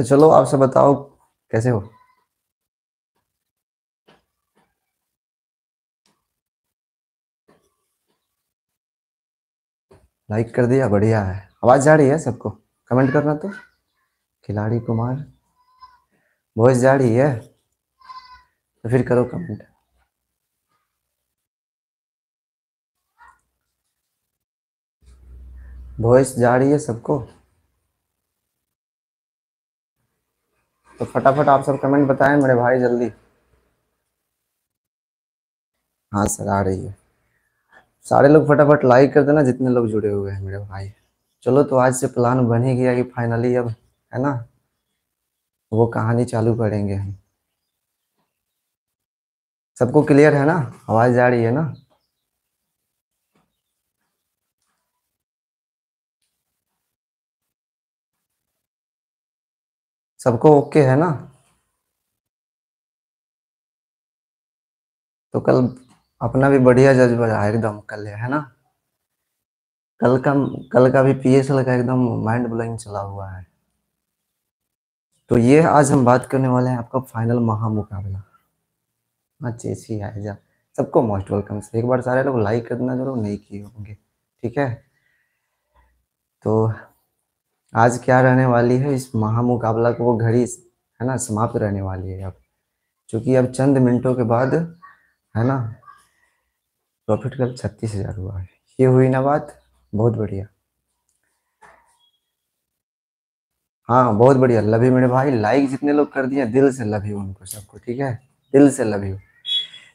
तो चलो, आप सब बताओ, कैसे हो? लाइक कर दिया, बढ़िया है। आवाज़ जा रही है सबको? कमेंट करना तो। खिलाड़ी कुमार। वॉइस जा रही है। तो फिर करो कमेंट वॉइस जा रही है सबको? तो फटाफट आप सब कमेंट बताएँ मेरे भाई जल्दी। हाँ सर, आ रही है। सारे लोग फटाफट लाइक कर देना, जितने लोग जुड़े हुए हैं मेरे भाई। चलो तो आज से प्लान बन ही गया कि फाइनली अब, है ना? वो कहानी चालू करेंगे हम। सबको क्लियर है ना? आवाज़ जा रही है ना? सबको ओके है ना? तो कल अपना भी बढ़िया जज्बा है एकदम कल, है ना? कल का कल का भी पीएसएल का एकदम माइंड ब्लोइंग चला हुआ है। तो ये आज हम बात करने वाले हैं आपका फाइनल महा मुकाबला चेसी है, जा। सबको मोस्ट वेलकम से। एक बार सारे लोग लाइक कर देना ज़रूर नहीं किए होंगे, ठीक है? तो आज क्या रहने वाली है? इस महामुकाबला को वो घड़ी, है ना, समाप्त रहने वाली है अब। क्योंकि अब चंद मिनटों के बाद, है ना प्रॉफिट कल छत्तीस हज़ार हुआ है। ये हुई ना बात? बहुत बढ़िया। हाँ बहुत बढ़िया। लव मेरे भाई। लाइक जितने लोग कर दिए, दिल से लव यू उनको सबको, ठीक है? दिल से यू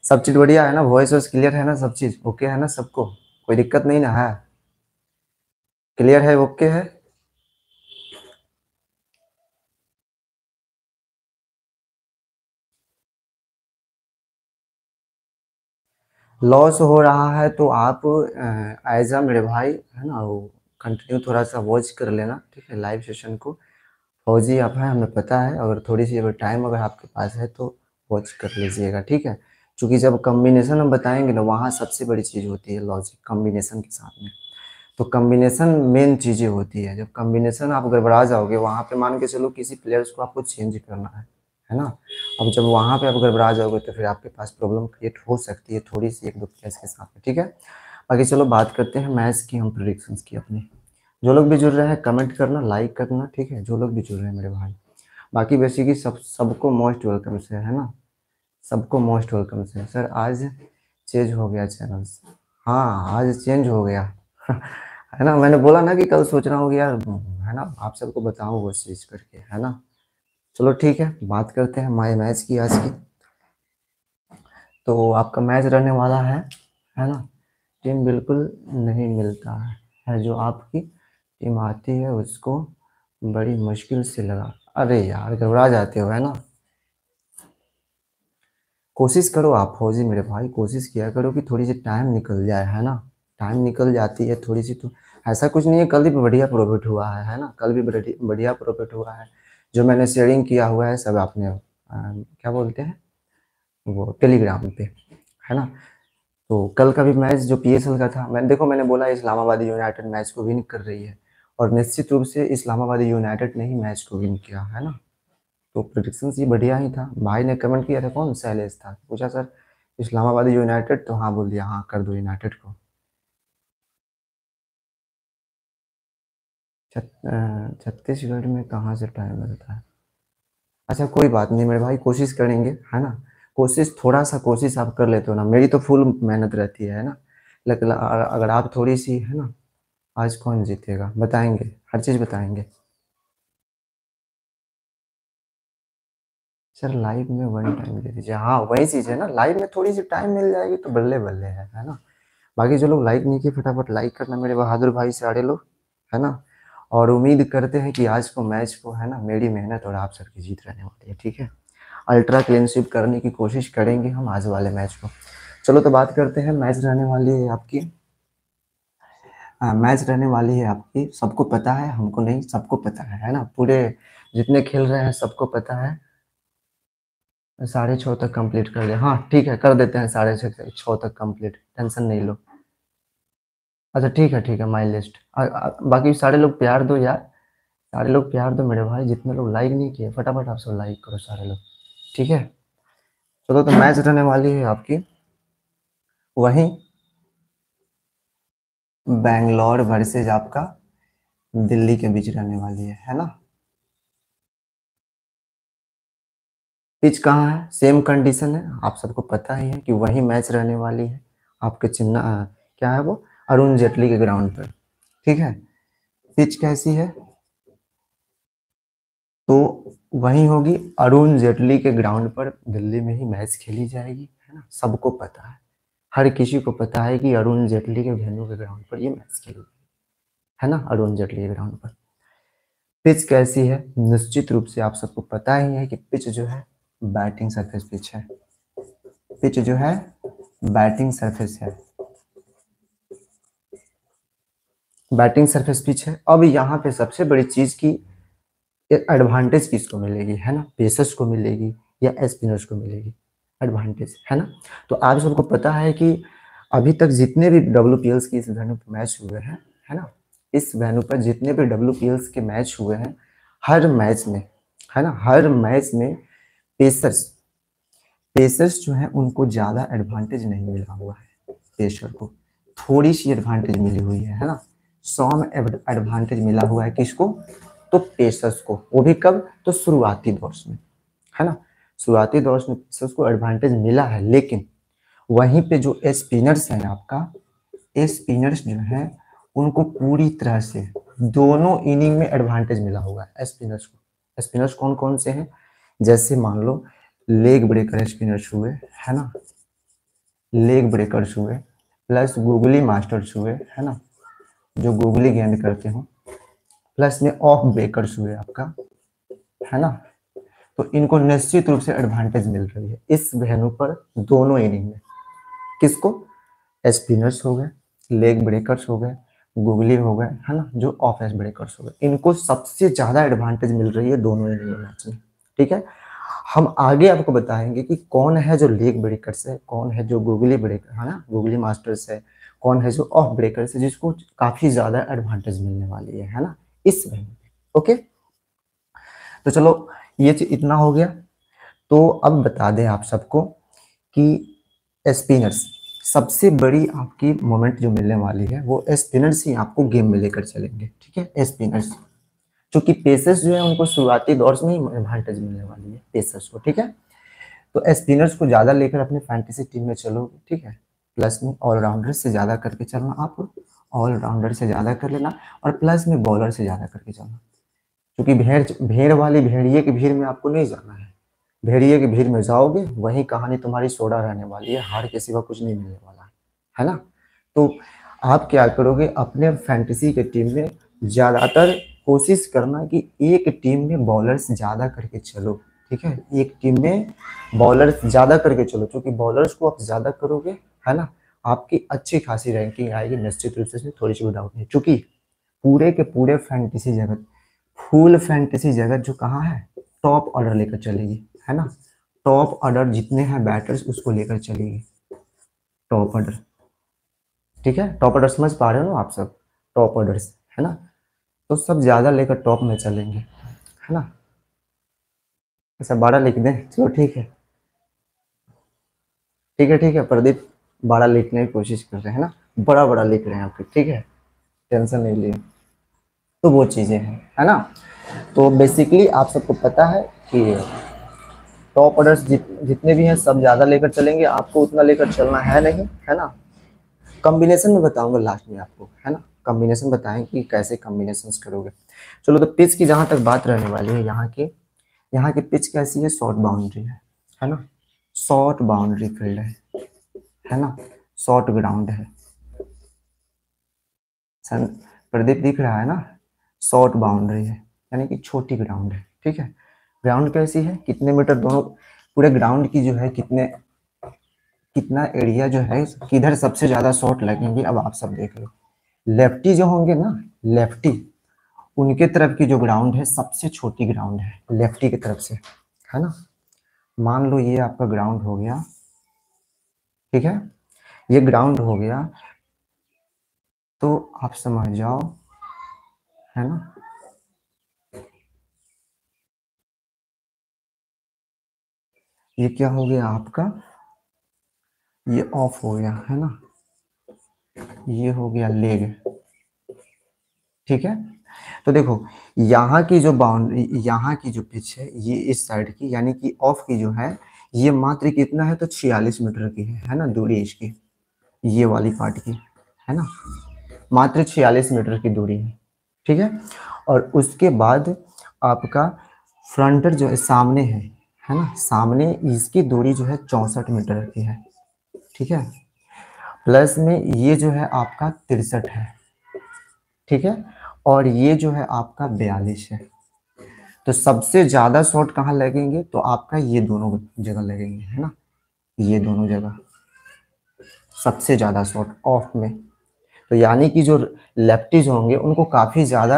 सब चीज़ बढ़िया है ना? वॉइस वॉइस क्लियर है ना सब चीज़? ओके है ना सबको? कोई दिक्कत नहीं ना? है। क्लियर है? ओके है? लॉस हो रहा है तो आप एज मेरे भाई, है ना, वो कंटिन्यू थोड़ा सा वॉच कर लेना, ठीक है लाइव सेशन को। फौजी, आप हैं, हमें पता है, अगर थोड़ी सी अगर टाइम अगर आपके पास है तो वॉच कर लीजिएगा, ठीक है? क्योंकि जब कम्बिनेशन हम बताएँगे ना, वहाँ सबसे बड़ी चीज़ होती है लॉजिक कम्बिनेशन के साथ में। तो कम्बिनेशन मेन चीज़ें होती है। जब कम्बिनेशन आप गड़बड़ा जाओगे, वहाँ पे मान के चलो किसी प्लेयर्स को आपको चेंज करना है है ना? अब जब वहाँ पे आप गड़बड़ा जाओगे तो फिर आपके पास प्रॉब्लम क्रिएट हो सकती है थोड़ी सी एक दो प्लेयर्स के साथ में, ठीक है? बाकी चलो बात करते हैं मैच की हम प्रोडिक्शंस की अपनी। जो लोग भी जुड़ रहे हैं कमेंट करना लाइक करना, ठीक है? जो लोग भी जुड़ रहे हैं मेरे भाई। बाकी बेसिकली सब, सबको मोस्ट वेलकम से, है ना? सबको मोस्ट वेलकम से। सर, आज चेंज हो गया चैनल हाँ आज चेंज हो गया। है ना? मैंने बोला ना कि कल सोच रहा हूँ यार, है ना? आप सबको बताऊँ वो चीज़ करके, है ना? चलो ठीक है बात करते हैं माई मैच की आज की। तो आपका मैच रहने वाला है है ना? टीम बिल्कुल नहीं मिलता है, है जो आपकी टीम आती है उसको बड़ी मुश्किल से लगा। अरे यार घबरा जाते हो है ना? कोशिश करो आप फौजी मेरे भाई कोशिश किया करो कि थोड़ी सी टाइम निकल जाए है ना? टाइम निकल जाती है थोड़ी सी तो ऐसा कुछ नहीं है कल भी बढ़िया प्रॉफिट हुआ है है ना? कल भी बढ़िया प्रॉफिट हुआ है। जो मैंने शेयरिंग किया हुआ है सब आपने आ, क्या बोलते हैं? वो टेलीग्राम पे है ना? तो कल का भी मैच जो पीएसएल का था मैंने देखो मैंने बोला इस्लामाबादी यूनाइटेड मैच को विन कर रही है और निश्चित रूप से इस्लामाबादी यूनाइटेड ने ही मैच को विन किया है ना? तो प्रडिक्शन ये बढ़िया ही था। भाई ने कमेंट किया था कौन शैलेश था? पूछा सर इस्लामाबादी यूनाइटेड तो हाँ बोल दिया हाँ कर दो यूनाइटेड को। छत्तीसगढ़ में कहाँ से टाइम मिलता है अच्छा कोई बात नहीं, मेरे भाई कोशिश करेंगे, है ना? कोशिश थोड़ा सा कोशिश आप कर लेते हो ना। मेरी तो फुल मेहनत रहती है ना? लेकिन अगर आप थोड़ी सी है ना? आज कौन जीतेगा? बताएँगे, हर चीज़ बताएँगे। सर, लाइव में वन टाइम दे दीजिए। हाँ वही चीज़ है ना, लाइव में थोड़ी सी टाइम मिल जाएगी तो बल्ले बल्ले है है ना? बाकी जो लोग लाइक नहीं किए, फटाफट लाइक करना, मेरे बहादुर भाई सारे लोग है ना? और उम्मीद करते हैं कि आज को मैच को है ना मेरी मेहनत और आप सबकी जीत रहने वाली है ठीक है? अल्ट्रा क्लीनशिप करने की कोशिश करेंगे हम आज वाले मैच को। चलो तो बात करते हैं मैच रहने वाली है आपकी। आ, मैच रहने वाली है आपकी सबको पता है हमको नहीं सबको पता है है ना? पूरे जितने खेल रहे हैं सबको पता है। साढ़े छः तक कंप्लीट कर दे हाँ ठीक है कर देते हैं साढ़े छः छः तक कंप्लीट टेंशन नहीं लो। अच्छा ठीक है ठीक है माई लिस्ट बाकी सारे लोग प्यार दो यार। सारे लोग प्यार दो मेरे भाई, जितने लोग लाइक नहीं किए, फटाफट आप सब लाइक करो सारे लोग। ठीक है? चलो तो मैच रहने वाली है आपकी। वहीं बैंगलोर वर्सेज आपका दिल्ली के बीच रहने वाली है है ना? पिच कहाँ है? सेम कंडीशन है। आप सबको पता ही है कि वही मैच रहने वाली है। आपके चिन्ह क्या है वो? अरुण जेटली के ग्राउंड पर। ठीक है? पिच कैसी है? तो वही होगी अरुण जेटली के ग्राउंड पर दिल्ली में ही मैच खेली जाएगी, है ना? सबको पता है। हर किसी को पता है कि अरुण जेटली के वेन्यू के ग्राउंड पर ये मैच खेली है ना? अरुण जेटली के ग्राउंड पर। पिच कैसी है? निश्चित रूप से आप सबको पता ही है कि पिच जो है बैटिंग सरफेस पिच है। पिच जो है बैटिंग सरफेस है। बैटिंग सरफेस पिच है। अब यहाँ पे सबसे बड़ी चीज़ की एडवांटेज किसको मिलेगी, है ना? पेसर्स को मिलेगी या स्पिनर्स को मिलेगी? एडवांटेज है ना? तो आप सबको पता है कि अभी तक जितने भी डब्ल्यू की इस वेन्यू पर मैच हुए हैं, है ना? इस वेन्यू पर जितने भी डब्ल्यू के मैच हुए हैं, हर मैच में, है ना? हर मैच में पेसर्स पेसर्स जो है, उनको ज़्यादा एडवांटेज नहीं मिला हुआ है। पेसर को थोड़ी सी एडवांटेज मिली हुई है है ना? सॉम एडवांटेज मिला हुआ है किसको? तो पेसर्स को। वो भी कब? तो शुरुआती दौर में। है ना? शुरुआती दौर में पेसर्स को एडवांटेज मिला है, लेकिन वहीं पे जो स्पिनर्स हैं आपका स्पिनर्स जो है, उनको पूरी तरह से दोनों इनिंग में एडवांटेज मिला हुआ है स्पिनर्स को। स्पिनर्स कौन कौन से हैं? जैसे मान लो लेग ब्रेकर स्पिनर्स हुए, है ना? लेग ब्रेकर्स हुए प्लस गूगली मास्टर्स हुए, है ना? जो गूगली गेंद करते हो। प्लस में ऑफ़ ब्रेकर्स हुए आपका, है ना? तो इनको निश्चित रूप से एडवांटेज मिल रही है इस वेन्यू पर दोनों इनिंग में। किसको? स्पिनर्स हो गए लेग ब्रेकर्स हो गए गुगली हो गए, है ना? जो ऑफ़ एस ब्रेकर्स हो गए। इनको सबसे ज़्यादा एडवांटेज मिल रही है दोनों इनिंग मैच में, ठीक है? हम आगे आपको बताएँगे कि कौन है जो लेग ब्रेकर्स है, कौन है जो गुगली ब्रेकर है ना? गुगली मास्टर्स है कौन है जो ऑफ़ ब्रेकर्स है, जिसको काफ़ी ज़्यादा एडवांटेज मिलने वाली है है ना? इस वेन्यू ओके? तो चलो, ये इतना हो गया। तो अब बता दें आप सबको कि स्पिनर्स सबसे बड़ी आपकी मोमेंट जो मिलने वाली है, वो स्पिनर्स ही आपको गेम में लेकर चलेंगे, ठीक है? स्पिनर्स क्योंकि पेसर्स जो है, उनको शुरुआती दौर में ही एडवांटेज मिलने वाली है पेसर्स को, ठीक है? तो स्पिनर्स को ज़्यादा लेकर अपने फैंटेसी टीम में चलोगे ठीक है? प्लस में ऑलराउंडर से ज़्यादा करके चलना आप ऑलराउंडर से ज़्यादा कर लेना और प्लस में बॉलर से ज़्यादा करके चलना। क्योंकि भेड़ भेड़ वाली भेड़िए की भीड़ में आपको नहीं जाना है। भेड़िए की भीड़ में जाओगे, वही कहानी तुम्हारी सोडा रहने वाली है, हार के सिवा कुछ नहीं मिलने वाला है ना? तो आप क्या करोगे, अपने फैंटेसी के टीम में ज़्यादातर कोशिश करना कि एक टीम में बॉलर्स ज़्यादा करके चलो, ठीक है? एक टीम में बॉलर्स ज़्यादा करके चलो, क्योंकि बॉलर्स को आप ज़्यादा करोगे है ना? आपकी अच्छी खासी रैंकिंग आएगी, निश्चित रूप से थोड़ी सी डाउट नहीं। चूँकि पूरे के पूरे फैंटेसी जगत फुल फैंटेसी जगत जो कहाँ है? टॉप ऑर्डर लेकर चलेगी, है ना? टॉप ऑर्डर जितने हैं बैटर्स उसको लेकर चलेगी। टॉप ऑर्डर ठीक है? टॉप ऑर्डर समझ पा रहे हो आप सब? टॉप ऑर्डर्स है ना? तो सब ज़्यादा लेकर टॉप में चलेंगे, है ना? ऐसा बारह लिख दें, चलो ठीक है। ठीक है ठीक है, प्रदीप। बड़ा लिखने की कोशिश कर रहे हैं ना? बड़ा बड़ा लिख रहे हैं आपके ठीक है? टेंशन नहीं लिए। तो वो चीज़ें हैं है ना? तो बेसिकली आप सबको पता है कि टॉप ऑर्डर्स जित, जितने भी हैं सब ज़्यादा लेकर चलेंगे। आपको उतना लेकर चलना है नहीं है ना? कॉम्बिनेशन में बताऊँगा लास्ट में आपको है ना? कॉम्बिनेशन बताएँ कि कैसे कॉम्बिनेशन करोगे। चलो तो पिच की जहाँ तक बात रहने वाली है यहाँ की यहाँ की पिच कैसी है? शॉर्ट बाउंड्री है है ना? शॉर्ट बाउंड्री फ़ील्ड है। है ना? शॉर्ट ग्राउंड है। सन प्रदीप दिख रहा है ना? शॉर्ट बाउंड्री है, यानी कि छोटी ग्राउंड है, ठीक है? ग्राउंड कैसी है? कितने मीटर दोनों, पूरे ग्राउंड की जो है, कितने, कितना एरिया जो है, किधर सबसे ज़्यादा शॉट लगेंगे, अब आप सब देख लो। लेफ्टी जो होंगे ना लेफ्टी उनके तरफ़ की जो ग्राउंड है, सबसे छोटी ग्राउंड है लेफ्टी की तरफ़ से, है ना? मान लो ये आपका ग्राउंड हो गया ठीक है? ये ग्राउंड हो गया। तो आप समझ जाओ, है ना? ये क्या हो गया आपका? ये ऑफ़ हो गया, है ना? ये हो गया लेग ठीक है? तो देखो, यहाँ की जो बाउंड्री यहाँ की जो पिच है, ये इस साइड की, यानी कि ऑफ़ की जो है ये मात्र कितना है तो छियालीस मीटर की है है ना, दूरी इसकी? ये वाली पार्ट की, है ना? मात्र छियालीस मीटर की दूरी है, ठीक है? और उसके बाद आपका फ्रंटर जो है सामने है है ना? सामने इसकी दूरी जो है चौंसठ मीटर की है, ठीक है? प्लस में ये जो है आपका तिरसठ है, ठीक है? और ये जो है आपका बयालीस है। तो सबसे ज़्यादा शॉट कहाँ लगेंगे? तो आपका ये दोनों जगह लगेंगे, है ना? ये दोनों जगह। सबसे ज़्यादा शॉट ऑफ़ में। तो यानी कि जो लेफ्टीज होंगे, उनको काफ़ी ज़्यादा,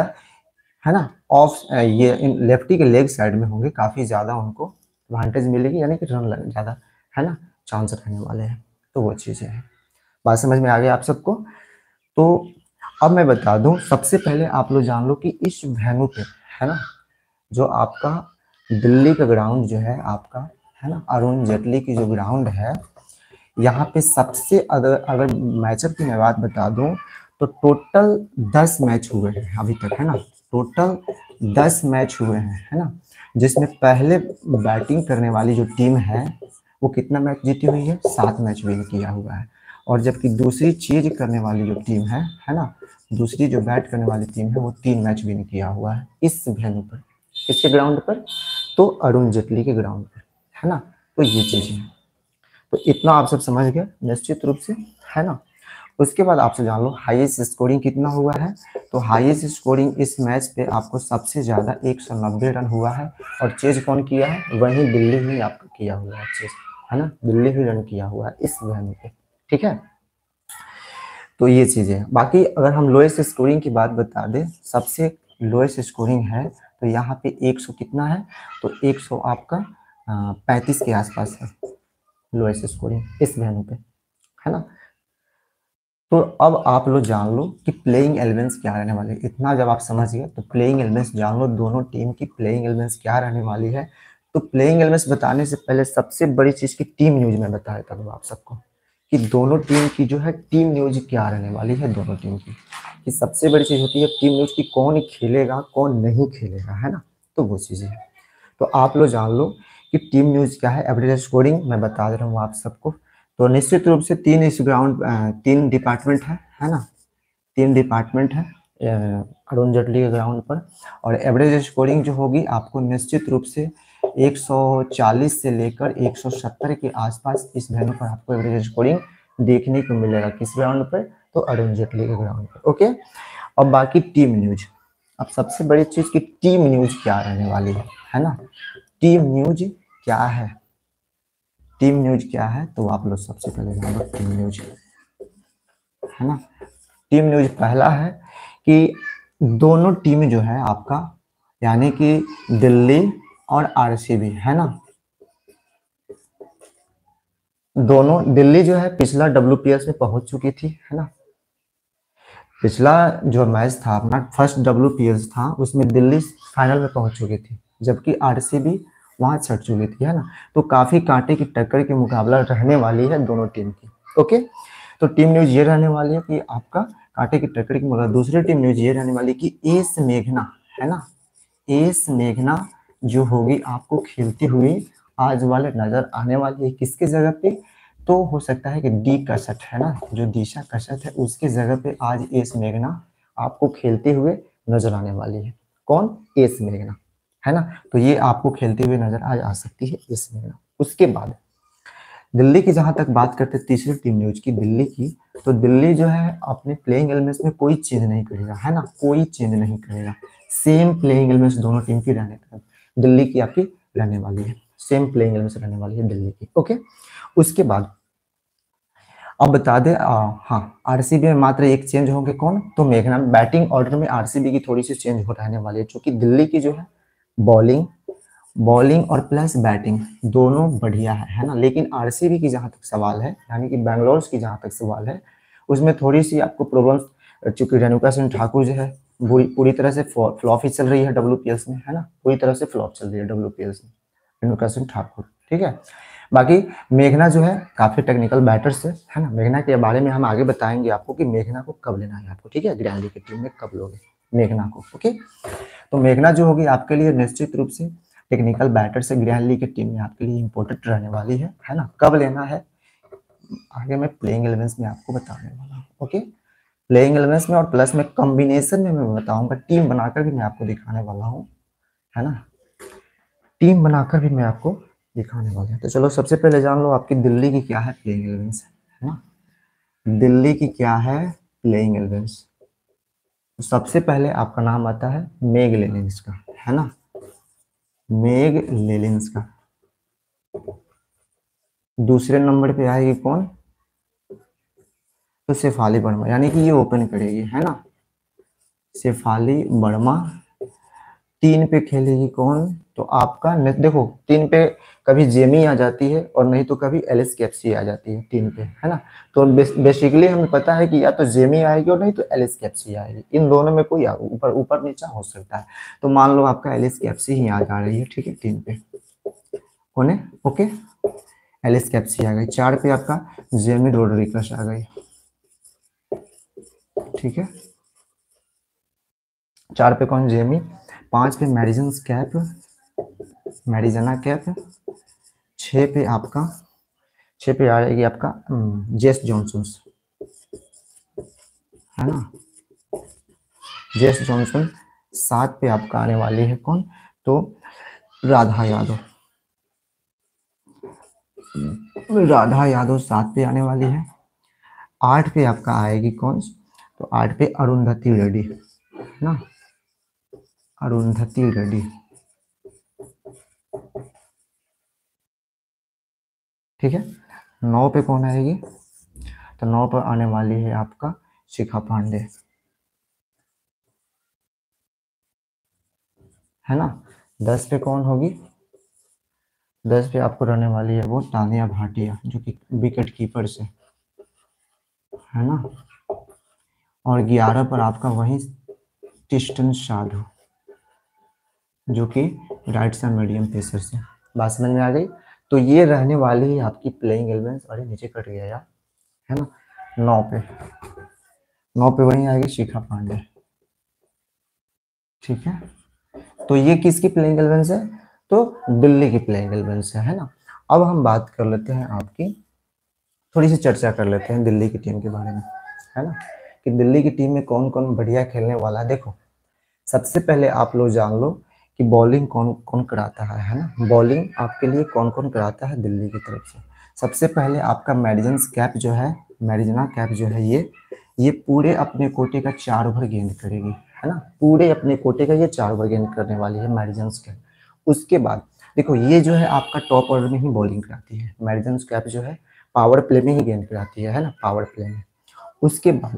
है ना? ऑफ़ ये लेफ्टी के लेग साइड में होंगे, काफ़ी ज़्यादा उनको एडवांटेज मिलेगी, यानी कि रन ज़्यादा, है ना? चांस रहने वाले हैं। तो वो चीज़ें हैं। बात समझ में आ गई आप सबको? तो अब मैं बता दूँ, सबसे पहले आप लोग जान लो कि इस वेन्यू पे, है ना? जो आपका दिल्ली का ग्राउंड जो है, आपका, है ना? अरुण जेटली की जो ग्राउंड है, यहाँ पे सबसे अगर अगर मैचअप की मैं बात बता दूँ तो टोटल दस मैच हुए हैं अभी तक, है ना? टोटल दस मैच हुए हैं, है ना? जिसमें पहले बैटिंग करने वाली जो टीम है, वो कितना मैच जीती हुई है? सात मैच विन किया हुआ है। और जबकि दूसरी चीज़ करने वाली जो टीम है है ना? दूसरी जो बैट करने वाली टीम है, वो तीन मैच विन किया हुआ है। इस वेन्यू पर किसके ग्राउंड पर? तो अरुण जेटली के ग्राउंड पर, है ना? तो ये चीज़ें हैं। तो इतना आप सब समझ गए, निश्चित रूप से, है ना? उसके बाद आपसे जान लो हाईएस्ट स्कोरिंग कितना हुआ है? तो हाईएस्ट स्कोरिंग इस मैच पे आपको सबसे ज़्यादा 190 रन हुआ है। और चेज कौन किया है? वही दिल्ली ही आपका किया हुआ है चेज है ना? दिल्ली ही रन किया हुआ है इस वेन्यू पे, ठीक है? तो ये चीज़ें बाकी अगर हम लोएस्ट स्कोरिंग की बात बता दें, सबसे लोएस्ट स्कोरिंग है तो यहाँ पे 100 कितना है? तो 100 आपका पैंतीस के आसपास है लोएस्ट स्कोरिंग इस वेन्यू पे, है ना? तो अब आप लोग जान लो कि प्लेइंग एलिमेंट्स क्या रहने वाले इतना जब आप समझ गए तो प्लेइंग एलिमेंट्स जान लो, दोनों टीम की प्लेइंग एलिमेंट्स क्या रहने वाली है। तो प्लेइंग एलिमेंट्स बताने से पहले सबसे बड़ी चीज़ की टीम न्यूज़ में बता देता हूँ आप सबको। कि दोनों टीम की जो है, टीम न्यूज़ क्या रहने वाली है, दोनों टीम की। कि सबसे बड़ी चीज़ होती है टीम न्यूज़ की कौन खेलेगा, कौन नहीं खेलेगा, है ना? तो वो चीज़ें है। तो आप लोग जान लो कि टीम न्यूज़ क्या है, एवरेज स्कोरिंग, मैं बता दे रहा हूँ आप सबको। तो निश्चित रूप से तीन इस ग्राउंड तीन डिपार्टमेंट है है ना? तीन डिपार्टमेंट है अरुण जेटली के ग्राउंड पर। और एवरेज स्कोरिंग जो होगी, आपको निश्चित रूप से 140 से लेकर 170 के आसपास इस वेन्यू पर आपको एवरेज स्कोरिंग देखने को मिलेगा। किस ग्राउंड पर? तो अरुण जेटली के ग्राउंड पर ओके और बाकी टीम न्यूज़ अब सबसे बड़ी चीज़ की टीम न्यूज़ क्या रहने वाली है है ना? टीम न्यूज़ क्या है? टीम न्यूज़ क्या है? तो आप लोग सबसे पहले जानो टीम न्यूज़ है ना? टीम न्यूज़ पहला है कि दोनों टीम जो है आपका, यानी कि दिल्ली और आरसीबी है ना? दोनों दिल्ली जो है, पिछला डब्ल्यू में पहुँच चुकी थी, है ना? पिछला जो मैच था, अपना फ़र्स्ट डब्ल्यू था, उसमें दिल्ली फाइनल में पहुँच चुकी थी, जबकि आरसीबी वहाँ चढ़ चुकी थी, है ना? तो काफ़ी कांटे की टक्कर के मुकाबला रहने वाली है दोनों टीम की ओके तो टीम न्यूज़ ये रहने वाली है कि आपका कांटे की टक्कर की मुकाबला, दूसरी टीम न्यूज़ ये रहने वाली है कि एस मेघना, है ना? एस मेघना जो होगी आपको खेलती हुई आज वाले नज़र आने वाली है किसके जगह पे? तो हो सकता है कि डी कसट है ना? जो दिशा कसट है उसके जगह पे आज एस मेघना आपको खेलते हुए नज़र आने वाली है। कौन? एस मेघना है ना? तो ये आपको खेलते हुए नज़र आ, आ सकती है एस मेघना। उसके बाद दिल्ली की जहाँ तक बात करते तीसरी टीम न्यूज़ की दिल्ली की तो दिल्ली जो है अपने प्लेइंग एलिमेंट्स में कोई चेंज नहीं करेगा है ना? कोई चेंज नहीं करेगा। सेम प्लेइंग एलिमेंट्स दोनों टीम की रहने दिल्ली की आपकी रहने वाली है। सेम प्लेइंग एलिमेंट्स रहने वाली है दिल्ली की ओके उसके बाद, अब बता दे हाँ आरसीबी में मात्र एक चेंज होंगे कौन? तो मेघना बैटिंग ऑर्डर में आरसीबी की थोड़ी सी चेंज हो रहने वाली है, क्योंकि दिल्ली की जो है बॉलिंग बॉलिंग और प्लस बैटिंग दोनों बढ़िया है है ना? लेकिन आरसीबी की जहाँ तक सवाल है, यानी कि बैंगलोर की जहाँ तक सवाल है, उसमें थोड़ी सी आपको प्रॉब्लम चूँकि रेणुका सिंह ठाकुर जो है पूरी तरह से फ्लॉप ही चल रही है डब्ल्यू में, है ना? पूरी तरह से फ्लॉप चल रही है डब्ल्यू में। रेणुका सिंह ठाकुर, ठीक है? बाकी मेघना जो है, काफ़ी टेक्निकल बैटर से है ना? मेघना के बारे में हम आगे बताएँगे आपको कि मेघना को कब लेना है आपको, ठीक है? ग्रैंडी की टीम में कब लोगे मेघना को, ओके? तो मेघना जो होगी आपके लिए निश्चित रूप से टेक्निकल बैटर से ग्रैंडली की टीम में आपके लिए इम्पोर्टेंट रहने वाली है है ना? कब लेना है? आगे मैं प्लेइंग एलिमेंट्स में आपको बताने वाला हूँ, ओके? प्लेइंग एलिमेंट्स में और प्लस में कॉम्बिनेशन में मैं बताऊँगा। टीम बनाकर भी मैं आपको दिखाने वाला हूँ, है ना? टीम बनाकर भी मैं आपको दिखाने वाला हूँ। तो चलो, सबसे पहले जान लो आपकी दिल्ली की क्या है प्लेइंग एलिमेंट्स है ना? दिल्ली की क्या है प्लेइंग एलिमेंट्स तो सबसे पहले आपका नाम आता है मेग लेलिंस का है ना? मेग लेलिंस का दूसरे नंबर पे आएगी कौन? तो शेफाली वर्मा, यानी कि ये ओपन करेगी, है ना? शेफाली बर्मा तीन पे खेलेगी कौन? तो आपका देखो, तीन पे कभी जेमी आ जाती है और नहीं तो कभी एलिस कैप्सी आ जाती है तीन पे, है ना? तो बेसिकली हमें पता है कि या तो जेमी आएगी और नहीं तो एलिस कैप्सी आएगी। इन दोनों में कोई ऊपर ऊपर नीचा हो सकता है। तो मान लो आपका एलिस कैप्सी ही आ जा रही है, ठीक है, तीन पे। कौन है? ओके। एलिस कैप्सी आ गई। चार पे आपका जेमी रोड्रिकस आ गई। ठीक है? चार पे कौन जेमी? पाँच पे मेडिजन कैप मेडिजना कैप छ पे आपका छ पे आ जाएगी आपका जेस जॉनसन है ना? जेस जॉनसन, सात पे आपका आने वाली है कौन? तो राधा यादव। राधा यादव सात पे आने वाली है। आठ पे आपका आएगी कौन? तो आठ पे अरुंधति रेड्डी है, ना? अरुंधति रेडी ठीक है? नौ पे कौन आएगी? तो नौ पर आने वाली है आपका शिखा पांडे। है ना? दस पे कौन होगी? दस पे आपको रहने वाली है वो तानिया भाटिया, जो कि विकेट कीपर से। है ना? और ग्यारह पर आपका वही टिस्टन साधु, जो कि राइट से मीडियम पेसर से। बात समझ में आ गई? तो ये रहने वाली है आपकी प्लेइंग एलिमेंट्स अरे, नीचे कट गया यार। है ना? नौ पे। नौ पे वही आएगी शिखा पांडे। ठीक है? तो ये किसकी प्लेइंग एलिमेंट्स है? तो दिल्ली की प्लेइंग एलेवन से है ना? अब हम बात कर लेते हैं आपकी। थोड़ी सी चर्चा कर लेते हैं दिल्ली की टीम के बारे में। है ना? कि दिल्ली की टीम में कौन कौन बढ़िया खेलने वाला है। देखो, सबसे पहले आप लोग जान लो कि बॉलिंग कौन कौन कराता है है ना? बॉलिंग आपके लिए कौन कौन कराता है दिल्ली की तरफ़ से। सबसे पहले आपका मेडिजन्स कैप जो है मेडिजना कैप जो है ये ये पूरे अपने कोटे का चार ओवर गेंद करेगी, है ना? पूरे अपने कोटे का ये चार ओवर गेंद करने वाली है मेडिजन्स कैप। उसके बाद, देखो, ये जो है आपका टॉप ऑर्डर में ही बॉलिंग कराती है। मेडिजन कैप जो है, पावर प्ले में ही गेंद कराती है है ना? पावर प्ले में। उसके बाद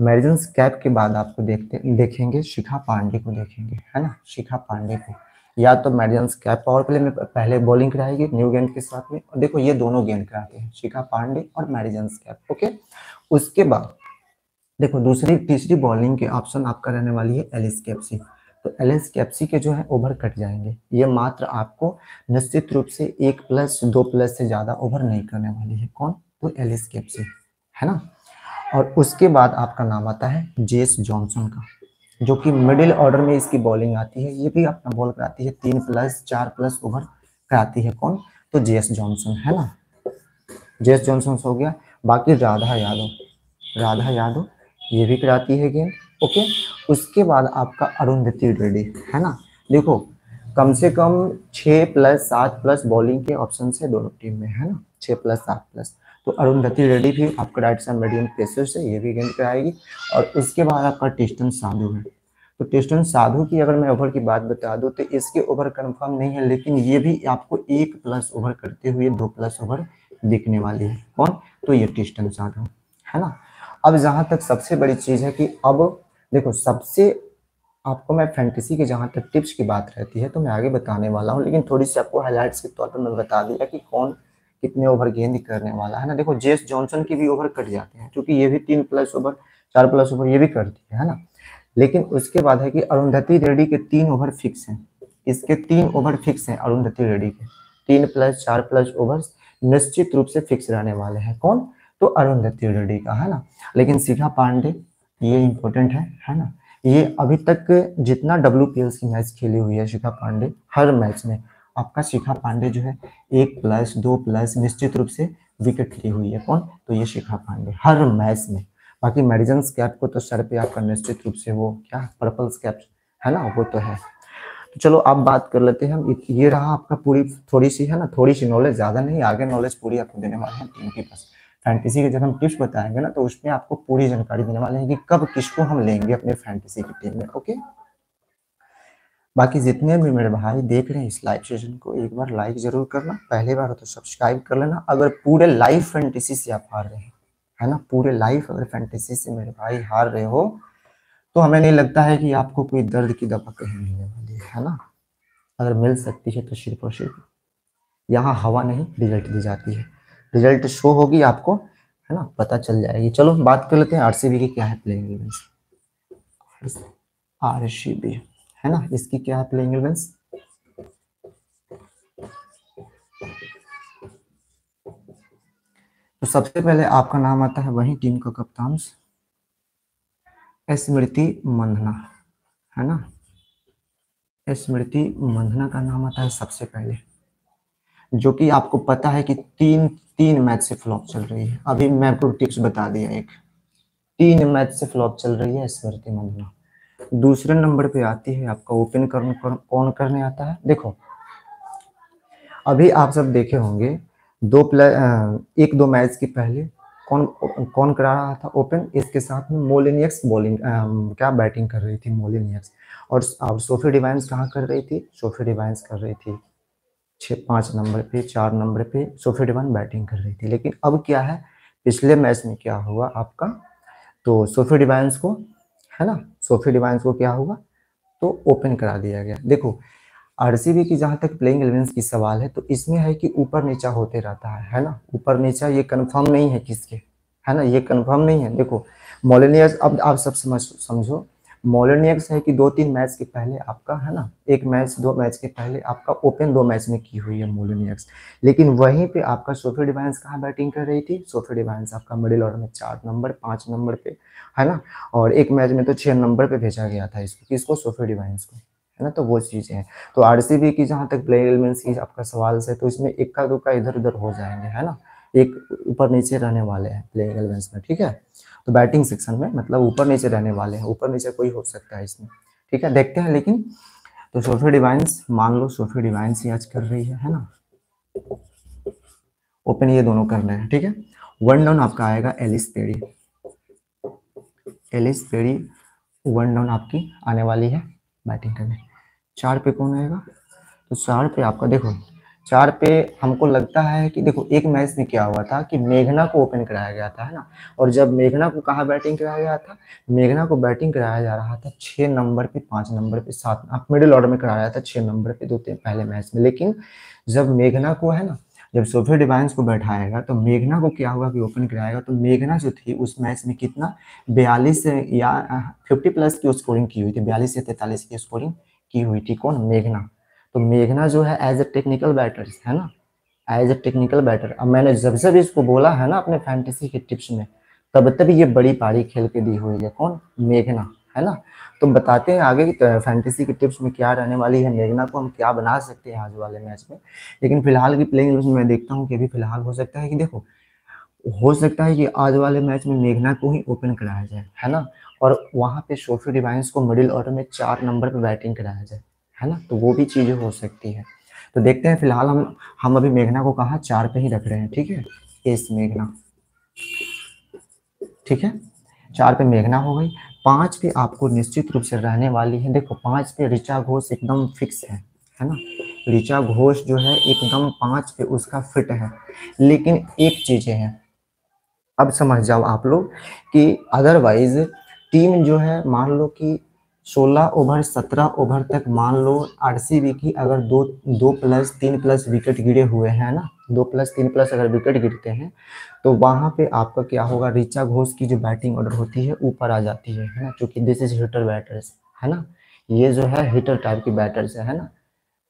मेडिजन कैप के बाद आपको देखते, देखेंगे, शिखा पांडे को देखेंगे, है ना? शिखा पांडे को। या तो मेडिजन कैप पावर प्ले में, पहले बॉलिंग कराएगी न्यू गेंद के साथ में। और देखो, ये दोनों गेंद कराते हैं, शिखा पांडे और मेडिजन कैप, ओके? उसके बाद, देखो, दूसरी, तीसरी बॉलिंग के ऑप्शन आपका रहने वाली है एलिस कैप्सी तो एल एस कैप्सी के जो है ओवर कट जाएँगे। ये मात्र आपको निश्चित रूप से एक प्लस दो प्लस से ज़्यादा ओवर नहीं करने वाली है। कौन? तो एल एस कैप्सी है ना? और उसके बाद आपका नाम आता है जेस जॉनसन का, जो कि मिडिल ऑर्डर में इसकी बॉलिंग आती है। ये भी अपना बॉल कराती है, तीन प्लस, चार प्लस ओवर कराती है कौन? तो जेस जॉनसन, है ना? जेस जॉनसन हो गया। बाकी राधा यादव राधा यादव, ये भी कराती है गेंद, ओके? उसके बाद आपका अरुंधति रेड्डी, है ना? देखो, कम से कम छः प्लस, सात प्लस बॉलिंग के ऑप्शन है दोनों टीम में, है ना? छः प्लस, सात प्लस। तो अरुंधति रेड्डी भी आपका राइट साइड मीडियम पेसर से ये भी गेंद पे आएगी और उसके बाद आपका टेस्टन साधु है। तो टेस्टन साधु की अगर मैं ओवर की बात बता दूँ तो इसके ओवर कंफर्म नहीं है, लेकिन ये भी आपको एक प्लस ओवर करते हुए दो प्लस ओवर दिखने वाली है। कौन? तो ये टेस्टन साधु है ना? अब जहाँ तक सबसे बड़ी चीज़ है कि अब देखो, सबसे आपको मैं फैंटेसी के जहाँ तक टिप्स की बात रहती है तो मैं आगे बताने वाला हूँ, लेकिन थोड़ी सी आपको हाईलाइट्स के तौर पर मैं बता दिया कि कौन कितने ओवर गेंद करने वाला है ना? देखो जेस जॉनसन की भी ओवर कट जाते हैं, क्योंकि ये भी तीन प्लस ओवर चार प्लस ओवर ये भी करती है ना? लेकिन उसके बाद है कि अरुंधति रेड्डी के तीन ओवर फिक्स हैं। इसके तीन ओवर फिक्स हैं अरुंधति रेड्डी के। तीन प्लस चार प्लस ओवर निश्चित रूप से फिक्स रहने वाले हैं। कौन? तो अरुंधति रेड्डी का, है ना? लेकिन शिखा पांडे, ये इंपॉर्टेंट है है ना? ये अभी तक जितना डब्ल्यू की मैच खेली हुई है शिखा पांडे, हर मैच में आपका शिखा पांडे जो है, एक प्लस दो प्लस निश्चित रूप से विकेट ली हुई है कौन? तो ये शिखा पांडे, हर मैच में। बाकी मेडिजन कैप को तो सर पे आपका निश्चित रूप से वो क्या पर्पल कैप है ना? वो तो है। तो चलो आप बात कर लेते हैं हम। ये रहा आपका पूरी थोड़ी सी है ना? थोड़ी सी नॉलेज ज़्यादा नहीं, आगे नॉलेज पूरी आपको देने वाले हैं टीम के पास। फैंटेसी के जब हम टिप्स बताएँगे ना तो उसमें आपको पूरी जानकारी देने वाले हैं कि कब किसको हम लेंगे अपने फैंटेसी की टीम में ओके बाकी जितने भी मेरे भाई देख रहे हैं इस लाइव सेशन को, एक बार लाइक ज़रूर करना, पहली बार हो तो सब्सक्राइब कर लेना। अगर पूरे लाइव फैंटेसी से आप हार रहे हैं, है ना? पूरे लाइफ अगर फैंटेसी से मेरे भाई हार रहे हो तो हमें नहीं लगता है कि आपको कोई दर्द की दवा कहीं मिलने वाली है ना? अगर मिल सकती है तो सिर्फ़ और सिर्फ़ यहाँ हवा नहीं रिज़ल्ट दी जाती है। रिज़ल्ट शो होगी आपको, है ना? पता चल जाएगी। चलो, बात कर लेते हैं आरसीबी की क्या है प्लेइंग इलेवेंस आरसीबी है ना? इसकी क्या है? प्लेइंग इलेवेंस तो सबसे पहले आपका नाम आता है वही टीम का कप्तान। स्मृति मंधना है ना? स्मृति मंधना का नाम आता है सबसे पहले जो कि आपको पता है कि तीन तीन मैच से फ्लॉप चल रही है। अभी मैं आपको टिप्स बता दिया एक। तीन मैच से फ्लॉप चल रही है स्मृति मंदना दूसरे नंबर पे आती है आपका ओपन कर, कौन करने आता है? देखो अभी आप सब देखे होंगे दो प्ले एक दो मैच के पहले कौन कौन करा रहा था ओपन इसके साथ में मोलिनियक्स बॉलिंग क्या बैटिंग कर रही थी मोलिनियक्स? और, और सोफी डिवाइंस कहाँ कर रही थी? सोफी डिवाइंस कर रही थी छः पाँच नंबर पे चार नंबर पे सोफी डिवाइन बैटिंग कर रही थी। लेकिन अब क्या है? पिछले मैच में क्या हुआ आपका? तो सोफी डिवाइंस को है ना? सोफी डिवाइंस को क्या होगा? तो ओपन करा दिया गया। देखो आरसीबी की जहाँ तक प्लेइंग एलेवेंस की सवाल है तो इसमें है कि ऊपर नीचा होते रहता है है ना? ऊपर नीचा ये कन्फर्म नहीं है किसके, है ना? ये कन्फर्म नहीं है। देखो मोलिनियस अब आप सब समझ, समझो मोलिनियक्स है कि दो तीन मैच के पहले आपका, है ना? एक मैच, दो मैच के पहले आपका ओपन दो मैच में की हुई है मोलोनियक्स। लेकिन वहीं पे आपका सोफी डिवाइंस कहाँ बैटिंग कर रही थी? सोफी डिवाइंस आपका मिडिल ऑर्डर में चार नंबर, पाँच नंबर पे, है ना? और एक मैच में तो छः नंबर पे भेजा गया था इसको, किसको? सोफी डिवाइंस को, है ना? तो वो चीज़ें हैं। तो आरसीबी की जहाँ तक प्ले एलिमेंट्स की आपका सवाल से तो इसमें इक्का दुक्का इधर उधर हो जाएँगे, है ना? एक ऊपर नीचे रहने वाले हैं प्लेइंग एलिमेंट्स में, ठीक है? तो बैटिंग सेक्शन में मतलब ऊपर नीचे रहने वाले हैं, ऊपर नीचे कोई हो सकता है इसमें। ठीक है, देखते हैं, लेकिन तो सोफी डिवाइंस मान लो सोफी डिवाइंस ही आज कर रही है है ना? ओपन ये दोनों कर रहे हैं, ठीक है? वन डाउन आपका आएगा Ellyse Perry Ellyse Perry one down आपकी आने वाली है बैटिंग करने। चार पे कौन आएगा? तो चार पे आपका, देखो चार पे हमको लगता है कि देखो, एक मैच में क्या हुआ था कि मेघना को ओपन कराया गया था, है ना? और जब मेघना को कहा बैटिंग कराया गया था? मेघना को बैटिंग कराया जा रहा था छः नंबर पे, पाँच नंबर पे, सात मिडिल ऑर्डर में कराया था छः नंबर पे, दो तीन पहले मैच में। लेकिन जब मेघना को, है ना, जब सोफे डिवाइंस को बैठाएगा तो मेघना को क्या होगा कि ओपन कराएगा? तो मेघना जो थी, उस मैच में कितना? बयालीस या फिफ्टी प्लस की स्कोरिंग की हुई थी, बयालीस से तैतालीस की स्कोरिंग की हुई थी कौन? मेघना। तो मेघना जो है एज ए टेक्निकल बैटर है ना? एज ए टेक्निकल बैटर अब मैंने जब जब इसको बोला है ना अपने फैंटेसी के टिप्स में, तब तब ये बड़ी पारी खेल के दी हुई है। कौन? मेघना, है ना? तो बताते हैं आगे की फैंटेसी के टिप्स में क्या रहने वाली है, मेघना को हम क्या बना सकते हैं आज वाले मैच में। लेकिन फ़िलहाल की प्लेइंग में मैं देखता हूँ कि अभी फ़िलहाल हो सकता है कि देखो, हो सकता है कि आज वाले मैच में मेघना को ही ओपन कराया जाए, है ना? और वहाँ पे सोफी डिवाइंस को मिडिल ऑर्डर में चार नंबर पे बैटिंग कराया जाए। है ना? तो वो भी चीज़ें हो सकती है। तो देखते हैं, फ़िलहाल हम हम अभी मेघना को कहा चार पे ही रख रहे हैं, ठीक है? एस मेघना। ठीक है? चार पे मेघना हो गई। पाँच पे आपको निश्चित रूप से रहने वाली है। देखो, पाँच पे ऋचा घोष एकदम फिक्स है है ना? ऋचा घोष जो है, एकदम पाँच पे उसका फिट है। लेकिन एक चीज़ें हैं। अब समझ जाओ आप लोग कि अदरवाइज़ टीम जो है, मान लो कि 16 ओवर 17 ओवर तक मान लो आरसीबी की अगर दो दो प्लस तीन प्लस विकेट गिरे हुए हैं ना, दो प्लस तीन प्लस अगर विकेट गिरते हैं तो वहाँ पे आपका क्या होगा रिचा घोष की जो बैटिंग ऑर्डर होती है, ऊपर आ जाती है है ना? क्योंकि दिस इज़ हिटर बैटर्स है ना? ये जो है हिटर टाइप की बैटर्स है ना?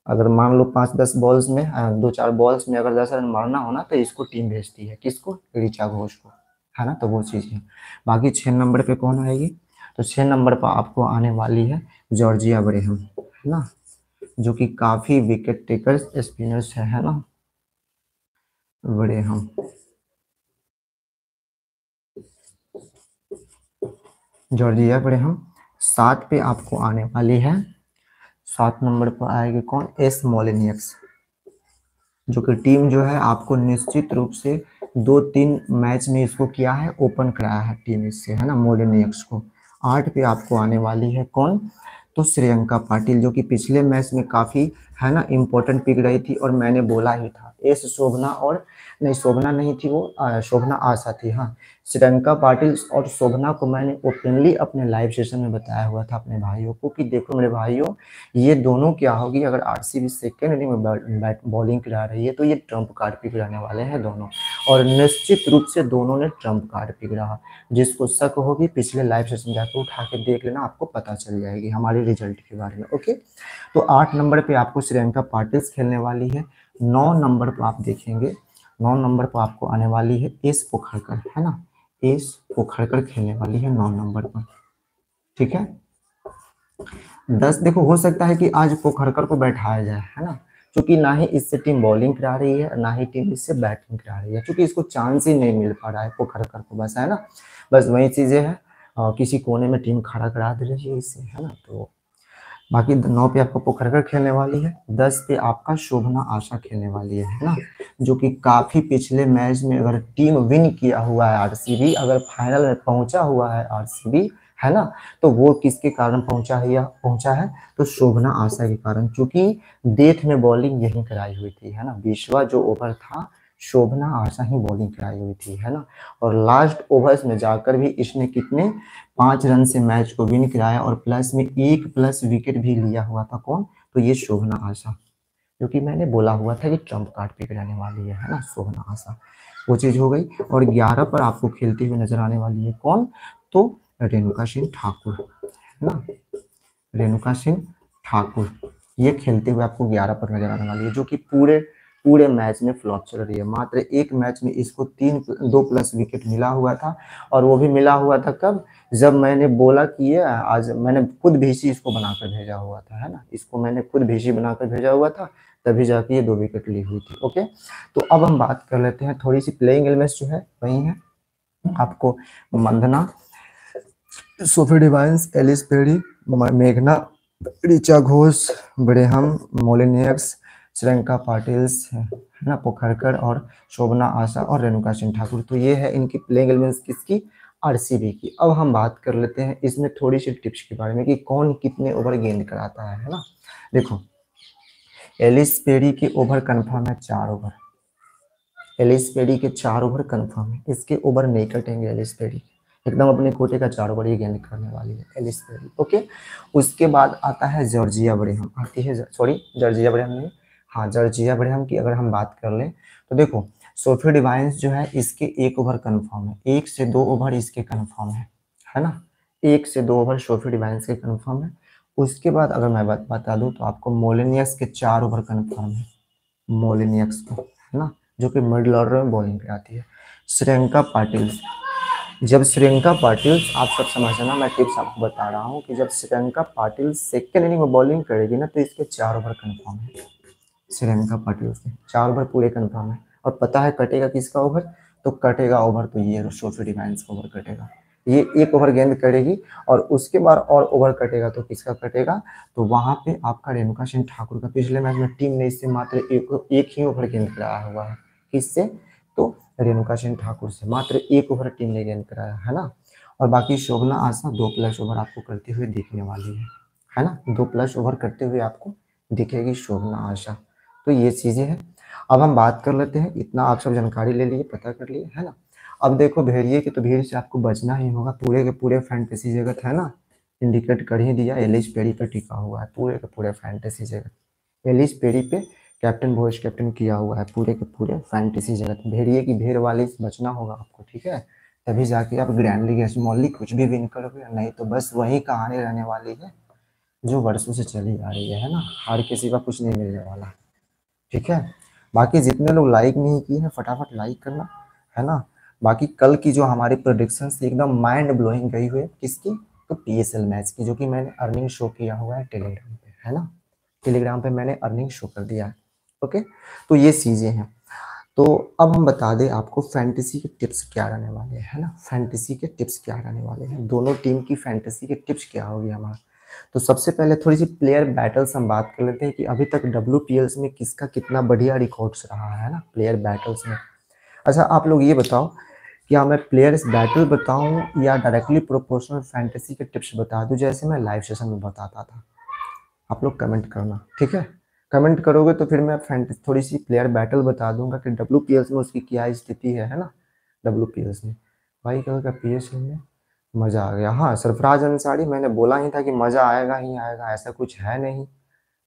अगर मान लो पाँच, दस बॉल्स में दो, चार बॉल्स में अगर दस रन मारना होना तो इसको टीम भेजती है। किसको? ऋचा घोष को, है ना? तो वो चीज़ है। बाकी छः नंबर पे कौन आएगी? तो छः नंबर पर आपको आने वाली है जॉर्जिया ब्रेहम है ना? जो कि काफ़ी विकेट टेकर्स स्पिनर्स है, है ना? बड़े हम जॉर्जिया बड़े हम सात पे आपको आने वाली है। सात नंबर पर आएगी कौन? S Molineux. जो कि टीम जो है आपको निश्चित रूप से दो तीन मैच में इसको किया है ओपन कराया है टीम इससे है ना मोलिनियक्स को। आठ पे आपको आने वाली है कौन? तो श्रेयंका पाटिल, जो कि पिछले मैच में काफ़ी है ना इम्पोर्टेंट पिक रही थी और मैंने बोला ही था। एस शोभना और नहीं, शोभना नहीं थी वो शोभना आशा थी हाँ। श्रियंका पाटिल और शोभना को मैंने ओपनली अपने लाइव सेशन में बताया हुआ था अपने भाइयों को कि देखो मेरे भाइयों, ये दोनों क्या होगी? अगर R C B second inning में बॉलिंग करा रही है तो ये ट्रंप कार्ड पिक रहने वाले हैं दोनों। और निश्चित रूप से दोनों ने ट्रंप कार्ड पिक रहा। जिसको शक होगी, पिछले लाइव सेशन जाकर उठा के देख लेना, आपको पता चल जाएगी हमारे रिज़ल्ट के बारे में ओके तो आठ नंबर पर आपको श्रीलंका पाटिल्स खेलने वाली है। नौ नंबर पर आप देखेंगे। नौ नंबर पर आपको आने वाली है। एस पोखरकर है ना? एस पोखरकर खेलने वाली है नौ नंबर पर। ठीक है? दस, देखो, हो सकता है कि आज पोखरकर को बैठाया जाए, है ना? क्योंकि ना ही इससे टीम बॉलिंग करा रही है, ना ही टीम इससे बैटिंग करा रही है, क्योंकि इसको चांस ही नहीं मिल पा रहा है पोखरकर को, बस, है ना? बस वही चीज़ें हैं। किसी कोने में टीम खड़ा करा दे रही है इससे है ना? तो बाकी नौ पे आपका पोखरकर खेलने वाली है। दस पे आपका शोभना आशा खेलने वाली है ना? जो कि काफ़ी पिछले मैच में अगर टीम विन किया हुआ है आरसीबी, अगर फाइनल में पहुँचा हुआ है आरसीबी, है ना? तो वो किसके कारण पहुँचा है या पहुँचा है? तो शोभना आशा के कारण, क्योंकि डेथ में बॉलिंग यही कराई हुई थी, है ना? विश्वा जो ओवर था शोभना, आशा ही बॉलिंग कराई हुई थी है ना? और लास्ट ओवर्स में जाकर भी इसने कितने? पाँच रन से मैच को विन कराया और प्लस में एक प्लस विकेट भी लिया हुआ था कौन? तो ये शोभना, आशा। क्योंकि मैंने बोला हुआ था कि ट्रंप कार्ड पे कराने वाली है है ना? शोभना, आशा। वो चीज़ हो गई और ग्यारह पर आपको खेलते हुए नज़र आने वाली है कौन? तो रेणुका सिंह ठाकुर, है ना? रेणुका सिंह ठाकुर, ये खेलते हुए आपको ग्यारह पर नज़र आने वाली है, जो कि पूरे पूरे मैच में फ्लॉप चल रही है। मात्र एक मैच में इसको तीन, दो प्लस विकेट मिला हुआ था और वो भी मिला हुआ था कब? जब मैंने बोला कि ये आज मैंने खुद भीसी इसको बनाकर भेजा हुआ था, है ना? इसको मैंने खुद भीसी बनाकर भेजा हुआ था, तभी जाके ये दो विकेट ली हुई थी, ओके? तो अब हम बात कर लेते हैं थोड़ी सी प्लेइंग एलिमेंट्स जो है, वही है। आपको Mandhana, Sophie Devine, Ellyse Perry मेघना रिचा घोष, ब्रेहम मोलिनियक्स श्रृंका पाटिल्स है ना पोखरकर और शोभना आशा और रेणुका सिंह ठाकुर। तो ये है इनकी प्लेइंग एलिमेंट्स किसकी? आरसीबी की। अब हम बात कर लेते हैं इसमें थोड़ी सी टिप्स के बारे में कि कौन कितने ओवर गेंद कराता है ना? देखो एलिस पेरी के ओवर कंफर्म है चार ओवर एलिस पेरी के चार ओवर कंफर्म है। इसके ओवर नहीं कटेंगे एलिस पेरी एकदम अपने कोटे का चार ओवर ये गेंद करने वाली है एलिस पेरी ओके उसके बाद आता है जॉर्जिया ब्रेहम आती है सॉरी जॉर्जिया ब्रेहम नहीं। हाँ जर्जिया ब्रहम की अगर हम बात कर लें तो देखो सोफी डिवाइंस जो है, इसके एक ओवर कन्फर्म है। एक से दो ओवर इसके कन्फर्म है है ना? एक से दो ओवर सोफी डिवाइंस के कन्फर्म है। उसके बाद अगर मैं बात, बता दूँ तो आपको मोलिनियस के चार ओवर कन्फर्म है। मोलिनियस को, है ना? जो कि मिडल ऑर्डर में बॉलिंग पे आती है। श्रियंका पाटिल जब श्रियंका पाटिल आप सब समझना मैं टिप्स आपको बता रहा हूँ कि जब श्रियंका पाटिल सेकेंड इनिंग में बॉलिंग करेगी ना तो इसके चार ओवर कन्फर्म है। श्रीलंका पार्टी उसने चार ओवर पूरे कन्फर्म है। और पता है कटेगा किसका ओवर तो कटेगा ओवर तो ये सोफी डिवाइंस का ओवर कटेगा। ये एक ओवर गेंद करेगी और उसके बाद और ओवर कटेगा तो किसका कटेगा? तो वहाँ पे आपका रेणुका सिंह ठाकुर का पिछले मैच में टीम ने इससे मात्र एक एक ही ओवर गेंद कराया हुआ है। किससे? तो रेणुका सिंह ठाकुर से मात्र एक ओवर टीम ने गेंद कराया, है ना? और बाकी शोभना आशा दो प्लस ओवर आपको करते हुए दिखने वाली है है ना? दो प्लस ओवर करते हुए आपको दिखेगी शोभना आशा। तो ये चीज़ें हैं। अब हम बात कर लेते हैं। इतना आप सब जानकारी ले लिए, पता कर लिए, है ना? अब देखो, भेड़िए की तो भीड़ से आपको बचना ही होगा। पूरे के पूरे फैंटेसी जगत है ना? इंडिकेट कर ही दिया एलिस पेरी पे टिका हुआ है। पूरे के पूरे फैंटेसी जगत। एलिस पेरी पे कैप्टन वॉइस कैप्टन किया हुआ है। पूरे के पूरे फैंटेसी जगत। भेड़िए की भेड़ वाली से बचना होगा आपको, ठीक है? तभी जाके आप ग्रैंड लीग स्मॉल लीग कुछ भी विन करोगे। नहीं तो बस वही कहानी रहने वाली है, जो वर्षों से चली आ रही है ना? हार के सिवा कुछ नहीं मिलने वाला। ठीक है? बाकी जितने लोग लाइक नहीं किए हैं, फटाफट लाइक करना, है ना? बाकी कल की जो हमारी प्रोडिक्शन एकदम माइंड ब्लोइंग गई हुई है। किसकी? तो पीएसएल मैच की, जो कि मैंने अर्निंग शो किया हुआ है टेलीग्राम पे, है ना? टेलीग्राम पे मैंने अर्निंग शो कर दिया है, ओके? तो ये चीज़ें हैं। तो अब हम बता दें आपको फैंटेसी के टिप्स क्या रहने वाले है ना? फैंटेसी के टिप्स क्या रहने वाले हैं? दोनों टीम की फैंटेसी के टिप्स क्या होगी हमारा? तो सबसे पहले थोड़ी सी प्लेयर बैटल्स हम बात कर लेते हैं कि अभी तक डब्ल्यू में किसका कितना बढ़िया रिकॉर्ड्स रहा है ना प्लेयर बैटल्स में। अच्छा आप लोग ये बताओ, क्या मैं प्लेयर्स बैटल बताऊँ या डायरेक्टली प्रोपोर्शनल फैंटेसी के टिप्स बता दूँ, जैसे मैं लाइव सेशन में बताता था? आप लोग कमेंट करना, ठीक है? कमेंट करोगे तो फिर मैं फैंटेसी थोड़ी सी प्लेयर बैटल बता दूँगा कि डब्ल्यू में उसकी क्या स्थिति है है ना? डब्ल्यू में। भाई, क्या पी एस में? मज़ा आ गया। हाँ सरफराज अंसारी मैंने बोला ही था कि मज़ा आएगा ही आएगा, ऐसा कुछ है नहीं।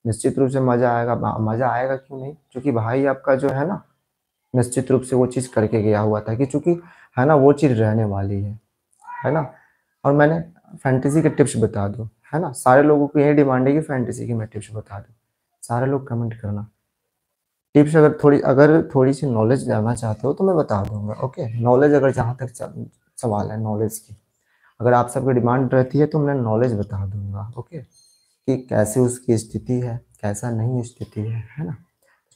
निश्चित रूप से मज़ा आएगा मज़ा आएगा क्यों नहीं? क्योंकि भाई आपका जो है ना, निश्चित रूप से वो चीज़ करके गया हुआ था कि चूँकि है ना, वो चीज़ रहने वाली है है ना? और मैंने फैंटेसी के टिप्स बता दो, है ना? सारे लोगों को यही डिमांड है कि फैंटेसी की मैं टिप्स बता दूँ। सारे लोग कमेंट करना। टिप्स अगर थोड़ी अगर थोड़ी सी नॉलेज जानना चाहते हो तो मैं बता दूँगा, ओके? नॉलेज अगर जहाँ तक सवाल है, नॉलेज की। अगर आप सबकी डिमांड रहती है तो मैं नॉलेज बता दूँगा ओके कि कैसे उसकी स्थिति है, कैसा नहीं स्थिति है है ना?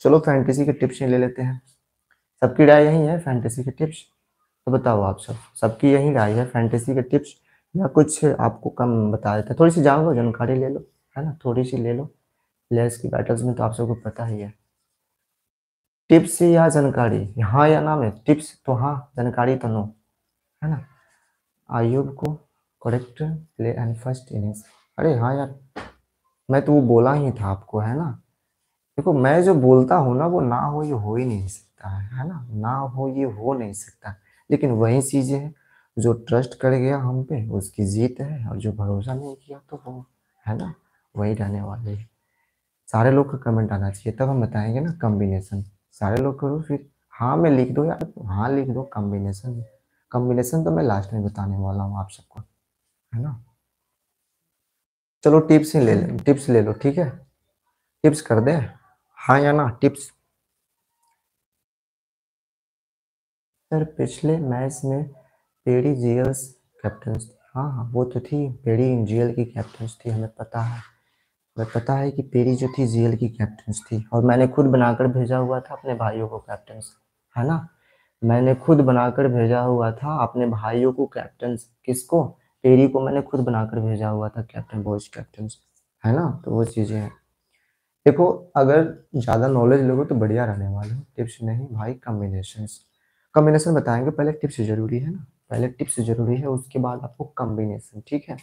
चलो फैंटेसी के टिप्स ले लेते हैं। सबकी राय यही है फैंटेसी के टिप्स तो बताओ आप सब, सबकी यही राय है फैंटेसी के टिप्स या कुछ आपको कम बता देते हैं? थोड़ी सी लो जानकारी ले लो, है ना? थोड़ी सी ले लो। प्लेयर्स की बैटल्स में तो आप सबको पता ही है। टिप्स या जानकारी? हाँ या ना में? टिप्स तो हाँ जानकारी तो नो है ना? आयुब को correct play and first innings अरे हाँ यार, मैं तो वो बोला ही था आपको, है ना? देखो, मैं जो बोलता हूँ ना, वो ना हो, ये हो ही नहीं सकता, है है ना? ना हो, ये हो नहीं सकता। लेकिन वही चीज़ें हैं, जो ट्रस्ट कर गया हम पे, उसकी जीत है, और जो भरोसा नहीं किया तो वो, है ना? वही रहने वाले सारे लोग का कमेंट आना चाहिए, तब हम बताएँगे ना कम्बिनेशन सारे लोग करो, फिर हाँ में लिख दो यार हाँ लिख दो कम्बिनेशन कम्बिनेशन तो मैं लास्ट में बताने वाला हूँ आप सबको, है ना? चलो टिप्स ही ले ले टिप्स ले लो, ठीक है? टिप्स कर दे। हाँ या ना टिप्स सर, पिछले मैच में पेड़ी जीएल्स कैप्टन हाँ हाँ वो तो थी, पेड़ी जीएल की कैप्टन थी, हमें पता है। हमें पता है कि पेड़ी जो थी, जीएल की कैप्टन थी। और मैंने खुद बनाकर भेजा हुआ था अपने भाइयों को कैप्टन है ना? मैंने खुद बनाकर भेजा हुआ था अपने भाइयों को कैप्टन किसको? पेरी को मैंने खुद बनाकर भेजा हुआ था कैप्टन बॉयज़ कैप्टन है ना? तो वो चीज़ें हैं। देखो, अगर ज़्यादा नॉलेज लोगे तो बढ़िया रहने वाले हो। टिप्स नहीं, भाई कम्बिनेशन कम्बिनेशन बताएँगे, पहले टिप्स ज़रूरी है ना? पहले टिप्स ज़रूरी है, उसके बाद आपको कम्बिनेशन ठीक है?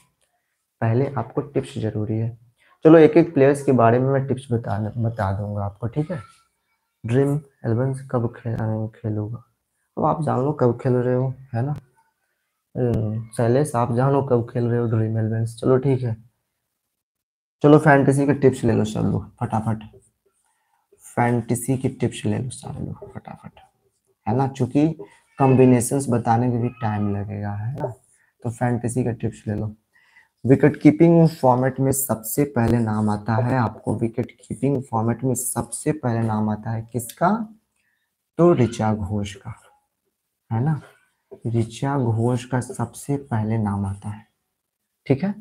पहले आपको टिप्स ज़रूरी है। चलो एक एक प्लेयर्स के बारे में मैं टिप्स बता बता दूँगा आपको, ठीक है? ड्रीम एलेवन कब खेल खेलूँगा? तो आप जान लो कब खेल रहे हो, है ना? शैलेश, आप जानो कब खेल रहे हो ड्रीम एलेवेंस चलो ठीक है। चलो फैंटेसी के टिप्स ले लो सब लोग फटाफट। फैंटेसी की टिप्स ले लो सारे लोग फटाफट। है ना? चूँकि कॉम्बिनेशंस बताने में भी टाइम लगेगा, है ना? तो फैंटेसी के टिप्स ले लो। विकेट कीपिंग फॉर्मेट में सबसे पहले नाम आता है आपको। विकेट कीपिंग फॉर्मेट में सबसे पहले नाम आता है किसका? तो ऋचा घोष का। है ना? ऋचा घोष का सबसे पहले नाम आता है। ठीक है?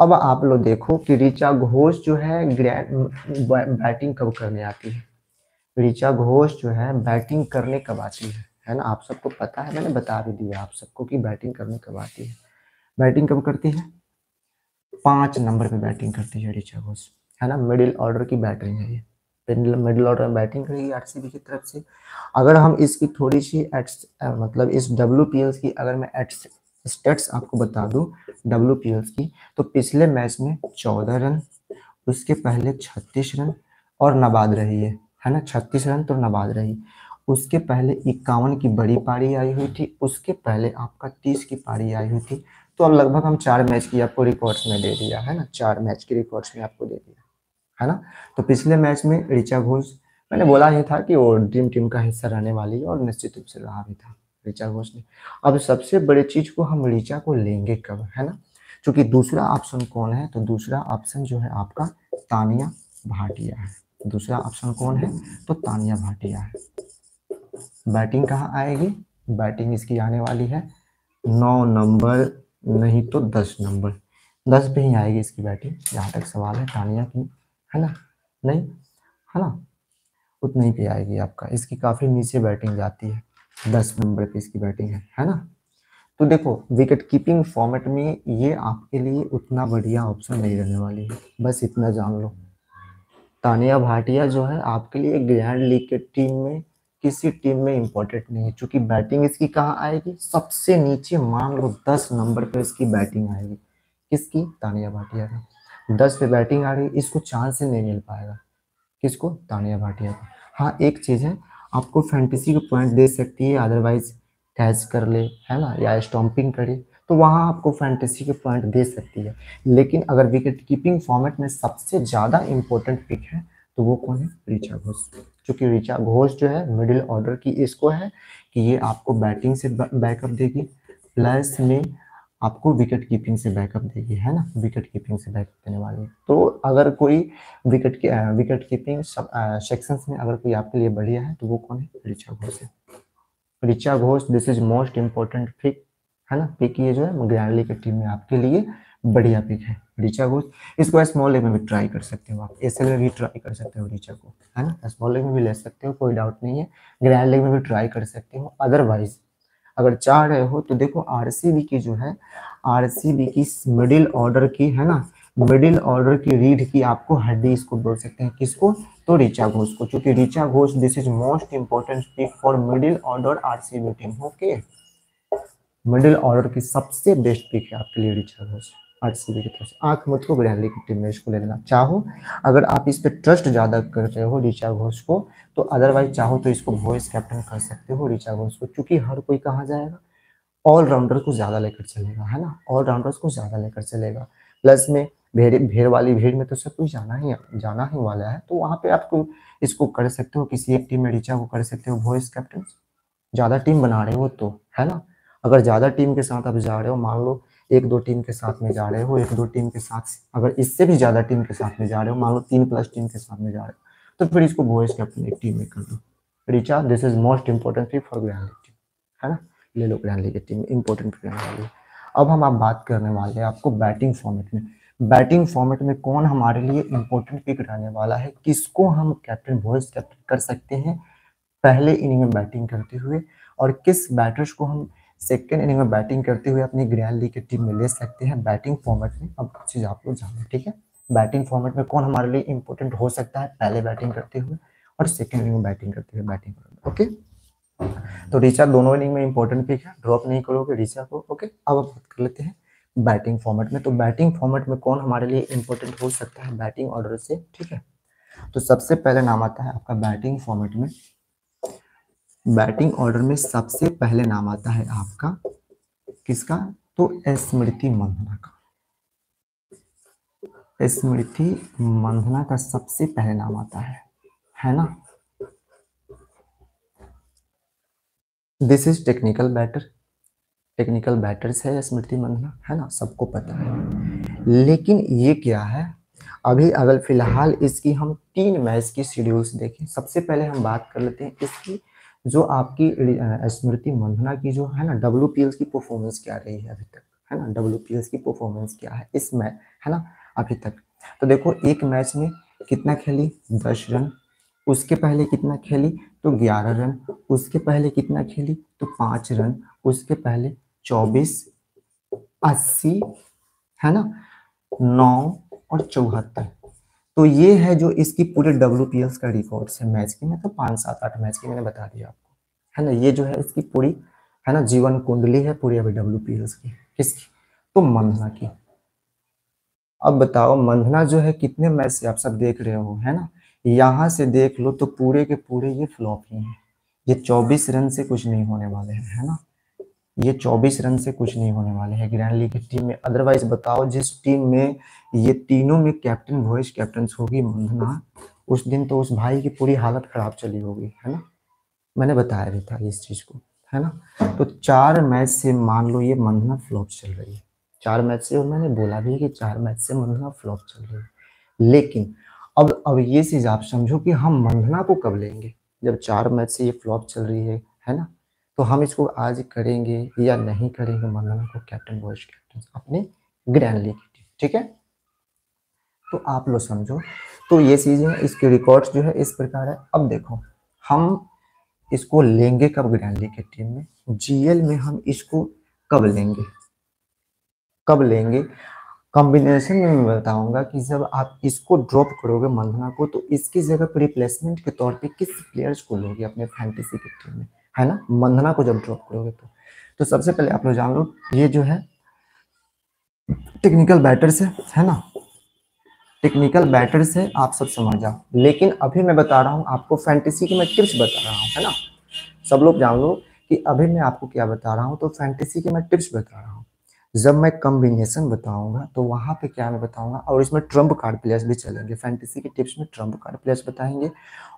अब आप लोग देखो कि ऋचा घोष जो है बैटिंग कब करने आती है? ऋचा घोष जो है बैटिंग करने कब आती है? है ना? आप सबको पता है, मैंने बता भी दिया आप सबको कि बैटिंग करने कब आती है। बैटिंग कब करती है? पाँच नंबर पे बैटिंग करती है ऋचा घोष। है ना? मिडिल ऑर्डर की बैटिंग है ये। मिडिल ऑर्डर में बैटिंग करेगी आरसीबी की तरफ़ से। अगर हम इसकी थोड़ी सी एट्स मतलब इस डब्ल्यू की अगर मैं एट्स स्टेट्स आपको बता दूँ डब्ल्यू की तो पिछले मैच में चौदह रन, उसके पहले छत्तीस रन और नबाद रही है है ना? छत्तीस रन तो नबाद रही। उसके पहले इक्यावन की बड़ी पारी आई हुई थी, उसके पहले आपका तीस की पारी आई हुई थी। तो अब लगभग हम चार मैच की आपको रिकॉर्ड्स में दे दिया, है ना? चार मैच की रिकॉर्ड्स में आपको दे दिया। है ना? तो पिछले मैच में ऋचा घोष, मैंने बोला ही था कि वो ड्रीम टीम का हिस्सा रहने वाली है और निश्चित रूप से रहा भी था ऋचा घोष ने। अब सबसे बड़ी चीज़ को हम ऋचा को लेंगे कब, है ना? क्योंकि दूसरा ऑप्शन कौन है? तो दूसरा ऑप्शन जो है आपका तानिया भाटिया है। दूसरा ऑप्शन कौन है? तो तानिया भाटिया है। बैटिंग कहाँ आएगी? बैटिंग इसकी आने वाली है नौ नंबर, नहीं तो दस नंबर। दस पे ही आएगी इसकी बैटिंग जहाँ तक सवाल है तानिया की। है ना? नहीं? है ना? उतनी पे आएगी आपका। इसकी काफ़ी नीचे बैटिंग जाती है। दस नंबर पे इसकी बैटिंग है है ना? तो देखो विकेट कीपिंग फॉर्मेट में ये आपके लिए उतना बढ़िया ऑप्शन नहीं रहने वाली है। बस इतना जान लो। तानिया भाटिया जो है, आपके लिए ग्रैंड लीग के टीम में, किसी टीम में इंपॉर्टेंट नहीं है। क्योंकि बैटिंग इसकी कहाँ आएगी? सबसे नीचे मान लो दस नंबर पर इसकी बैटिंग आएगी। किसकी? तानिया भाटिया की। दस पे बैटिंग आ रही है, इसको चांस ही नहीं मिल पाएगा। किसको? तानिया भाटिया को। हाँ एक चीज़ है, आपको फैंटेसी के पॉइंट दे सकती है अदरवाइज़ कैच कर ले, है ना? या स्टॉम्पिंग करे तो वहाँ आपको फैंटेसी के पॉइंट दे सकती है। लेकिन अगर विकेट कीपिंग फॉर्मेट में सबसे ज़्यादा इम्पोर्टेंट पिक है तो वो कौन है? रिचा घोष क्योंकि रिचा घोष जो है मिडिल ऑर्डर की इसको है कि ये आपको बैटिंग से बैकअप देगी। प्लस में आपको विकेट कीपिंग से बैकअप देगी, है ना? विकेट कीपिंग से बैकअप देने वाली है। तो अगर कोई विकेट विकेट कीपिंग सेक्शंस में अगर कोई आपके लिए बढ़िया है तो वो कौन है? ऋचा घोष है। Richa Ghosh this is most important pick है ना? पिक ये जो है ग्रैंडली की टीम में आपके लिए बढ़िया पिक है। ऋचा घोष इसको स्मॉल लेग में भी ट्राई कर सकते हो आप। एस में भी ट्राई कर सकते हो ऋचा को है ना? स्मॉल लेग में भी ले सकते हो, कोई डाउट नहीं है। ग्रैंड लेग में भी ट्राई कर सकते हो अदरवाइज़ अगर चाह रहे हो तो देखो आरसीबी की जो है आरसीबी की मिडिल ऑर्डर की है ना मिडिल ऑर्डर की रीड की आपको हड्डी इसको बोल सकते हैं। किसको? तो रिचा घोष को, क्योंकि Richa Ghosh this is most important pick for middle order RCB team okay middle order की सबसे बेस्ट पिक है आपके लिए रिचा घोष। आरसीबी की तरफ़ से आँख मत को ग्रैंडली की टीम में इसको ले लेना चाहो। अगर आप इस पर ट्रस्ट ज़्यादा करते हो रिचा घोष को तो अदरवाइज़ चाहो तो इसको वॉइस कैप्टन कर सकते हो रिचा घोष को, क्योंकि हर कोई कहाँ जाएगा? ऑलराउंडर को ज़्यादा लेकर चलेगा, है ना? ऑलराउंडर्स को ज़्यादा लेकर चलेगा। प्लस में भेड़ भेड़ वाली भीड़ में तो सब कुछ जाना ही जाना ही वाला है तो वहाँ पे आपको इसको कर सकते हो, किसी एक टीम में रिचा को कर सकते हो वॉइस कैप्टन ज़्यादा टीम बना रहे हो तो है ना? अगर ज़्यादा टीम के साथ आप जा रहे हो, मान लो एक दो टीम के साथ में जा रहे हो, एक दो टीम के साथ अगर इससे भी ज़्यादा टीम के साथ में जा रहे हो, मान लो तीन प्लस टीम के साथ में जा रहे हो तो फिर इसको वॉइस कैप्टन एक टीम में कर दो। Richa this is most important thing for grand league team है ना? ले लो ग्रैंड लीग टीम रहने वाली है अब हम आप बात करने वाले हैं आपको बैटिंग फॉर्मेट में। बैटिंग फॉर्मेट में कौन हमारे लिए इम्पोर्टेंट पिक रहने वाला है? किसको हम कैप्टन वॉइस कैप्टन कर सकते हैं पहले इनिंग में बैटिंग करते हुए? और किस बैटर्स को हम सेकेंड इनिंग में बैटिंग करते हुए अपनी ग्रैंड लीग की टीम में ले सकते हैं बैटिंग फॉर्मेट में। अब चीज़ आप लोग जानो ठीक है? बैटिंग फॉर्मेट में कौन हमारे लिए इंपॉर्टेंट हो सकता है? पहले बैटिंग करते हुए और सेकेंड इनिंग में बैटिंग करते हुए बैटिंग ओके? तो रिचा, दोनों इनिंग में इंपॉर्टेंट पिक है। ड्रॉप नहीं करोगे रिचा को, ओके? अब आप बात कर लेते हैं बैटिंग फॉर्मेट में। तो बैटिंग फॉर्मेट में कौन हमारे लिए इंपॉर्टेंट हो सकता है बैटिंग ऑर्डर से, ठीक है? तो सबसे पहले नाम आता है आपका बैटिंग फॉर्मेट में। बैटिंग ऑर्डर में सबसे पहले नाम आता है आपका। किसका? तो स्मृति मंधना का। स्मृति मंधना का सबसे पहले नाम आता है है ना? This is technical batter technical batters है स्मृति मंधना, है ना? सबको पता है। लेकिन ये क्या है? अभी अगर फ़िलहाल इसकी हम तीन मैच की शेड्यूल्स देखें, सबसे पहले हम बात कर लेते हैं इसकी जो आपकी स्मृति मंधना की जो है ना डब्ल्यू की परफॉर्मेंस क्या रही है अभी तक? है ना डब्ल्यू की परफॉर्मेंस क्या है? इस मैच है ना, अभी तक। तो देखो, एक मैच में कितना खेली? दस रन। उसके पहले कितना खेली? तो ग्यारह रन। उसके पहले कितना खेली? तो पाँच रन। उसके पहले चौबीस, अस्सी, है ना, नौ और चौहत्तर। तो ये है जो इसकी पूरे डब्ल्यू का रिकॉर्ड है मैच की। मतलब पाँच सात आठ मैच की मैंने बता दिया आपको। है ना? ये जो है इसकी पूरी, है ना, जीवन कुंडली है पूरी अभी डब्ल्यू की। किसकी? तो मंधना की। अब बताओ, मंधना जो है कितने मैच से आप सब देख रहे हो, है ना? यहाँ से देख लो तो पूरे के पूरे ये फ्लॉप ही है। ये चौबीस रन से कुछ नहीं होने वाले हैं, है ना? ये 24 रन से कुछ नहीं होने वाले हैं। ग्रैंड लीग की टीम में अदरवाइज़ बताओ, जिस टीम में ये तीनों में कैप्टन वॉइस कैप्टन होगी मंधना उस दिन तो उस भाई की पूरी हालत खराब चली होगी, है ना? मैंने बताया भी था इस चीज़ को, है ना? तो चार मैच से मान लो ये मंधना फ्लॉप चल रही है। चार मैच से, और मैंने बोला भी कि चार मैच से मंधना फ्लॉप चल रही है। लेकिन अब अब ये चीज़ आप समझो कि हम मंधना को कब लेंगे? जब चार मैच से ये फ्लॉप चल रही है है ना? तो हम इसको आज करेंगे या नहीं करेंगे मंदना को कैप्टन वाइस कैप्टन अपने ग्रैंड लीग की ठीक है? तो आप लोग समझो। तो ये चीज़ें इसके रिकॉर्ड्स जो है इस प्रकार है। अब देखो, हम इसको लेंगे कब ग्रैंड लीग की टीम में? जीएल में हम इसको कब लेंगे? कब लेंगे? कॉम्बिनेशन में मैं बताऊँगा कि जब आप इसको ड्रॉप करोगे मंधना को तो इसकी जगह पर रिप्लेसमेंट के तौर पे किस प्लेयर्स को लोगे अपने फैंटेसी की टीम में? है ना? मंदना को जब ड्रॉप करोगे तो। तो सबसे पहले आप लोग जान लो, ये जो है टेक्निकल बैटर से, है ना? टेक्निकल बैटर से आप सब समझ जाओ। लेकिन अभी मैं बता रहा हूँ, आपको फैंटेसी की मैं टिप्स बता रहा हूँ, है ना? सब लोग जान लो कि अभी मैं आपको क्या बता रहा हूँ तो फैंटेसी की मैं टिप्स बता रहा हूँ। जब मैं कॉम्बिनेशन बताऊँगा तो वहाँ पे क्या मैं बताऊँगा? और इसमें ट्रंप कार्ड प्लेयर्स भी चलेंगे। फैंटेसी के टिप्स में ट्रंप कार्ड प्लेयर्स बताएँगे।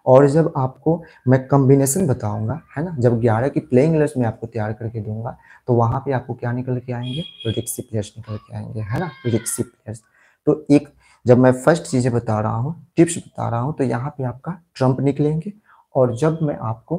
और जब आपको मैं कॉम्बिनेशन बताऊँगा, है ना? जब ग्यारह की प्लेइंग लिस्ट में आपको तैयार करके दूँगा तो वहाँ पे आपको क्या निकल के आएँगे? रिक्सी प्लेयर्स निकल के आएँगे, है ना? रिक्सी प्लेयर्स तो एक, जब मैं फ़र्स्ट चीज़ें बता रहा हूँ टिप्स बता रहा हूँ तो यहाँ पे आपका ट्रंप निकलेंगे। और जब मैं आपको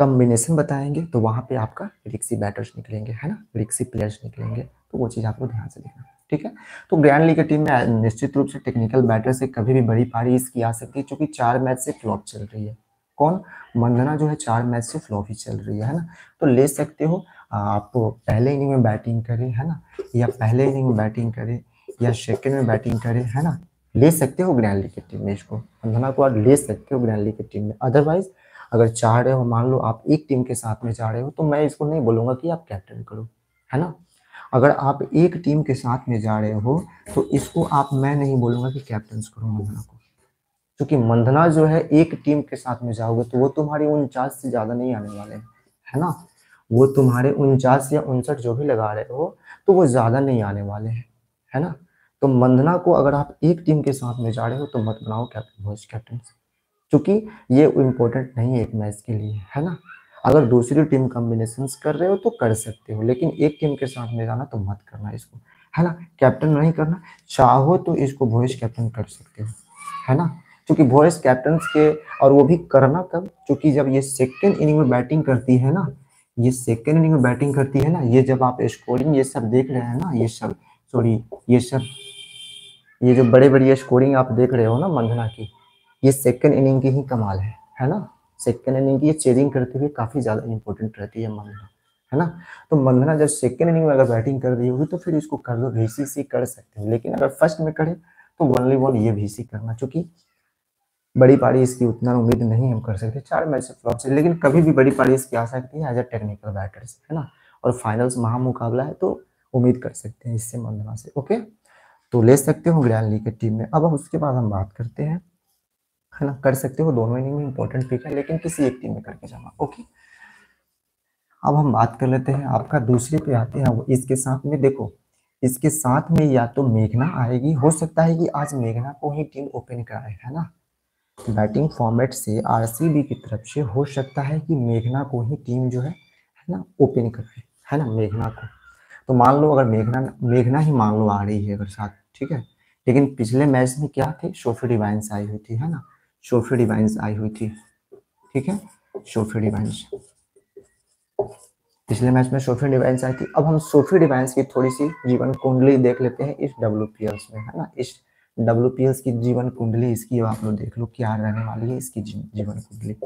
कम्बिनेशन बताएँगे तो वहाँ पे आपका रिक्सी बैटर्स निकलेंगे, है ना? रिक्सी प्लेयर्स निकलेंगे तो वो चीज़ आपको ध्यान से देखना, ठीक है? तो ग्रैंड लीग की टीम में निश्चित रूप से टेक्निकल बैटर से कभी भी बड़ी पारी इसकी आ सकती है, क्योंकि चार मैच से फ्लॉप चल रही है। कौन? मंदना जो है, चार मैच से फ्लॉप ही चल रही है ना? तो ले सकते हो आप पहले इनिंग में बैटिंग करें, है ना? या पहले इनिंग में बैटिंग करें, या सेकेंड में बैटिंग करें, है ना? ले सकते हो ग्रैंड लीग की टीम में इसको। मंदना को आप ले सकते हो ग्रैंड लीग की टीम में। अदरवाइज़ अगर चाह रहे हो, मान लो आप एक टीम के साथ में जा रहे हो तो मैं इसको नहीं बोलूँगा कि आप कैप्टन करो, है ना? अगर आप एक टीम के साथ में जा रहे हो तो इसको आप, मैं नहीं बोलूँगा कि कैप्टन करो मंधना को। क्योंकि मंधना जो है, एक टीम के साथ में जाओगे तो वो तुम्हारी उनचास से ज़्यादा नहीं आने वाले हैं, है ना? वो तुम्हारे उनचास या उनसठ जो भी लगा रहे हो तो वो ज़्यादा नहीं आने वाले हैं, है ना? तो मंधना को अगर आप एक टीम के साथ में जा रहे हो तो मत बनाओ कैप्टन वॉइस कैप्टन क्योंकि ये इम्पोर्टेंट नहीं है एक मैच के लिए, है ना? अगर दूसरी टीम कॉम्बिनेशन कर रहे हो तो कर सकते हो, लेकिन एक टीम के साथ में जाना तो मत करना इसको, है ना? कैप्टन नहीं करना, चाहो तो इसको वॉइस कैप्टन कर सकते हो, है ना? क्योंकि वॉइस कैप्टन के, और वो भी करना कब? क्योंकि जब ये सेकेंड इनिंग में बैटिंग करती है ना, ये सेकेंड इनिंग में बैटिंग करती है ना, ये जब आप स्कोरिंग ये सब देख रहे हैं ना, ये सब सॉरी ये सब, ये जो बड़े बड़ी स्कोरिंग आप देख रहे हो ना मंधना की ये सेकेंड इनिंग की ही कमाल है है ना? सेकेंड इनिंग की ये चेजिंग करते हुए काफ़ी ज़्यादा इंपॉर्टेंट रहती है मंधना है ना? तो मंदना जब सेकेंड इनिंग में अगर बैटिंग कर रही होगी तो फिर इसको कर दो सी कर सकते हो। लेकिन अगर फ़र्स्ट में करे तो वनली वन ये सी करना चूँकि बड़ी पारी इसकी उतना उम्मीद नहीं हम कर सकते, चार मैच से फ्लॉप से। लेकिन कभी भी बड़ी पारी इसकी आ सकती है एज अ टेक्निकल बैटर्स है ना? और फाइनल्स महामुकाबला है तो उम्मीद कर सकते हैं इससे मंदना से ओके तो ले सकते हो ग्रैंड लीग की टीम में। अब हम उसके बाद हम बात करते हैं है ना? कर सकते हो, दोनों इनिंग में इंपॉर्टेंट पिक है, लेकिन किसी एक टीम में करके जाना ओके अब हम बात कर लेते हैं आपका दूसरे पे आते हैं, वो इसके साथ में देखो, इसके साथ में या तो मेघना आएगी, हो सकता है कि आज मेघना को ही टीम ओपन कराए, है ना? बैटिंग फॉर्मेट से आरसीबी की तरफ़ से हो सकता है कि मेघना को ही टीम जो है है ना ओपन कराए, है ना, मेघना को। तो मान लो अगर मेघना मेघना ही मान लो आ रही है अगर साथ, ठीक है? लेकिन पिछले मैच में क्या थे? सोफी डिवाइंस आई हुई थी, है ना? सोफी डिवाइंस आई हुई थी। ठीक है? सोफी डिवाइंस पिछले मैच में सोफी डिवाइंस आई थी। अब हम सोफी डिवाइंस की थोड़ी सी जीवन कुंडली देख लेते हैं इस डब्ल्यू में, है ना? इस डब्ल्यू की जीवन कुंडली, इसकी आप लोग देख लो क्या रहने वाली है इसकी जीवन कुंडली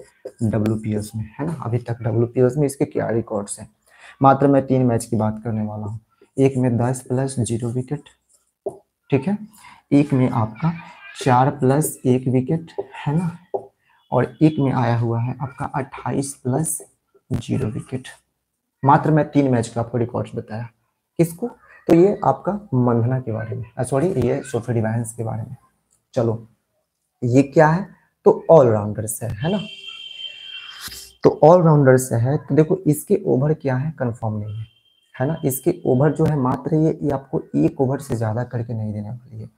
डब्ल्यू में, है ना? अभी तक डब्ल्यू में इसके क्या रिकॉर्ड्स हैं? मात्र मैं तीन मैच की बात करने वाला हूँ। एक में दस प्लस ज़ीरो विकेट ठीक है? एक में आपका चार प्लस एक विकेट है ना? और एक में आया हुआ है आपका अट्ठाईस प्लस ज़ीरो विकेट मात्र मैं तीन मैच का आपको रिकॉर्ड बताया। किसको? तो ये आपका मंधना के बारे में सॉरी ये सोफी डिवाइंस के बारे में। चलो ये क्या है? तो ऑलराउंडर्स है है ना? तो ऑलराउंडर्स है तो देखो इसके ओवर क्या है? कंफर्म नहीं है है ना? इसके ओवर जो है मात्र ये, ये आपको एक ओवर से ज़्यादा करके नहीं देने वाली है।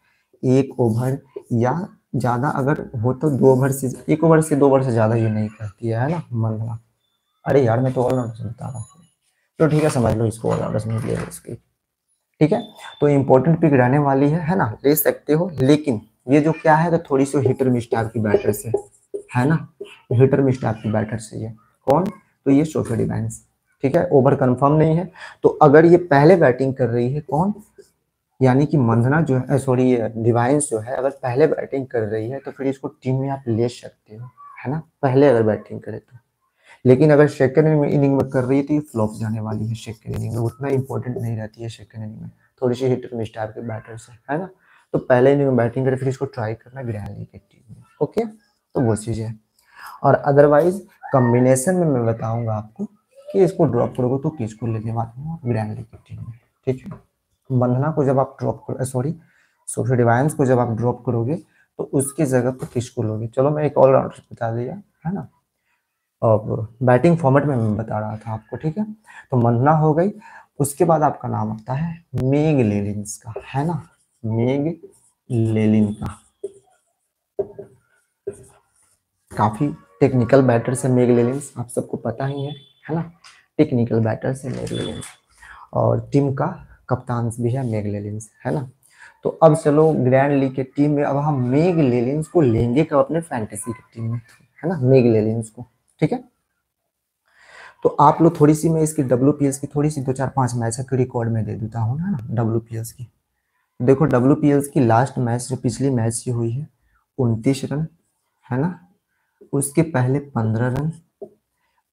एक ओवर या ज़्यादा अगर हो तो दो ओवर से, एक ओवर से दो ओवर से ज़्यादा ये नहीं करती है ना? मंदना अरे यार, मैं तो ऑलराउंडर से बता रहा। हूँ तो ठीक है, समझ लो इसको ऑलराउंडर में प्लेयर इसके। ठीक है? तो इंपॉर्टेंट पिक रहने वाली है है ना? ले सकते हो, लेकिन ये जो क्या है तो थोड़ी सी हिटर मिस टाइप की बैटर से, है ना? हिटर मिस टाइप की बैटर से ये। कौन? तो ये सोफे डिवाइंस ठीक है? ओवर कंफर्म नहीं है। तो अगर ये पहले बैटिंग कर रही है, कौन? यानी कि मंधना जो है सॉरी डिवाइंस जो है, अगर पहले बैटिंग कर रही है तो फिर इसको टीम में आप ले सकते हो, है ना? पहले अगर बैटिंग करे तो। लेकिन अगर सेकंड इनिंग में कर रही है तो ये फ्लॉप जाने वाली है सेकंड इनिंग में। उतना इंपॉर्टेंट नहीं रहती है सेकंड इनिंग में। थोड़ी सी हिटर मिस टाइप के बैटर से है ना? तो पहले इनिंग में बैटिंग करे, फिर इसको ट्राई करना लीग की टीम में ओके तो वो चीज़ है। और अदरवाइज़ कॉम्बिनेशन में मैं बताऊँगा आपको कि इसको ड्रॉप करोगे तो किसको लेने वाला हूँ लीग की टीम में, ठीक है? बंधना को जब आप ड्रॉप करो सॉरी सोशल डिवाइंस को जब आप ड्रॉप करोगे तो उसकी जगह पर किसको लोगे? चलो मैं एक ऑलराउंडर बता दिया, है ना? और बैटिंग फॉर्मेट में मैं बता रहा था आपको, ठीक है? तो मंधना हो गई, उसके बाद आपका नाम आता है मेग लेलिंस का, है ना? मेग लेलिन का। काफ़ी टेक्निकल बैटर से मेग लेलिंस, आप सबको पता ही है है ना? टेक्निकल बैटर से मेग लेलिंस। और टीम का कप्तान भी है, मेग लेलिंस है ना? तो अब चलो ग्रैंड लीग के टीम में, अब हम मेग लेलिंस को लेंगे कब अपने फैंटेसी की टीम में, है ना? मेग लेलिंस को, ठीक है? तो आप लोग थोड़ी सी मैं इसकी डब्ल्यू की थोड़ी सी दो चार पाँच मैच का रिकॉर्ड में दे देता हूँ ना? डब्ल्यू की। देखो डब्ल्यू की लास्ट मैच जो पिछली मैच की हुई है, उनतीस रन, है ना? उसके पहले पंद्रह रन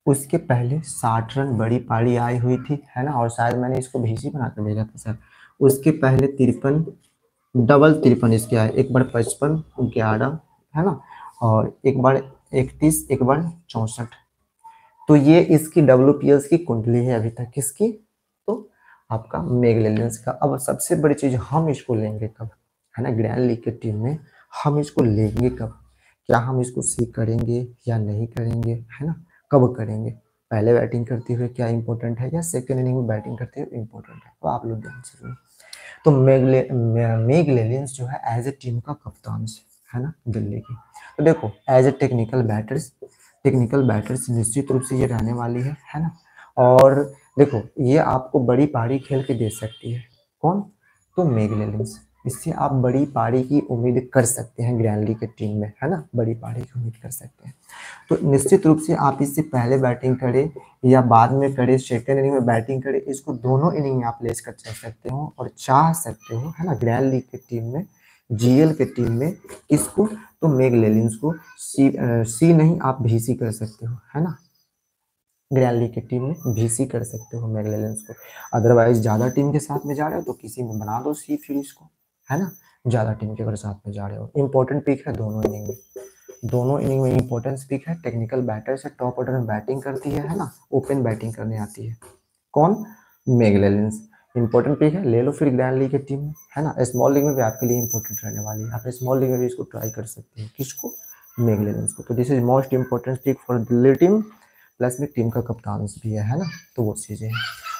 उसके पहले साठ रन बड़ी पारी आई हुई थी, है ना? और शायद मैंने इसको भेजी बना कर भेजा था सर। उसके पहले तिरपन, डबल तिरपन इसके आए। एक बार पचपन, ग्यारह, है ना? और एक बार इकतीस, एक बार चौंसठ। तो ये इसकी डब्ल्यू की कुंडली है अभी तक किसकी तो आपका मेगलेंस का। अब सबसे बड़ी चीज़, हम इसको लेंगे कब? है ना? ग्रैंड लीग के टीम में हम इसको लेंगे कब? क्या हम इसको सीख करेंगे या नहीं करेंगे? है ना? कब करेंगे? पहले बैटिंग करते हुए क्या इंपॉर्टेंट है या सेकेंड इनिंग में बैटिंग करते हुए इंपॉर्टेंट है? तो आप लोग ध्यान से तो मेगले मेग लेलियंस जो है एज ए टीम का कप्तान है ना, दिल्ली की। तो देखो as a technical batters technical batters निश्चित रूप से ये रहने वाली है है ना? और देखो, ये आपको बड़ी पारी खेल के दे सकती है। कौन? तो मेग लेलिंस इससे आप बड़ी पारी की उम्मीद कर सकते हैं ग्रैंड लीग की टीम में है ना? बड़ी पारी की उम्मीद कर सकते हैं। तो निश्चित रूप से आप इससे पहले बैटिंग करें या बाद में करें सेकेंड इनिंग में बैटिंग करें इसको दोनों इनिंग में आप ले कर सकते हो और चाह सकते हो है ना? ग्रैंड लीग की टीम में जीएल के टीम में किसको तो मेग लेलिंस को सी आ, सी नहीं आप भीसी कर सकते हो है ना? ग्रैंड लीग की टीम में भीसी कर सकते हो मेग लेलिंस को। अदरवाइज़ ज़्यादा टीम के साथ में जा रहे हो तो किसी में बना दो सी फिर इसको है ना? ज़्यादा टीम के अगर साथ में जा रहे हो। इंपॉर्टेंट पिक है दोनों इनिंग में। दोनों इनिंग में इंपॉर्टेंस पिक है। टेक्निकल बैटर से टॉप ऑर्डर में बैटिंग करती है है ना? ओपन बैटिंग करने आती है। कौन? मेगलेलेंस इंपॉर्टेंट पिक है, ले लो फिर ग्रैंड लीग की टीम में, है ना? स्मॉल लीग में भी आपके लिए इंपॉर्टेंट रहने वाली है। आप स्मॉल लीग में भी इसको ट्राई कर सकते हैं। किसको? मेगलेलेंस को। तो this is most important pick for Delhi team plus में टीम का कप्तान भी है है ना? तो वो चीज़ें हैं।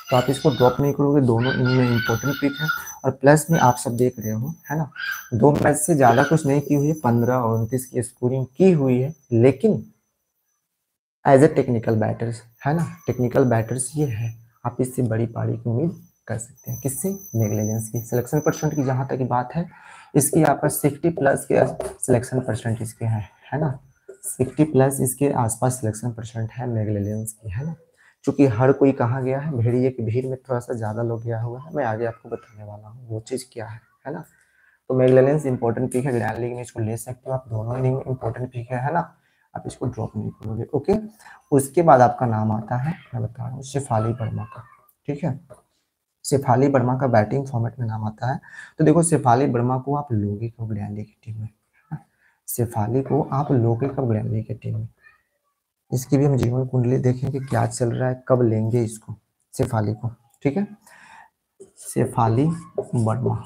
तो आप इसको ड्रॉप नहीं करोगे। दोनों इनमें इंपॉर्टेंट पिक है। और प्लस में आप सब देख रहे हो, है ना? दो मैच से ज़्यादा कुछ नहीं की हुई है, पंद्रह और उनतीस की स्कोरिंग की हुई है, लेकिन एज ए टेक्निकल बैटर्स है ना? टेक्निकल बैटर्स ये है, आप इससे बड़ी पारी की उम्मीद कर सकते हैं। किससे? नेग्लिजेंस की। सिलेक्शन परसेंट की जहाँ तक बात है, इसकी आपका सिक्सटी प्लस के सिलेक्शन परसेंट इसके हैं, है ना? सिक्सटी प्लस इसके आसपास सिलेक्शन परसेंट है मेगलेलियंस की, है ना? चूँकि हर कोई कहाँ गया है? भेड़िए की भीड़ में थोड़ा सा ज़्यादा लोग गया हुआ है। मैं आगे आपको बताने वाला हूँ वो चीज़ क्या है है ना? तो मेगलेलियंस इंपॉर्टेंट पिक है ग्रैंड लीग में इसको ले सकते हो आप दोनों इनिंग में इंपॉर्टेंट पिक है, है ना? आप इसको ड्रॉप नहीं करोगे ओके उसके बाद आपका नाम आता है मैं बता रहा हूँ शेफाली वर्मा का ठीक है? शेफाली वर्मा का बैटिंग फॉर्मेट में नाम आता है। तो देखो शेफाली वर्मा को आप लोगे कब ग्रैंड लीग की टीम में शेफाली को आप लोगे कब ग्रैंड लीग की टीम में? इसकी भी हम जीवन कुंडली देखें कि क्या चल रहा है, कब लेंगे इसको, शेफाली को, ठीक है? Shafali Verma.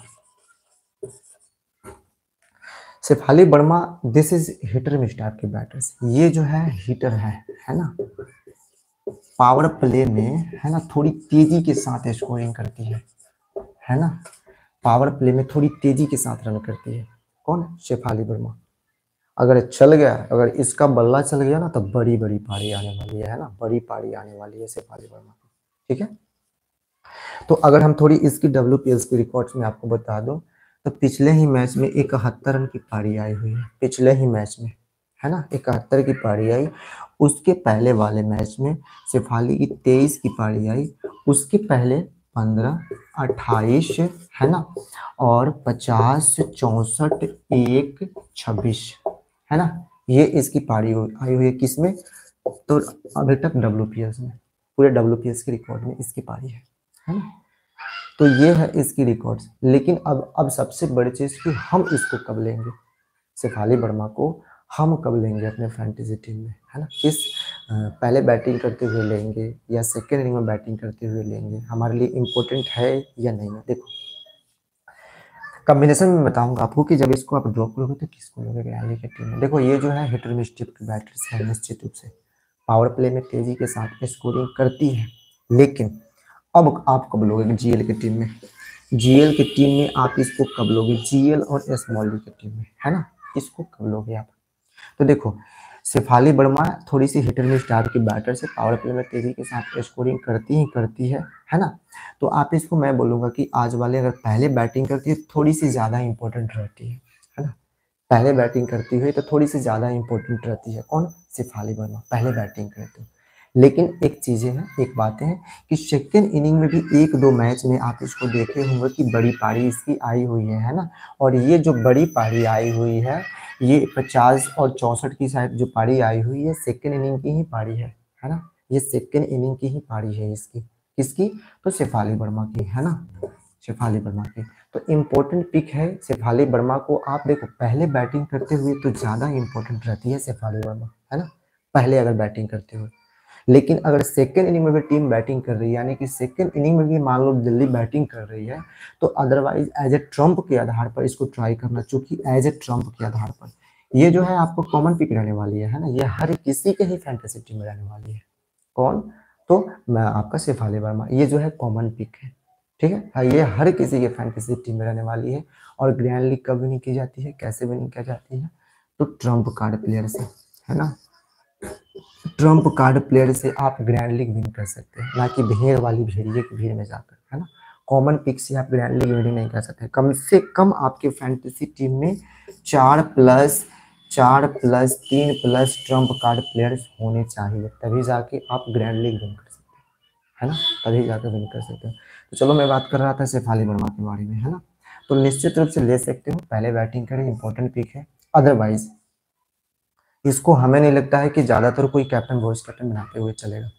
Shafali Verma this is hitter mister के बैटर्स ये जो है हिटर है है ना? पावर प्ले में, है ना, थोड़ी तेज़ी के साथ स्कोरिंग करती है है ना? पावर प्ले में थोड़ी तेज़ी के साथ रन करती है। कौन? शेफाली वर्मा। अगर चल गया, अगर इसका बल्ला चल गया ना तो बड़ी बड़ी पारी आने वाली है ना? बड़ी पारी आने वाली है शेफाली वर्मा ठीक है? तो अगर हम थोड़ी इसकी डब्ल्यू पी एस की रिकॉर्ड्स में आपको बता दो तो पिछले ही मैच में इकहत्तर रन की पारी आई हुई है, पिछले ही मैच में, है ना? इकहत्तर की पारी आई। उसके पहले वाले मैच में शेफाली की तेईस की पारी आई, उसके पहले पंद्रह, अट्ठाईस, है ना? और पचास, चौसठ, एक, छब्बीस। है ना? ये इसकी पारी आई हुई है किसमें? तो अभी तक डब्ल्यू में, पूरे डब्ल्यू के रिकॉर्ड में इसकी पारी है है ना? तो ये है इसकी रिकॉर्ड्स लेकिन अब अब सबसे बड़ी चीज़ कि हम इसको कब लेंगे? शेफाली वर्मा को हम कब लेंगे अपने फैंटेसी टीम में, है ना? किस पहले बैटिंग करते हुए लेंगे या सेकेंड इनिंग में बैटिंग करते हुए लेंगे? हमारे लिए इम्पोर्टेंट है या नहीं? है देखो कॉम्बिनेशन में बताऊँगा आपको कि जब इसको आप ड्रॉप करोगे तो किसको लोगे आगे के टीम में देखो, ये जो है हिटर मिस्टिप की बैटर्स है, निश्चित रूप से। पावर प्ले में तेज़ी के साथ स्कोरिंग करती है। लेकिन अब आप कब लोगे जीएल की टीम में? जीएल की टीम में आप इसको कब लोगे? जीएल और एस मॉल की टीम में, है ना? इसको कब लोगे आप? तो देखो शेफाली वर्मा थोड़ी सी हिटर मिस टाइप की बैटर से पावर प्ले में तेज़ी के साथ स्कोरिंग करती ही करती है है ना? तो आप इसको मैं बोलूँगा कि आज वाले अगर पहले बैटिंग करती है थोड़ी सी ज़्यादा इंपॉर्टेंट रहती है है ना? पहले बैटिंग करती हुई तो थोड़ी सी ज़्यादा इंपॉर्टेंट रहती है। कौन? शेफाली वर्मा, पहले बैटिंग करती है लेकिन एक चीज़ें हैं, एक बातें हैं कि सेकेंड इनिंग में भी एक दो मैच में आप इसको देखे होंगे कि बड़ी पारी इसकी आई हुई है है ना? और ये जो बड़ी पारी आई हुई है ये पचास और चौसठ की शायद जो पारी आई हुई है सेकेंड इनिंग की ही पारी है है ना? ये सेकेंड इनिंग की ही पारी है इसकी। किसकी? तो शेफाली वर्मा की, है ना? शेफाली वर्मा की। तो इम्पोर्टेंट पिक है शेफाली वर्मा को। आप देखो, पहले बैटिंग करते हुए तो ज़्यादा इम्पोर्टेंट रहती है शेफाली वर्मा, है ना? पहले अगर बैटिंग करते हुए। लेकिन अगर सेकेंड इनिंग में भी टीम बैटिंग कर रही है यानी कि सेकेंड इनिंग में भी मान लो दिल्ली बैटिंग कर रही है तो अदरवाइज़ एज ए ट्रंप के आधार पर इसको ट्राई करना चूँकि एज ए ट्रंप के आधार पर ये जो है आपको कॉमन पिक रहने वाली है ना? ये हर किसी के ही फैंटेसी टीम में रहने वाली है। कौन? तो मैं आपका शेफाली वर्मा ये जो है कॉमन पिक है ठीक है? हाँ, ये हर किसी के फैंटेसी टीम में रहने वाली है और ग्रैंड लीग कब विनिंग की जाती है कैसे विनिंग की जाती है तो ट्रंप कार्ड प्लेयर से है ना? ट्रंप कार्ड प्लेयर से आप ग्रैंड लीग विन कर सकते हैं ना कि भीड़ वाली भेड़िए की भीड़ में जाकर, है ना? कॉमन पिक से आप ग्रैंड लीग विन नहीं कर सकते। कम से कम आपके फैंटेसी टीम में चार प्लस चार प्लस तीन प्लस ट्रंप कार्ड प्लेयर्स होने चाहिए, तभी जाके आप ग्रैंड लीग विन कर सकते हैं, है ना? तभी जाकर विन कर सकते हैं। तो चलो मैं बात कर रहा था शेफाली वर्मा के बारे में, है ना? तो निश्चित रूप से ले सकते हो, पहले बैटिंग करें इंपॉर्टेंट पिक है अदरवाइज़ इसको हमें नहीं लगता है कि ज़्यादातर कोई कैप्टन वॉइस कैप्टन बनाते हुए चलेगा।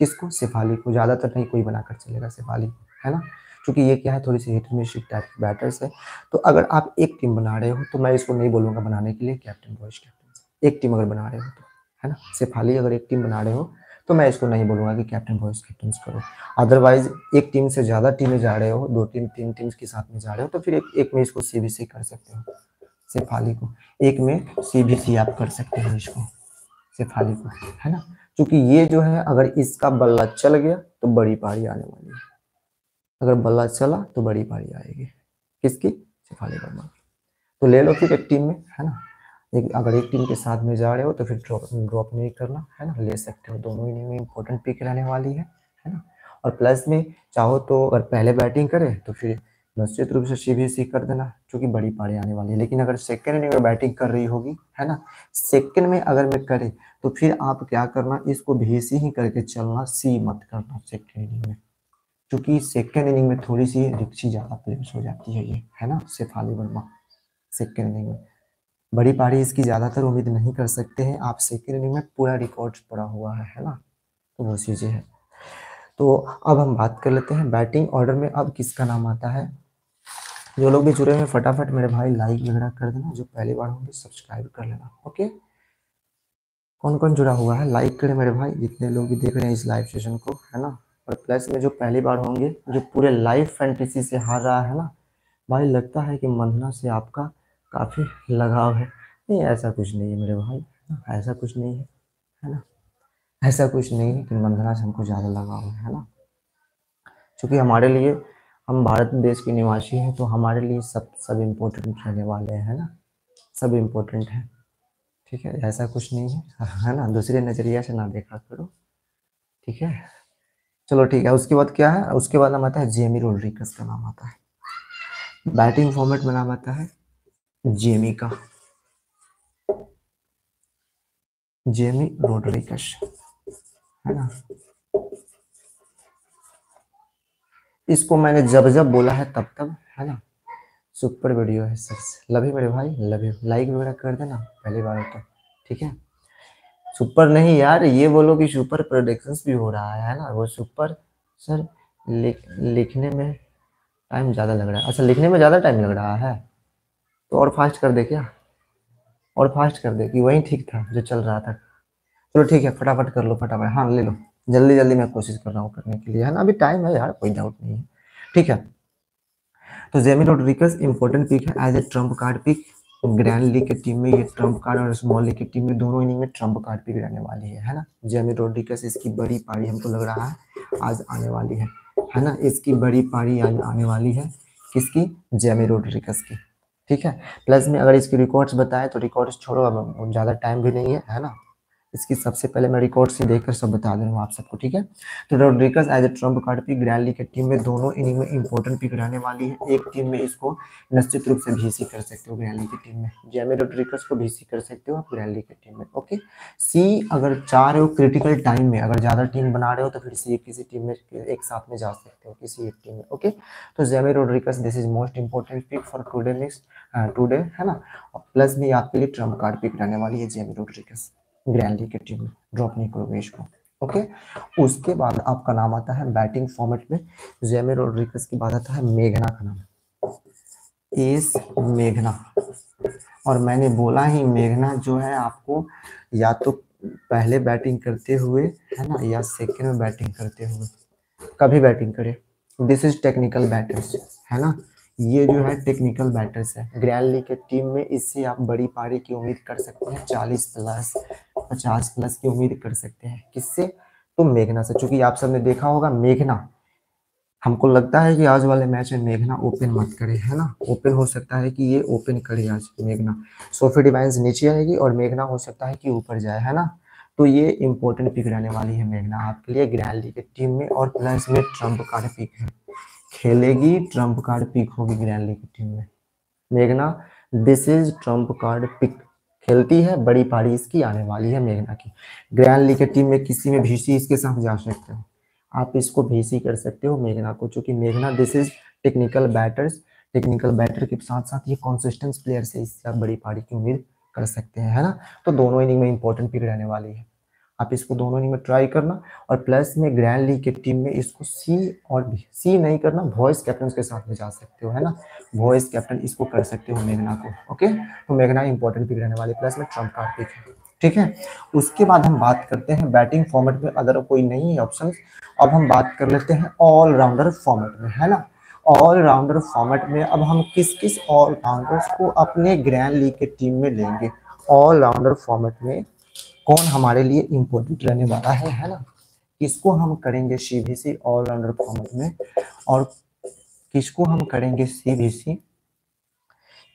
किसको? सिफाली को। ज़्यादातर नहीं कोई बनाकर चलेगा सिफाली है ना? क्योंकि ये क्या है? थोड़ी सी हिट टाइप की बैटर्स है। तो अगर आप एक टीम बना रहे हो तो मैं इसको नहीं बोलूँगा बनाने के लिए कैप्टन वॉइस कैप्टन एक टीम अगर बना रहे हो तो है ना? सिफाली अगर एक टीम बना रहे हो तो मैं इसको नहीं बोलूँगा कि कैप्टन वॉइस कैप्टन करो। अदरवाइज़ एक टीम से ज़्यादा टीमें जा रहे हो दो टीम तीन टीम्स के साथ में जा रहे हो तो फिर एक, एक में इसको सी कर सकते हो। शेफाली को। एक में सी बी सी आप कर सकते हो इसको, शेफाली को, है ना? क्योंकि ये जो है, अगर इसका बल्ला चल गया तो बड़ी पारी आने वाली है। अगर बल्ला चला तो बड़ी पारी आएगी। किसकी? शेफाली वर्मा की। तो ले लो फिर एक टीम में, है ना? एक, अगर एक टीम के साथ में जा रहे हो तो फिर ड्रॉप ड्रॉप नहीं करना, है ना? ले सकते हो, दोनों इनिंग में इंपॉर्टेंट पिक रहने वाली है है ना? और प्लस में चाहो तो अगर पहले बैटिंग करे तो फिर निश्चित रूप से सी सी कर देना क्योंकि बड़ी पारी आने वाली है। लेकिन अगर सेकेंड में बैटिंग कर रही होगी, है ना? सेकेंड में अगर मैं करे तो फिर आप क्या करना, इसको भी ही करके चलना सी मत करना सेकेंड इनिंग में। क्योंकि सेकेंड इनिंग में थोड़ी सी रिक्सी ज़्यादा प्लेस हो जाती है ये, है ना? शेफाली वर्मा सेकेंड इनिंग में। बड़ी पारी इसकी ज़्यादातर उम्मीद नहीं कर सकते हैं। आप सेकेंड इनिंग में पूरा रिकॉर्ड पड़ा हुआ है है ना? तो वो चीज़ें हैं। तो अब हम बात कर लेते हैं। बैटिंग ऑर्डर में अब किसका नाम आता है? जो लोग भी जुड़े हैं, फटाफट मेरे भाई लाइक वगैरह कर देना, जो पहली बार होंगे सब्सक्राइब कर लेना ओके कौन कौन जुड़ा हुआ है? लाइक करें मेरे भाई, जितने लोग भी देख रहे हैं इस लाइव सेशन को, है ना? और प्लस में जो पहली बार होंगे, जो पूरे लाइव फैंटेसी से हार रहा है ना, भाई लगता है कि मंधना से आपका काफ़ी लगाव है। नहीं, ऐसा कुछ नहीं है मेरे भाई, ऐसा कुछ नहीं है है ना? ऐसा कुछ नहीं है कि मंधना से हमको ज़्यादा लगाव है ना? क्योंकि हमारे लिए हम भारत देश के निवासी हैं तो हमारे लिए सब सब इम्पोर्टेंट रहने वाले हैं ना? सब इम्पोर्टेंट है। ठीक है? ऐसा कुछ नहीं है है ना? दूसरे नज़रिया से ना देखा करो। ठीक है? चलो ठीक है, उसके बाद क्या है? उसके बाद नाम आता है जेमी रोड्रिकस का नाम आता है। बैटिंग फॉर्मेट में नाम आता है जेमी का। जेमी रोड्रिकस है ना? इसको मैंने जब जब बोला है तब तब, है ना? सुपर वीडियो है सर लव यू मेरे भाई लव यू लाइक वगैरह कर देना, पहली बार तो ठीक है? सुपर नहीं यार, ये बोलो कि सुपर प्रोडक्शन भी हो रहा है ना? वो सुपर, सर लिख लिखने में टाइम ज़्यादा लग रहा है। अच्छा लिखने में ज़्यादा टाइम लग रहा है? तो और फास्ट कर दे क्या? और फास्ट कर दे कि वही ठीक था जो चल रहा था। चलो ठीक है, फटाफट कर लो, फटाफट। हाँ ले लो। जल्दी जल्दी मैं कोशिश कर रहा हूँ करने के लिए, है ना? अभी टाइम है यार, कोई डाउट नहीं है। ठीक है। तो जेमी रोड्रिकस इंपॉर्टेंट पिक है as a trump card pick grand league की टीम में ये ट्रंप कार्ड और स्मॉल लीग की टीम में दोनों इनिंग में ट्रंप कार्ड पिक रहने वाली है है ना? जेमी रोड्रिकस इसकी बड़ी पारी हमको लग रहा है, आज आने वाली है है ना? इसकी बड़ी पारी आज आने वाली है। किसकी? जेमी रोड्रिकस की। ठीक है? प्लस में अगर इसके रिकॉर्ड्स बताएँ तो रिकॉर्ड्स छोड़ो, अब ज़्यादा टाइम भी नहीं है है ना? इसकी सबसे पहले मैं रिकॉर्ड से देखकर सब बता दे रहा हूँ आप सबको, ठीक है? तो Rodrigues as a trump card pick league की टीम में दोनों इनिंग में इंपॉर्टेंट पिक रहने वाली है। एक टीम में इसको निश्चित रूप से भीसी कर सकते हो लीग की टीम में। जेमे रोड्रिकस को भीसी कर सकते हो आप लीग की टीम में, ओके? सी अगर चाह रहे हो क्रिटिकल टाइम में, अगर ज़्यादा टीम बना रहे हो तो फिर सी किसी टीम में, एक साथ में जा सकते हो किसी एक टीम में, ओके? तो Jemimah Rodrigues this is most important pick for today next today है ना? प्लस भी आपके लिए ट्रंप कार्ड पिक रहने वाली है जेमे रोड्रिकस ग्रैंड की टीम में ड्रॉप नहीं करोगे इसको, ओके? उसके बाद आपका नाम आता है बैटिंग फॉर्मेट में जेमे रोड्रिकस के बाद आता है मेघना का नाम। एस मेघना। और मैंने बोला ही, मेघना जो है आपको या तो पहले बैटिंग करते हुए, है ना, या सेकेंड में बैटिंग करते हुए, कभी बैटिंग करे। दिस इज़ टेक्निकल बैटर्स है ना? ये जो है टेक्निकल बैटर्स है। ग्रैंड लीग के टीम में इससे आप बड़ी पारी की उम्मीद कर सकते हैं चालीस प्लस पचास प्लस की उम्मीद कर सकते हैं। किससे? तो मेघना से। चूँकि आप सबने देखा होगा मेघना हमको लगता है कि आज वाले मैच में मेघना ओपन मत करे है ना? ओपन हो सकता है कि ये ओपन करे आज मेघना। सोफी डिवाइंस नीचे आएगी और मेघना हो सकता है कि ऊपर जाए है ना? तो ये इंपॉर्टेंट पिक रहने वाली है मेघना आपके लिए ग्रैंड लीग की टीम में और प्लस में ट्रंप कार्ड पिक है। खेलेगी ट्रंप कार्ड पिक होगी ग्रैंड लीग की टीम में। मेघना this is trump card pick खेलती है, बड़ी पारी इसकी, आने वाली है मेघना की। ग्रैंड लीग की टीम में किसी में भीसी इसके साथ जा सकते हो। आप इसको भीसी कर सकते हो मेघना को चूँकि मेघना this is technical batters technical batter के साथ साथ ये कॉन्सिस्टेंस प्लेयर से इससे बड़ी पारी की उम्मीद कर सकते हैं, है ना? तो दोनों इनिंग में इंपॉर्टेंट पिक रहने वाली है। आप इसको दोनों इनिंग में ट्राई करना और प्लस में ग्रैंड लीग की टीम में इसको सी और भी सी नहीं करना वॉइस कैप्टन के साथ में जा सकते हो, है ना? वॉइस कैप्टन इसको कर सकते हो मेघना को ओके तो मेघना इंपॉर्टेंट पिक रहने वाली प्लस में ट्रंप कार्ड है, ठीक है? उसके बाद हम बात करते हैं बैटिंग फॉर्मेट में, अगर कोई नहीं है ऑप्शन अब हम बात कर लेते हैं ऑलराउंडर फॉर्मेट में, है ना? ऑलराउंडर फॉर्मेट में अब हम किस किस ऑलराउंडर्स को अपने ग्रैंड लीग के टीम में लेंगे? ऑलराउंडर फॉर्मेट में कौन हमारे लिए इम्पोर्टेंट रहने वाला है है ना? किसको हम करेंगे सीबीसी ऑलराउंडर फॉर्मेट में और किसको हम करेंगे सीबीसी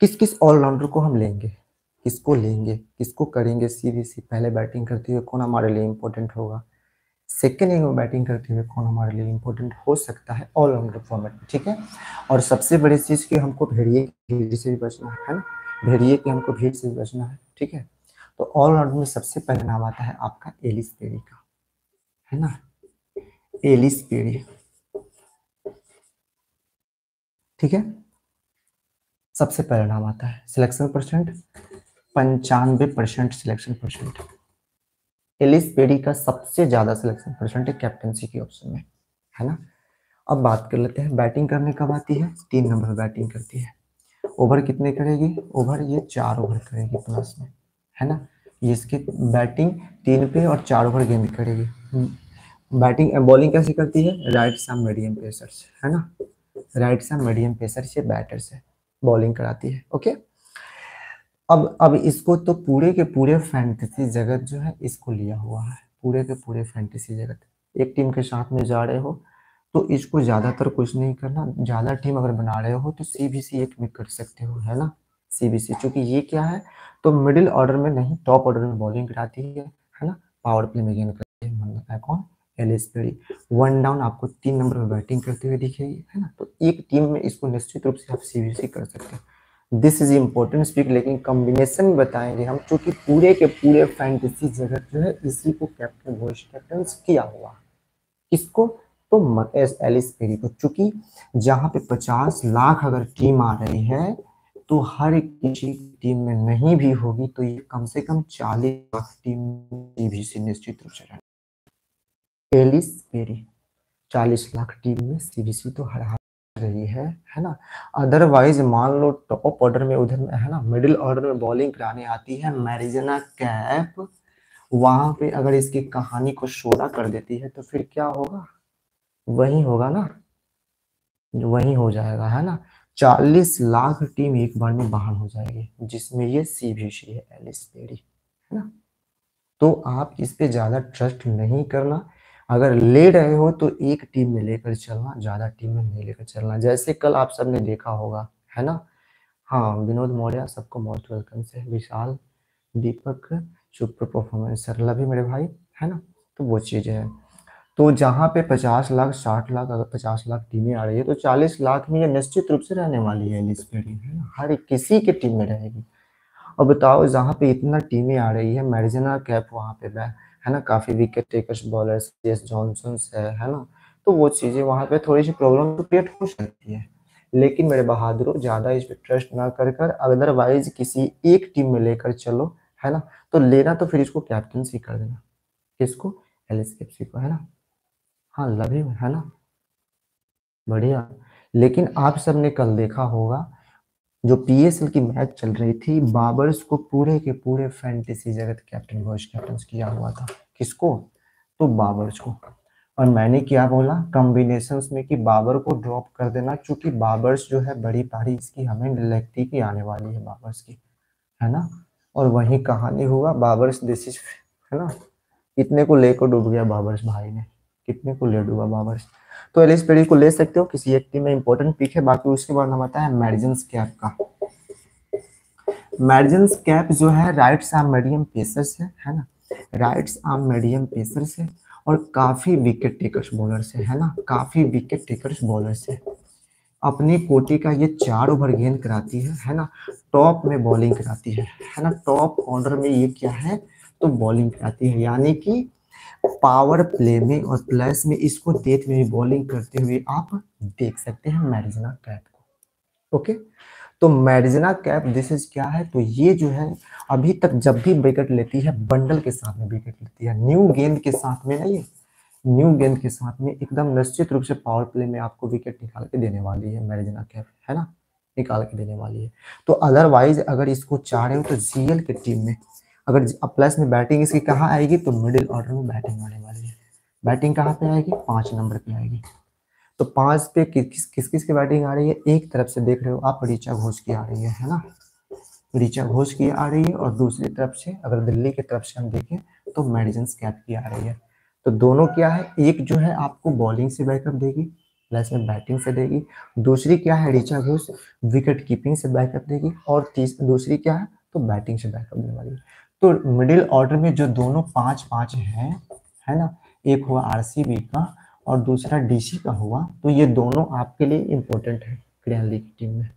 किस किस ऑलराउंडर को हम लेंगे? किसको लेंगे? किसको करेंगे सीबीसी पहले बैटिंग करते हुए कौन हमारे लिए इम्पोर्टेंट होगा? सेकेंड इनिंग में बैटिंग करते हुए कौन हमारे लिए इम्पोर्टेंट हो सकता है ऑलराउंडर फॉर्मेट में, ठीक है? और सबसे बड़ी चीज़ की हमको भेड़िए भीड़ से भी बचना है ना? भेड़िए की हमको भीड़ से भी बचना है, ठीक है? तो ऑलराउंडर में सबसे पहला नाम आता है आपका एलिस पेरी का, है ना? एलिस पेरी ठीक है? सबसे पहले नाम आता है सिलेक्शन परसेंट पंचानवे percent selection percent Ellyse Perry का सबसे ज़्यादा सिलेक्शन परसेंट है कैप्टनसी के ऑप्शन में, है ना? अब बात कर लेते हैं बैटिंग करने कब आती है? तीन नंबर बैटिंग करती है। ओवर कितने करेगी? ओवर ये चार ओवर करेगी प्लस में। है ना? इसकी बैटिंग तीन पे और चार ओवर गेंद करेगी। बैटिंग, बॉलिंग कैसे करती है? राइट सम मीडियम पेसर से, है ना? राइट सम मीडियम पेसर से बैटर से बॉलिंग कराती है, ओके? अब अब इसको तो पूरे के पूरे फैंटेसी जगत जो है, इसको लिया हुआ है। पूरे के पूरे फैंटेसी जगत। एक टीम के साथ में जा रहे हो तो इसको ज़्यादातर कुछ नहीं करना। ज़्यादा टीम अगर बना रहे हो तो सी भी सी एक में कर सकते हो, है ना? सी बी सी चूँकि ये क्या है? तो मिडिल ऑर्डर में नहीं टॉप ऑर्डर में बॉलिंग कराती है है ना? पावर प्ले में गेंद करती है मतलब है कौन? एलिस पेरी वन डाउन आपको तीन नंबर पर बैटिंग करते हुए दिखेगी, है ना? तो एक टीम में इसको निश्चित रूप से आप सीबीसी कर सकते हैं। दिस इज़ इम्पोर्टेंट स्पीक लेकिन कॉम्बिनेशन बताएँगे हम, चूँकि पूरे के पूरे फैंटेसी जगत जो है, इसी को कैप्टन वॉइस कैप्टन किया हुआ। किसको? तो एलिस पेरी को, चूँकि जहाँ पे पचास लाख अगर टीम आ रही है तो हर किसी टीम में नहीं भी होगी तो ये कम से कम चालीस लाख टीम भी से निश्चित रूप से एलिस पेरी चालीस लाख टीम में सीबीसी तो हर हाल रही है है ना? अदरवाइज़ मान लो टॉप ऑर्डर में उधर में है ना? मिडिल ऑर्डर में बॉलिंग कराने आती है, मैरिजना कैप, वहाँ पे अगर इसकी कहानी को शोरा कर देती है तो फिर क्या होगा? वही होगा ना? वही हो जाएगा, है ना? चालीस लाख टीम एक बार में बाहर हो जाएगी, जिसमें ये सी भी सी है एलिस पेरी है ना? तो आप इस पे ज़्यादा ट्रस्ट नहीं करना। अगर ले रहे हो तो एक टीम में लेकर चलना, ज़्यादा टीम में नहीं लेकर चलना। जैसे कल आप सबने देखा होगा, है ना? हाँ विनोद मौर्य, सबको मोस्ट वेलकम से। विशाल, दीपक सुपर परफॉर्मेंस सरला भी मेरे भाई, है ना? तो वो चीज़ है। तो जहाँ पे पचास लाख, साठ लाख, अगर पचास लाख टीमें आ रही है तो चालीस लाख में ये निश्चित रूप से रहने वाली है लिस्ट है ना? हर किसी की टीम में रहेगी। और बताओ, जहाँ पे इतना टीमें आ रही है, मैरिजना कैप वहाँ पे है ना? काफ़ी wicket takers bowlers Jess Jonassen है है ना? तो वो चीज़ें वहाँ पे थोड़ी सी प्रॉब्लम क्रिएट हो सकती है। लेकिन मेरे बहादुरों, ज़्यादा इस पर ट्रस्ट ना कर कर अदरवाइज़ किसी एक टीम में लेकर चलो, है ना? तो लेना तो फिर इसको कैप्टनसी कर देना। किसको? एल को, है ना? हाँ लवी है ना? बढ़िया। लेकिन आप सबने कल देखा होगा, जो पीएसएल की मैच चल रही थी, बाबर्स को पूरे के पूरे फैंटेसी जगत कैप्टन वॉइस कैप्टन किया हुआ था। किसको? तो बाबर्स को। और मैंने क्या बोला? कॉम्बिनेशन में कि बाबर को ड्रॉप कर देना क्योंकि बाबर्स जो है, बड़ी पारी इसकी हमें लगती की आने वाली है बाबर्स की, है ना? और वही कहानी हुआ बाबर्स दिस इज़ है ना? इतने को लेकर डूब गया बाबर्स भाई ने। कितने को ले डूबा बाबर्स तो एलिस पेरी को ले सकते हो? किसी एक में इंपॉर्टेंट पिक है, बाकी उसके बाद हम आता है मैरिजन्स कैप का। मैरिजन्स कैप जो है राइट्स आर्म मीडियम पेसर से है ना? राइट्स आर्म मीडियम पेसर से और काफ़ी विकेट टेकर्स बॉलर से है ना? काफ़ी विकेट टेकर्स बॉलर से अपनी कोटी का ये चार ओवर गेंद कराती है है ना? टॉप में बॉलिंग कराती है है ना? टॉप ऑर्डर में ये क्या है? तो बॉलिंग कराती है, यानी कि पावर प्ले में और प्लस में इसको डेथ में बॉलिंग करते हुए आप देख सकते हैं मैरिजना कैप को। ओके तो मैरिजना कैप दिस इज़ क्या है? तो ये जो है, अभी तक जब भी विकेट लेती है बंडल के साथ में विकेट लेती है। न्यू गेंद के साथ में नहीं न्यू गेंद के साथ में एकदम निश्चित रूप से पावर प्ले में आपको विकेट निकाल के देने वाली है मैरिजना कैप है ना? निकाल के देने वाली है। तो अदरवाइज़ अगर इसको चाह रहे हो तो जीएल के टीम में अगर प्लस में बैटिंग इसकी कहाँ आएगी तो मिडिल ऑर्डर में बैटिंग आने वाली है। बैटिंग कहाँ पे आएगी? पाँच नंबर पे आएगी। तो पाँच पे किस किस किस की बैटिंग आ रही है? एक तरफ़ से देख रहे हो आप, ऋचा घोष की आ रही है है ना? ऋचा घोष की आ रही है और दूसरी तरफ़ से अगर दिल्ली की तरफ़ से हम देखें तो मेडिजन कैप की आ रही है। तो दोनों क्या है? एक जो है आपको बॉलिंग से बैकअप देगी प्लस में बैटिंग से देगी। दूसरी क्या है? ऋचा घोष विकेट कीपिंग से बैकअप देगी। और दूसरी क्या है? तो बैटिंग से बैकअप देने वाली है। तो मिडिल ऑर्डर में जो दोनों पाँच पाँच हैं, है ना? एक हुआ आरसीबी का और दूसरा डीसी का हुआ। तो ये दोनों आपके लिए इम्पोर्टेंट है क्रियाली की टीम में।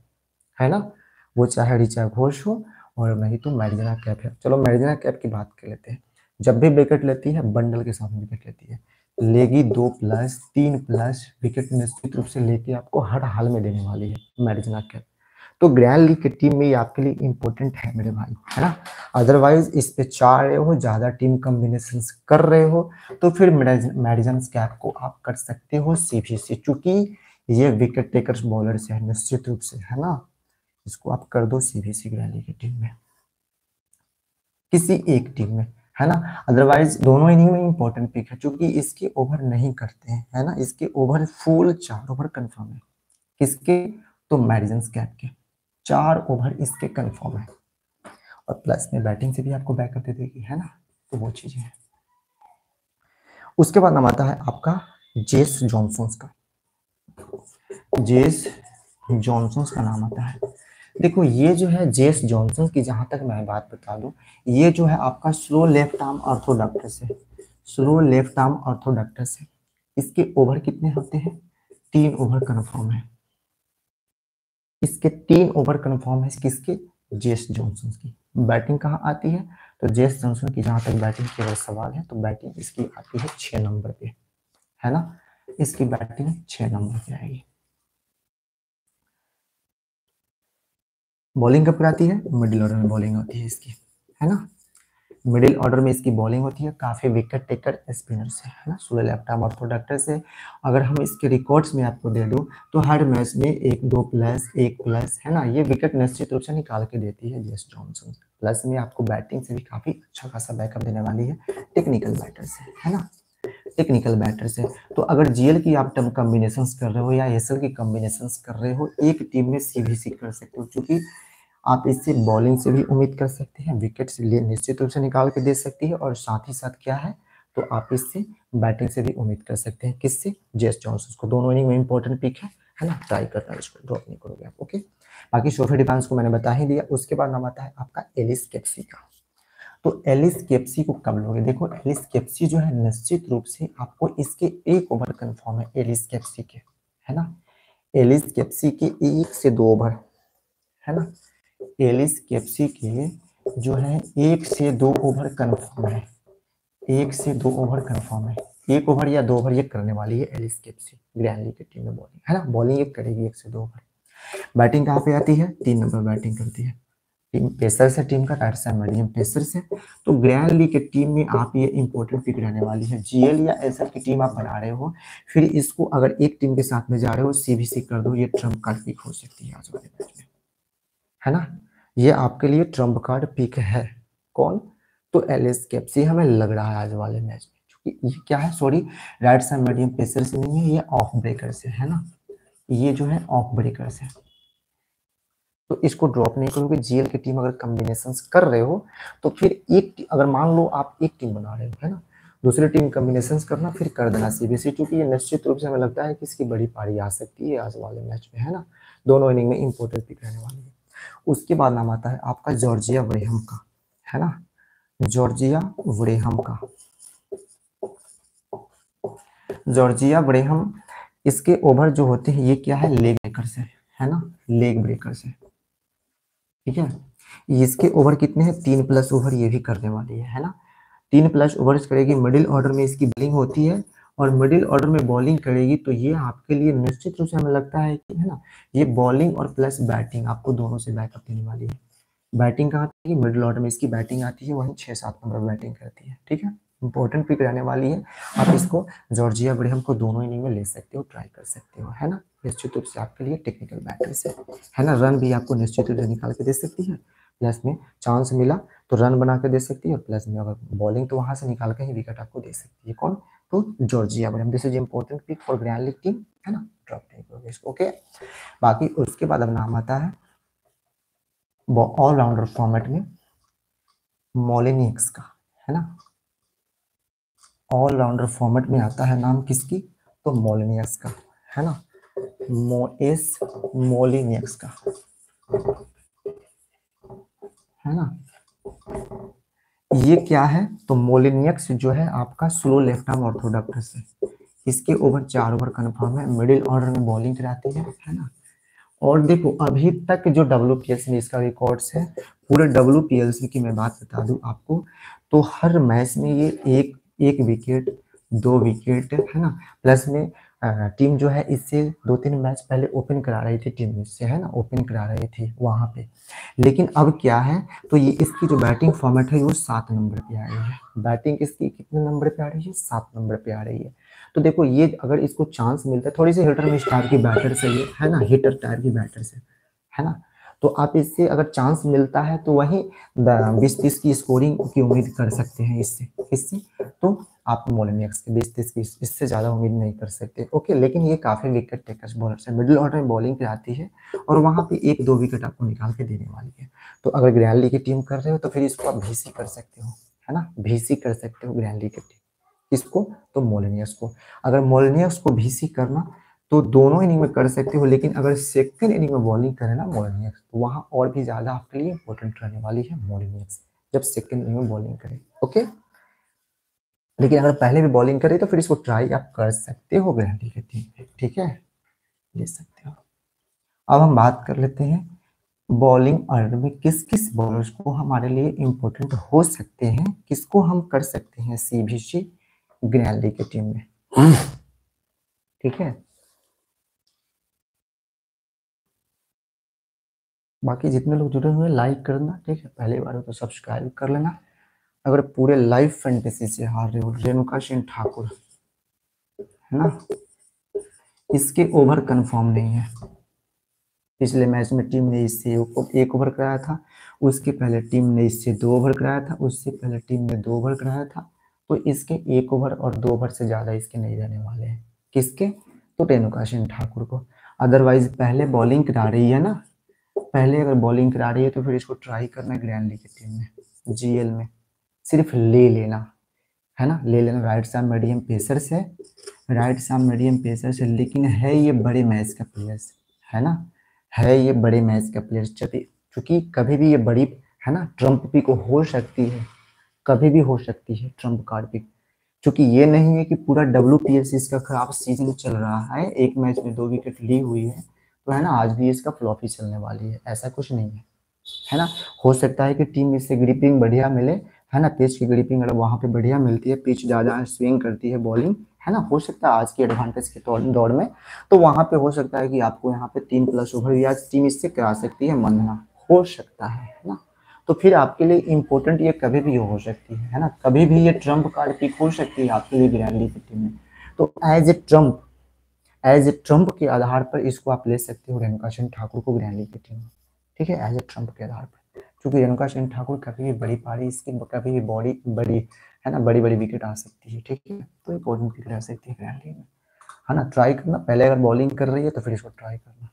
है ना? वो चाहे रिचा घोष हो और नहीं तो मैरिजना कैप है। चलो मैरिजना कैप की बात कर लेते हैं। जब भी विकेट लेती है बंडल के साथ विकेट लेती है। लेगी दो प्लस तीन प्लस विकेट निश्चित रूप से लेके आपको हर हाल में देने वाली है मैरिजना कैप तो ग्रैंड लीग की टीम में ये आपके लिए इंपॉर्टेंट है मेरे भाई, है ना? अदरवाइज़ इस पे चाह रहे हो, ज़्यादा टीम कॉम्बिनेशन कर रहे हो तो फिर मेडिजन कैप को आप कर सकते हो सीबीसी चूँकि ये विकेट टेकर्स बॉलर से है, निश्चित रूप से, है ना? इसको आप कर दो सीबीसी ग्रैंड लीग की टीम में। किसी एक टीम में, है ना? अदरवाइज़ दोनों इनिंग में इंपॉर्टेंट पिक है क्योंकि इसके ओवर नहीं करते हैं, है ना? इसके ओवर फुल चार ओवर कंफर्म है। किसके? तो मेडिजन कैप के। चार ओवर इसके कंफर्म है। और प्लस में बैटिंग से भी आपको बैकअप दे देगी, है ना? तो वो चीज़ें हैं। उसके बाद नाम आता है आपका जेस जॉनसन का। जेस जॉनसन का नाम आता है। देखो, ये जो है जेस जॉनसन की, जहाँ तक मैं बात बता दूँ, ये जो है आपका स्लो लेफ़्ट आर्म ऑर्थोडॉक्टर से स्लो लेफ़्ट आर्म ऑर्थोडक्टस है। इसके ओवर कितने होते हैं? तीन ओवर कन्फर्म है। इसके तीन ओवर कन्फर्म है, किसके? जेस जॉनसन की। बैटिंग कहाँ आती है? तो जेस जॉनसन की जहाँ तक बैटिंग की अगर सवाल है तो बैटिंग इसकी आती है छः नंबर पे। है ना? इसकी बैटिंग छः नंबर पे आएगी। बॉलिंग कब कराती है? मिडिल ऑर्डर में बॉलिंग होती है इसकी। है ना? मिडिल ऑर्डर में इसकी बॉलिंग होती है, काफ़ी विकेट टेकर स्पिनर से, है ना? सोलह लेफ़्ट आर्म ऑर्थोडक्टर से। अगर हम इसके रिकॉर्ड्स में आपको दे दूँ तो हर मैच में एक, दो प्लस एक प्लस है ना? ये विकेट निश्चित रूप से निकाल के देती है जेस जॉनसन प्लस में आपको बैटिंग से भी काफ़ी अच्छा खासा बैकअप देने वाली है टेक्निकल बैटर से, है ना? टेक्निकल बैटर से। तो अगर जीएल की आप टर्म कॉम्बिनेशन कर रहे हो या एसएल की कॉम्बिनेशन कर रहे हो, एक टीम में सीबीसी कर सकते हो, क्योंकि आप इससे बॉलिंग से भी उम्मीद कर सकते हैं विकेट निश्चित रूप से निकाल के दे सकती है और साथ ही साथ क्या है तो आप इससे बैटिंग से भी उम्मीद कर सकते हैं। किससे? जेस जॉनसन को दोनों इनिंग में इंपॉर्टेंट पिक है है ना? ट्राई करना इसको ड्रॉप नहीं करोगे आप ओके बाकी सोफे डिफेंस को मैंने बता ही दिया, उसके बाद नाम आता है आपका एलिस केप्सी का तो एलिस केप्सी को कब लोगे? देखो एलिस केप्सी जो है निश्चित रूप से आपको इसके एक ओवर कन्फर्म है एलिस केप्सी के, है ना? एलिस केप्सी के एक से दो ओवर है ना? एलिस केप्सी के जो है, एक से दो ओवर कन्फर्म है। एक से दो ओवर कन्फर्म है। एक ओवर या दो ओवर ये करने वाली है एलिस केप्सी ग्रैंडली की टीम में बॉलिंग है ना? बॉलिंग एक करेगी एक से दो ओवर। बैटिंग कहाँ पे आती है? तीन नंबर बैटिंग करती है। टीम पेसर से टीम का टाइट मीडियम पेसर से तो ग्रैंड लीग की टीम में आप ये इंपॉर्टेंट पिक रहने वाली है। जीएल या एसएल की टीम आप बना रहे हो, फिर इसको अगर एक टीम के साथ में जा रहे हो सीबीसी कर दो, ये ट्रंप कार्ड पिक हो सकती है आज वाले मैच में। है ना? ये आपके लिए ट्रंप कार्ड पिक है। कौन? तो एल एस कैप्सी हमें लग रहा है आज वाले मैच में, क्योंकि ये क्या है? Sorry right side medium pacer से नहीं है, ये ऑफ़ ब्रेकर से है ना? ये जो है ऑफ़ ब्रेकर से तो इसको ड्रॉप नहीं करोगे जीएल की टीम अगर कॉम्बिनेशन कर रहे हो तो फिर एक अगर मान लो आप एक टीम बना रहे हो, है ना? दूसरी टीम कम्बिनेशन करना, फिर कर देना सीबीसी क्योंकि ये निश्चित रूप से हमें लगता है कि इसकी बड़ी पारी आ सकती है आज वाले मैच में, है ना? दोनों इनिंग में इंपोर्टेंट पिक रहने वाली है। उसके बाद नाम आता है आपका जॉर्जिया व्रेहम का, है ना? जॉर्जिया व्रेहम का। जॉर्जिया व्रेहम इसके ओवर जो होते हैं, ये क्या है? लेग ब्रेकर से है ना? लेग ब्रेकर से ठीक है? इसके ओवर कितने हैं? तीन प्लस ओवर ये भी करने वाली है है ना? तीन प्लस ओवर करेगी मिडिल ऑर्डर में, इसकी बॉलिंग होती है और मिडिल ऑर्डर में बॉलिंग करेगी तो ये आपके लिए निश्चित रूप से हमें लगता है कि, है ना, ये बॉलिंग और प्लस बैटिंग आपको दोनों से बैकअप देने वाली है। बैटिंग कहाँ आती है? मिडिल ऑर्डर में इसकी बैटिंग आती है, वहीं छः सात नंबर बैटिंग करती है, ठीक है? इंपॉर्टेंट पिक रहने वाली है। आप इसको जॉर्जिया ब्रेहम को दोनों इनिंग में ले सकते हो ट्राई कर सकते हो, है ना? निश्चित रूप से आपके लिए टेक्निकल बैटर से, है ना? रन भी आपको निश्चित रूप से निकाल के दे सकती है। प्लस में चांस मिला तो रन बना के दे सकती है, और प्लस में अगर बॉलिंग तो वहाँ से निकाल के ही विकेट आपको दे सकती है। कौन? तो Georgia but this is important pick for grand league team है ना? ड्रॉप नहीं करोगे इसको ओके बाकी उसके बाद अब नाम आता है ऑलराउंडर फॉर्मेट में मोलिनिक्स का, है ना? ऑलराउंडर फॉर्मेट में आता है नाम किसकी? तो मोलिनियक्स का, है ना? मोएस मोलिनियक्स का, है ना? ये क्या है? तो मोलिनियक्स जो है आपका स्लो लेफ़्ट आर्म ऑर्थोडॉक्टस है। इसके ओवर चार ओवर कन्फर्म है। मिडिल ऑर्डर में बॉलिंग कराती है है ना? और देखो, अभी तक जो डब्ल्यू पी एल में इसका रिकॉर्ड्स है, पूरे डब्ल्यू पी एल सी की मैं बात बता दूँ आपको तो हर मैच में ये एक एक विकेट दो विकेट है ना? प्लस में टीम जो है इससे दो तीन मैच पहले ओपन करा रही थी टीम इससे, है ना? ओपन करा रही थी वहाँ पे। लेकिन अब क्या है तो ये इसकी जो बैटिंग फॉर्मेट है वो सात नंबर पे आ रही है। बैटिंग इसकी कितने नंबर पे आ रही है? सात नंबर पे आ रही है। तो देखो, ये अगर इसको चांस मिलता है थोड़ी सी हिटर में स्टार की बैटर से ये, है ना? हिटर टायर की बैटर से, है ना? तो आप इससे अगर चांस मिलता है तो वही बीस तीस की स्कोरिंग की उम्मीद कर सकते हैं इससे इससे। तो आप मोलिनियक्स के बीस तीस की इससे ज़्यादा उम्मीद नहीं कर सकते। ओके लेकिन ये काफ़ी विकेट टेकर्स बॉलर है। मिडिल ऑर्डर में बॉलिंग आती है और वहाँ पे एक दो विकेट आपको निकाल के देने वाली है। तो अगर ग्रैंड लीग की टीम कर रहे हो तो फिर इसको आप भीसी कर सकते हो, है ना? भीसी कर सकते हो ग्रैंड लीग की टीम इसको तो मोलिनियस को। अगर मोलिनियस को भीसी करना तो दोनों इनिंग में कर सकते हो, लेकिन अगर सेकंड इनिंग में बॉलिंग करें ना मोलिनियस तो वहाँ और भी ज़्यादा आपके लिए इंपॉर्टेंट रहने वाली है मोलिनियस, जब सेकंड इनिंग में बॉलिंग करें। ओके लेकिन अगर पहले भी बॉलिंग करे तो फिर इसको ट्राई आप कर सकते हो ग्रैंडी के टीम ठीक है? ले सकते हो। अब हम बात कर लेते हैं बॉलिंग ऑर्डर में किस किस बॉलर्स को हमारे लिए इम्पोर्टेंट हो सकते हैं, किसको हम कर सकते हैं सीबीसी ग्रैंडी की टीम में? ठीक है? बाकी जितने लोग जुड़े हुए लाइक करना, ठीक है? पहली बार हो तो सब्सक्राइब कर लेना। अगर पूरे लाइफ फैंटेसी से हार रहे हो, रेणुका सिंह ठाकुर, है ना? इसके ओवर कंफर्म नहीं है। पिछले मैच में टीम ने इससे एक ओवर कराया था, उसके पहले टीम ने इससे दो ओवर कराया था, उससे पहले टीम ने दो ओवर कराया था तो इसके एक ओवर और दो ओवर से ज़्यादा इसके नहीं रहने वाले हैं। किसके? तो रेणुका सिंह ठाकुर को। अदरवाइज़ पहले बॉलिंग करा रही है ना? पहले अगर बॉलिंग करा रही है तो फिर इसको ट्राई करना ग्रैंड लीग की टीम में जीएल में। सिर्फ़ ले लेना, है ना? ले लेना। राइट साम मीडियम पेसर से राइट साम मीडियम पेसर से, लेकिन है ये बड़े मैच का प्लेयर्स है ना? है ये बड़े मैच का प्लेयर्स क्योंकि कभी भी ये बड़ी, है ना? ट्रंप भी को हो सकती है, कभी भी हो सकती है ट्रंप कार्ड पिक क्योंकि ये नहीं है कि पूरा डब्ल्यू पी एस इसका खराब सीज़न चल रहा है, एक मैच में दो विकेट ली हुई है तो है ना? आज भी इसका फ्लॉप ही चलने वाली है, ऐसा कुछ नहीं है है ना? हो सकता है कि टीम इससे ग्रिपिंग बढ़िया मिले है ना पिच की ग्रिपिंग अगर वहाँ पे बढ़िया मिलती है। पिच ज़्यादा स्विंग करती है बॉलिंग है ना? हो सकता है आज की एडवांटेज के दौड़ में। तो वहाँ पे हो सकता है कि आपको यहाँ पे तीन प्लस ओवर भी आज टीम इससे करा सकती है मनना। हो सकता है है ना? तो फिर आपके लिए इम्पोर्टेंट ये कभी भी हो सकती है है ना? कभी भी ये ट्रंप कार्ड पिक हो सकती है आपके लिए ग्रैंडली की टीम में। तो as a trump as a trump के आधार पर इसको आप ले सकते हो रेणुका सिंह ठाकुर को ग्रैंडली की टीम में। ठीक है? एज ए ट्रंप के आधार पर। क्योंकि रेणुका सिंह ठाकुर कभी भी बड़ी पारी, इसकी कभी भी बॉडी बड़ी, है ना, बड़ी बड़ी विकेट आ सकती है, ठीक है? तो इंपॉर्टेंट विकेट आ सकती है ग्रैंडली में है। ना ट्राई करना, पहले अगर बॉलिंग कर रही है तो फिर इसको ट्राई करना,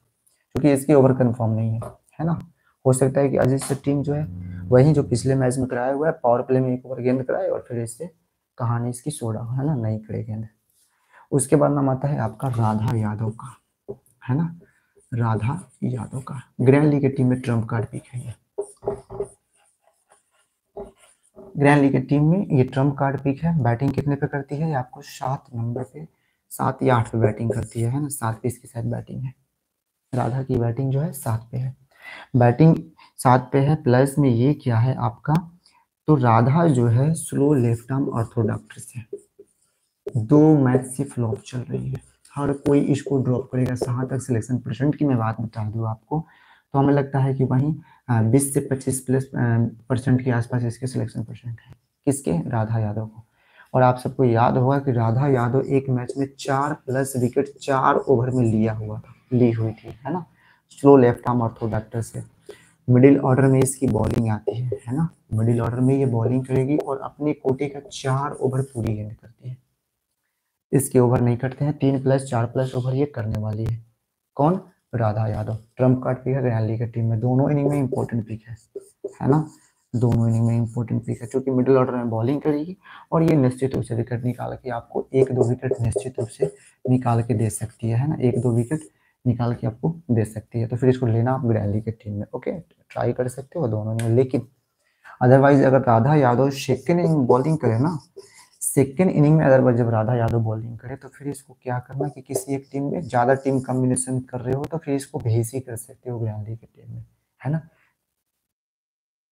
क्योंकि इसकी ओवर कन्फर्म नहीं है है ना? हो सकता है कि अजीत से टीम जो है, वही जो पिछले मैच में कराया हुआ है पावर प्ले में एक ओवर गेंद कराए और फिर इससे कहानी इसकी सोडा है ना नहीं करे गेंद उसके बाद नाम आता है आपका राधा यादव का, है ना? राधा यादव का। ग्रैंड लीग की टीम में ट्रंप कार्ड भी ये ग्रैंड लीग की टीम में ये ट्रंप कार्ड पिक है। बैटिंग कितने पे करती है? ये आपको सात नंबर पे, सात या आठ पे बैटिंग करती है ना? सात पे इसकी शायद बैटिंग है। राधा की बैटिंग जो है सात पे है। बैटिंग सात पे है, प्लस में ये क्या है आपका? तो राधा जो है स्लो लेफ़्ट आर्म ऑर्थोडॉक्टर से। दो मैच से फ्लॉप चल रही है। हर कोई इसको ड्रॉप करेगा। जहाँ तक सिलेक्शन परसेंट की मैं बात बता दूँ आपको तो हमें लगता है कि वहीं बीस से पच्चीस प्लस परसेंट के आसपास इसके सिलेक्शन परसेंट है। किसके? राधा यादव को। और आप सबको याद होगा कि राधा यादव एक मैच में चार प्लस विकेट चार ओवर में लिया हुआ ली हुई थी, है ना? स्लो लेफ़्ट आर्म ऑर्थोडॉक्टर से। मिडिल ऑर्डर में इसकी बॉलिंग आती है है ना? मिडिल ऑर्डर में ये बॉलिंग करेगी और अपनी कोटी का चार ओवर पूरी गेंद करती है। इसके ओवर नहीं करते हैं। तीन प्लस चार प्लस ओवर ये करने वाली है। कौन? Radha Yadav. Trump card pick है, रैली की टीम में दोनों इनिंग में इंपॉर्टेंट पिक है है ना? दोनों इनिंग में इंपॉर्टेंट पिक है, क्योंकि मिडिल ऑर्डर में बॉलिंग करेगी और ये निश्चित रूप से विकेट निकाल के आपको एक दो विकेट निश्चित रूप से निकाल के दे सकती है ना? एक दो विकेट निकाल के आपको दे सकती है। तो फिर इसको लेना आप ग्रैली के टीम में ओके ट्राई कर सकते हो दोनों में, लेकिन अदरवाइज़ अगर Radha Yadav second inning bowling करे ना सेकेंड इनिंग में अदरवाइज़ जब राधा यादव बॉलिंग करे तो फिर इसको क्या करना कि किसी एक टीम में ज़्यादा टीम कॉम्बिनेशन कर रहे हो तो फिर इसको भेज ही कर सकते हो ग्रैंडी की टीम में, है ना?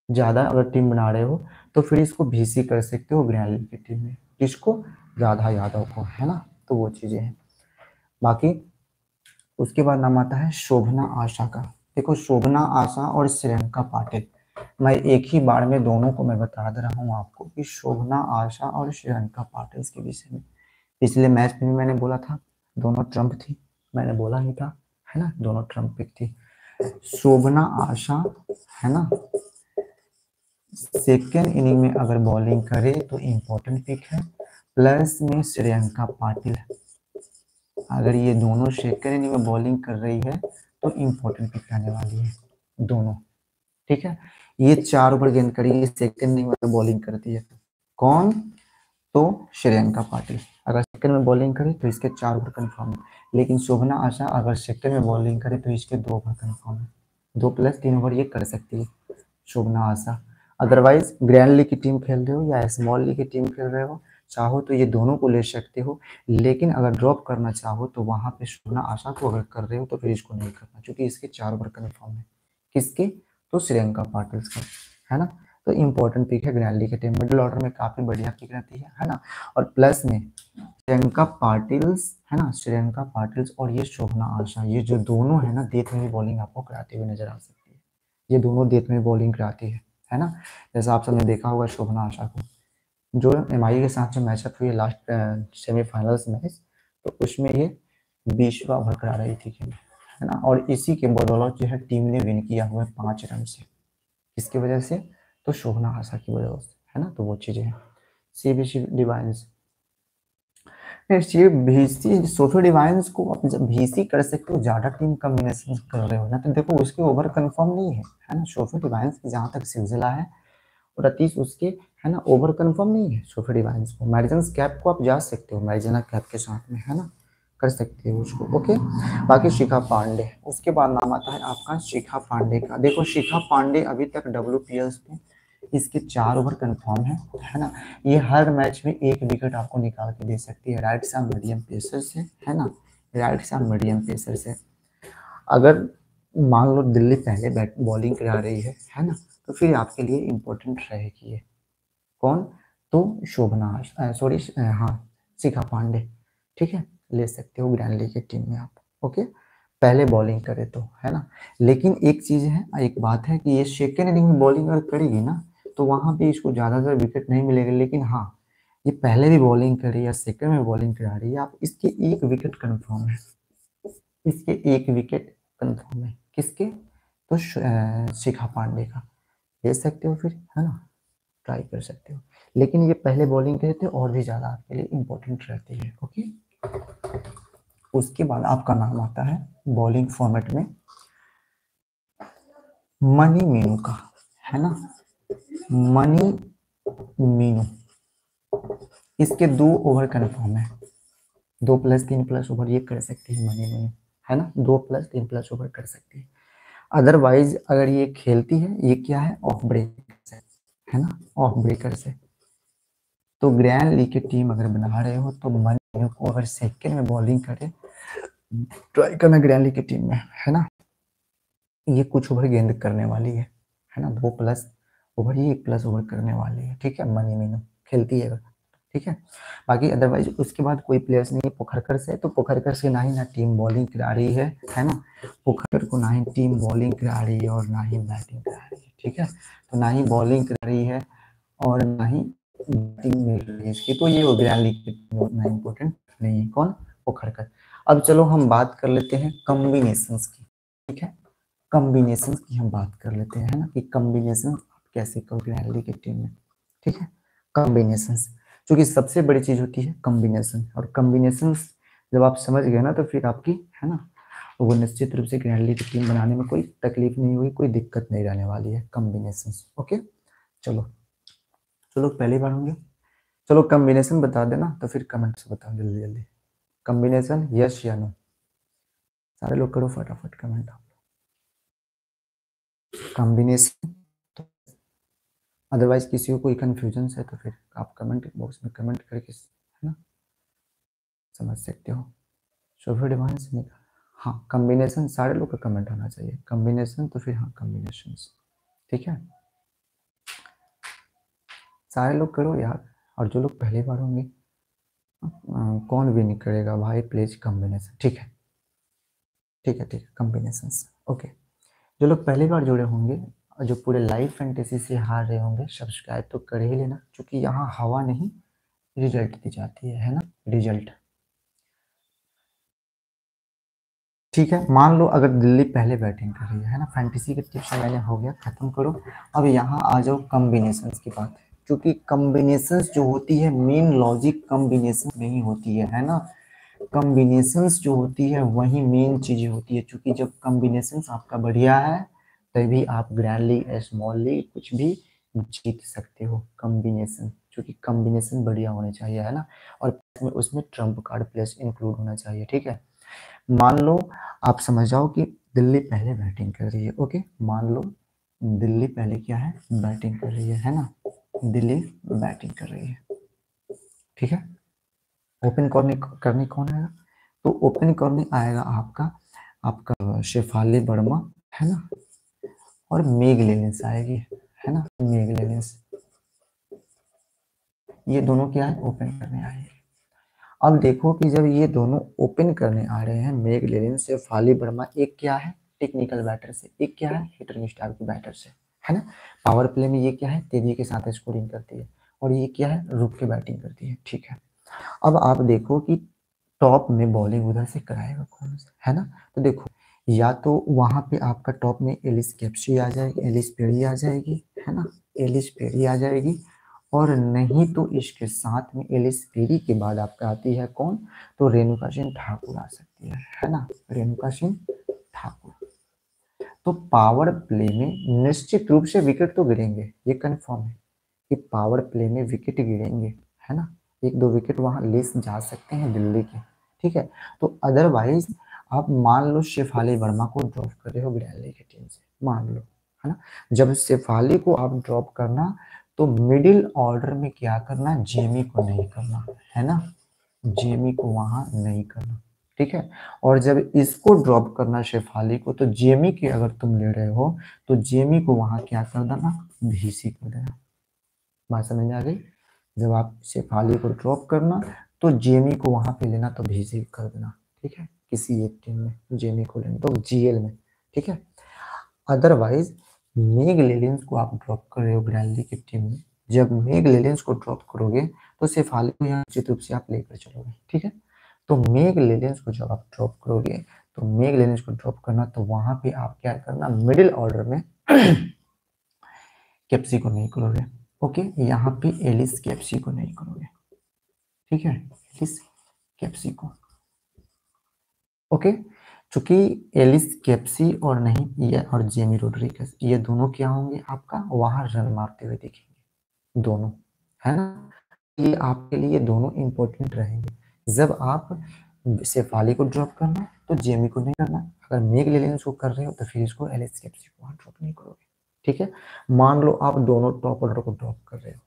ज़्यादा अगर टीम बना रहे हो तो फिर इसको भीसी कर सकते हो ग्रैंडी की टीम में, किसको? राधा यादव को, है ना? तो वो चीज़ें हैं। बाकी उसके बाद नाम आता है शोभना आशा का। देखो शोभना आशा और श्रेयंका पाटिल। मैं एक ही बार में दोनों को मैं बता दे रहा हूँ आपको कि शोभना, आशा और श्रेयंका पाटिल के विषय में। पिछले मैच में भी मैंने बोला था, दोनों ट्रंप थी। मैंने बोला ही था, है ना? दोनों ट्रंप पिक थी। शोभना, आशा, है ना? सेकेंड इनिंग में अगर बॉलिंग करे तो इम्पोर्टेंट पिक है। प्लस में श्रेयंका पाटिल अगर ये दोनों सेकंड इनिंग में बॉलिंग कर रही है तो इम्पोर्टेंट पिक आने वाली है, दोनों। ठीक है? ये चार ओवर गेंद करेगी सेकंड इनिंग में बॉलिंग करती है। कौन? तो श्रेयंका पाटिल। अगर सेकंड में बॉलिंग करे तो इसके चार ओवर कन्फर्म है। लेकिन शोभना आशा, अगर सेकंड में बॉलिंग करे तो इसके दो ओवर कन्फर्म है। दो प्लस तीन ओवर ये कर सकती है, Shobhana Asha. Otherwise grand league की टीम खेल रहे हो या स्मॉल लीग की टीम खेल रहे हो, चाहो तो ये दोनों को ले सकते हो। लेकिन अगर ड्रॉप करना चाहो तो वहाँ पे शोभना आशा को अगर कर रहे हो तो फिर इसको नहीं करना, क्योंकि इसके चार ओवर कन्फर्म है। किसके? तो श्रियंका पाटिल का, है ना? तो इम्पोर्टेंट पिक है ग्रैंडली के टीम मिडिल ऑर्डर में काफ़ी बढ़िया पिक रहती है है ना? और प्लस में श्रियंका पाटिल्स है ना? श्रियंका पाटिल्स और ये शोभना आशा, ये जो दोनों है ना देख में बॉलिंग आपको कराते हुए नज़र आ सकती है। ये दोनों देख में बॉलिंग कराती है है ना? जैसा आप सबने देखा होगा शोभना आशा को। जो एम के साथ जो मैचअप हुई लास्ट सेमीफाइनल्स मैच तो उसमें ये बीसवा ओवर करा रही थी खेल। है ना और इसी के बदौलत जो है टीम ने विन किया हुआ है पाँच रन से। किसकी वजह से? तो शोभना आशा की वजह से, है ना? तो वो चीज़ें हैं। C B C Devine VC Devine को आप जब भीसी कर सकते हो, ज़्यादा टीम कम्बिनेशन कर रहे हो ना? तो देखो, उसके ओवर कंफर्म नहीं है है ना? सोफी डिवाइंस जहाँ तक सिलसिला है, और अतीश उसके, है ना? ओवर कंफर्म नहीं है सोफी डिवाइंस को। मैरिजन कैप को आप जा सकते हो मैरिजना कैप के साथ में, है ना? कर सकते हो उसको ओके बाकी शिखा पांडे, उसके बाद नाम आता है आपका शिखा पांडे का। देखो, शिखा पांडे अभी तक डब्ल्यू पी में इसके चार ओवर कंफर्म है है ना? ये हर मैच में एक विकेट आपको निकाल के दे सकती है राइट साइड मीडियम पेसर से, है ना? राइट साइड मीडियम पेसर से। अगर मान लो दिल्ली पहले बैट बॉलिंग करा रही है है ना? तो फिर आपके लिए इम्पोर्टेंट रहेगी ये। कौन? तो शोभना सॉरी हाँ शिखा पांडे, ठीक है? ले सकते हो ग्रैंड लीग की टीम में आप, ओके? पहले बॉलिंग करे तो है ना? लेकिन एक चीज़ है, एक बात है कि ये सेकेंड इनिंग में बॉलिंग अगर करेगी ना तो वहाँ पे इसको ज़्यादातर विकेट नहीं मिलेगा। लेकिन हाँ ये पहले भी बॉलिंग करी या सेकंड में बॉलिंग करा रही है, आप इसके एक विकेट कंफर्म है। इसके एक विकेट कंफर्म है। किसके? तो शिखा पांडे का। ले सकते हो फिर, है ना? ट्राई कर सकते हो। लेकिन ये पहले बॉलिंग करे थे और भी ज़्यादा आपके लिए इम्पोर्टेंट रहती है, ओके? उसके बाद आपका नाम आता है बॉलिंग फॉर्मेट में। मनी मीनू का, है ना? मनी मीनू इसके दो ओवर कन्फर्म है। दो प्लस तीन प्लस ओवर ये कर सकती है मनी मीनू है ना? दो प्लस तीन प्लस ओवर कर सकती है। अदरवाइज़ अगर ये खेलती है, ये क्या है? ऑफ़ ब्रेक से है ना? ऑफ़ ब्रेकर से तो ग्रैंड लीग की टीम अगर बना रहे हो तो मनी को अगर सेकेंड में बॉलिंग करे ट्राई करना ग्रैंड लीग की टीम में, है ना? ये कुछ ओवर गेंद करने वाली है है ना? दो प्लस ओवर ही एक प्लस ओवर करने वाली है, ठीक है? मनी मीनू खेलती है, ठीक है? बाकी अदरवाइज़ उसके बाद कोई प्लेयर्स नहीं है, पोखरकर से तो पोखरकर से ना ही ना टीम बॉलिंग करा रही है है ना? पोखरकर को ना ही टीम बॉलिंग करा रही है और ना ही बैटिंग करा रही है, ठीक है? तो ना ही बॉलिंग करा रही है और ना है इसकी तो ये हो गया उतना इम्पोर्टेंट नहीं है। कौन? पोखरकर अब चलो हम बात कर लेते हैं कम्बिनेशन की, ठीक है? कम्बिनेशन की हम बात कर लेते हैं ना? कि कम्बिनेशन कैसे करोगे की टीम में, ठीक है? कॉम्बिनेशन क्योंकि सबसे बड़ी चीज़ होती है कॉम्बिनेशन और कॉम्बिनेशन जब आप समझ गए ना तो फिर आपकी, है ना? वो निश्चित रूप से ग्रैंडली की टीम बनाने में कोई तकलीफ़ नहीं हुई, कोई दिक्कत नहीं रहने वाली है कॉम्बिनेशन ओके चलो चलो पहली बार होंगे। चलो कॉम्बिनेशन बता देना तो फिर कमेंट से बताओ जल्दी जल्दी। कॉम्बिनेशन यस या नो सारे लोग करो फटाफट कमेंट आप। कॉम्बिनेशन अदरवाइज़ किसी को कोई कन्फ्यूज़न है तो फिर आप कमेंट बॉक्स में कमेंट करके, है ना? समझ सकते हो? शोभा डिवांस निकाल हाँ कम्बिनेशन सारे लोग का कमेंट आना चाहिए। कम्बिनेशन तो फिर हाँ कम्बिनेशन ठीक है? सारे लोग करो यार, और जो लोग पहली बार होंगे कौन भी नहीं करेगा भाई प्लीज़ कम्बिनेशन ठीक है? ठीक है ठीक है कॉम्बिनेशन ओके जो लोग पहली बार जुड़े होंगे, और जो पूरे लाइव फैंटेसी से हार रहे होंगे सब्सक्राइब तो कर ही लेना, क्योंकि यहाँ हवा नहीं रिज़ल्ट दी जाती है है ना? रिज़ल्ट ठीक है, मान लो अगर दिल्ली पहले बैटिंग कर रही है ना? फैंटेसी के टिप्स हो गया, खत्म करो। अब यहाँ आ जाओ कम्बिनेशन की बात। क्योंकि कम्बिनेशन जो होती है मेन लॉजिक कम्बिनेशन नहीं होती है है ना? कम्बिनेशंस जो होती है, वही मेन चीज़ होती है। क्योंकि जब कम्बिनेशंस आपका बढ़िया है, तभी आप ग्रैंड लीग स्मॉल कुछ भी जीत सकते हो कॉम्बिनेशन क्योंकि कॉम्बिनेशन बढ़िया होने चाहिए, है ना? और उसमें ट्रंप कार्ड प्लेस इंक्लूड होना चाहिए, ठीक है? मान लो आप समझ जाओ कि दिल्ली पहले बैटिंग कर रही है ओके मान लो दिल्ली पहले क्या है? बैटिंग कर रही है है ना? दिल्ली बैटिंग कर रही है। ठीक है? ओपन करने करने कौन आएगा? तो ओपन करने आएगा आपका आपका शेफाली वर्मा, है ना? और मेघ लेनेस आएगी, है ना? मेघ लेनेस। ये दोनों क्या है? ओपन करने आएँगे अब देखो कि जब ये दोनों ओपन करने आ रहे हैं, मेघ लेनिन से फाली वर्मा, एक क्या है? टेक्निकल बैटर से, एक क्या है? हिटरिंग स्टार की बैटर से। है ना? पावर प्ले में ये क्या है? तेज़ी के साथ स्कोरिंग करती है और ये क्या है? रुक के बैटिंग करती है, ठीक है? अब आप देखो कि टॉप में बॉलिंग उधर से कराएगा कौन है ना? तो देखो, या तो वहाँ पे आपका टॉप में एलिस कैप्सी आ जाएगी एलिस पेड़ी आ जाएगी, है ना? एलिस पेड़ी आ जाएगी और नहीं तो इसके साथ में एलिस पेड़ी के बाद आपका आती है कौन? तो रेणुका सिंह ठाकुर आ सकती है है ना? रेणुका सिंह ठाकुर। तो पावर प्ले में निश्चित रूप से विकेट तो गिरेंगे, ये कंफर्म है कि पावर प्ले में विकेट गिरेंगे, है ना? एक दो विकेट वहाँ ले जा सकते हैं दिल्ली के, ठीक है? तो अदरवाइज़ आप मान लो शेफाली वर्मा को ड्रॉप कर रहे हो दिल्ली की टीम से, मान लो, है ना? जब शेफाली को आप ड्रॉप करना तो मिडिल ऑर्डर में क्या करना? जेमी को नहीं करना, है ना? जेमी को वहाँ नहीं करना। ठीक है? और जब इसको ड्रॉप करना शेफाली को तो जेमी की अगर तुम ले रहे हो तो जेमी को वहाँ क्या कर देना? भीसी कर देना। बात समझ में आ गई? जब आप शेफाली को ड्रॉप करना तो जेमी को वहाँ पे लेना तो भीसी कर देना। ठीक है? किसी एक टीम में जेमी को लेना तो जीएल में। ठीक है? अदरवाइज़ मेग लेलेंस को आप ड्रॉप कर रहे हो ग्रैंडली की टीम में। जब मेग लेलेंस को ड्रॉप करोगे तो शेफाली को यहाँ निश्चित रूप से आप लेकर चलोगे। ठीक है? तो मेघ लेलेंस को जब आप ड्रॉप करोगे तो मेघ लेलेंस को ड्रॉप करना तो वहाँ पे आप क्या करना मिडिल ऑर्डर में कैप्सी को नहीं करोगे ओके यहाँ पे एलिस कैप्सी को नहीं करोगे ठीक है? एलिस कैप्सी को ओके चूँकि एलिस कैप्सी और नहीं, ये और जेमी रोड्रिगस ये दोनों क्या होंगे आपका? वहाँ रन मारते हुए देखेंगे, दोनों, है ना? ये आपके लिए दोनों इंपॉर्टेंट रहेंगे। जब आप सेफाली को ड्रॉप करना तो जेमी को नहीं करना। अगर मेग लेलिन को कर रहे हो तो फिर इसको एलिस कैप्सी को ड्रॉप नहीं करोगे। ठीक है? मान लो आप दोनों टॉप ऑर्डर को ड्रॉप कर रहे हो।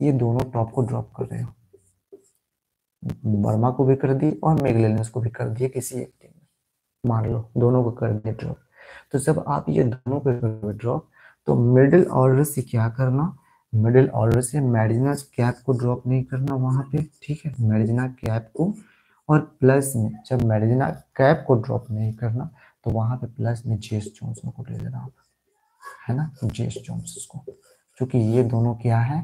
ये दोनों टॉप को ड्रॉप कर रहे हो। वर्मा को भी कर दी और मेग लेलिन को भी कर दिए किसी एक टीम मान लो, दोनों को कर दिए ड्रॉप तो जब आप ये दोनों को ड्रॉप तो मिडिल ऑर्डर से क्या करना? मिडिल ऑर्डर से मेडिजना कैप को ड्रॉप नहीं करना वहाँ पे, ठीक है? मेडिजना कैप को और प्लस में, जब मेडिजना कैप को ड्रॉप नहीं करना तो वहाँ पे प्लस में जेस जॉनसन को ले लेना आप, है ना? जेस जॉनसन को, क्योंकि ये दोनों क्या है?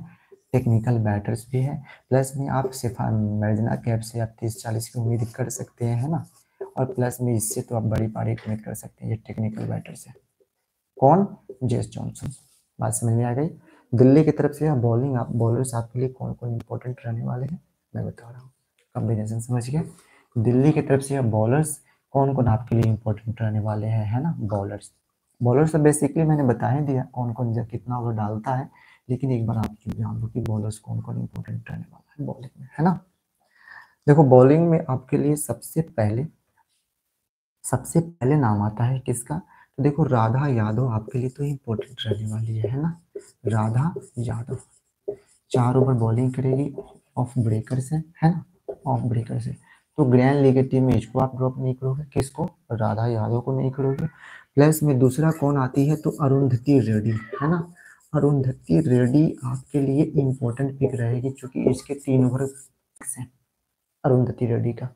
टेक्निकल बैटर्स भी है। प्लस में आप सिर्फ़ मेडिजना कैप से आप तीस चालीस की उम्मीद कर सकते हैं, है ना? और प्लस में इससे तो आप बड़ी पारी उम्मीद कर सकते हैं, ये टेक्निकल बैटर्स है। कौन? जेस जॉनसन बात समझ में आ गई? दिल्ली की तरफ़ से बॉलिंग आप बॉलर्स आपके लिए कौन कौन इंपॉर्टेंट रहने वाले हैं? मैं बता रहा हूँ। कॉम्बिनेशन समझ गए? दिल्ली की तरफ़ से बॉलर्स कौन कौन आपके लिए इंपॉर्टेंट रहने वाले हैं, है ना? बॉलर्स बॉलर्स तो बेसिकली मैंने बता ही दिया कौन कौन जब कितना ओवर डालता है, लेकिन एक बार आप जान लो कि बॉलर्स कौन कौन इंपॉर्टेंट रहने वाला है बॉलिंग में, है ना? देखो बॉलिंग में आपके लिए सबसे पहले सबसे पहले नाम आता है किसका? तो देखो, राधा यादव आपके लिए तो इम्पोर्टेंट रहने वाली है ना? राधा यादव। चार ओवर बॉलिंग करेगी। ऑफ़ ब्रेकर से, है ना? ऑफ़ ब्रेकर से। तो ग्रैंड लीग टीम में इसको आप ड्रॉप नहीं करोगे। किसको? राधा यादव को नहीं करोगे। प्लस में दूसरा कौन आती है? तो अरुंधति रेड्डी, है ना? अरुंधति रेड्डी आपके लिए इम्पोर्टेंट पिक रहेगी क्योंकि इसके तीन ओवर अरुंधति रेड्डी का।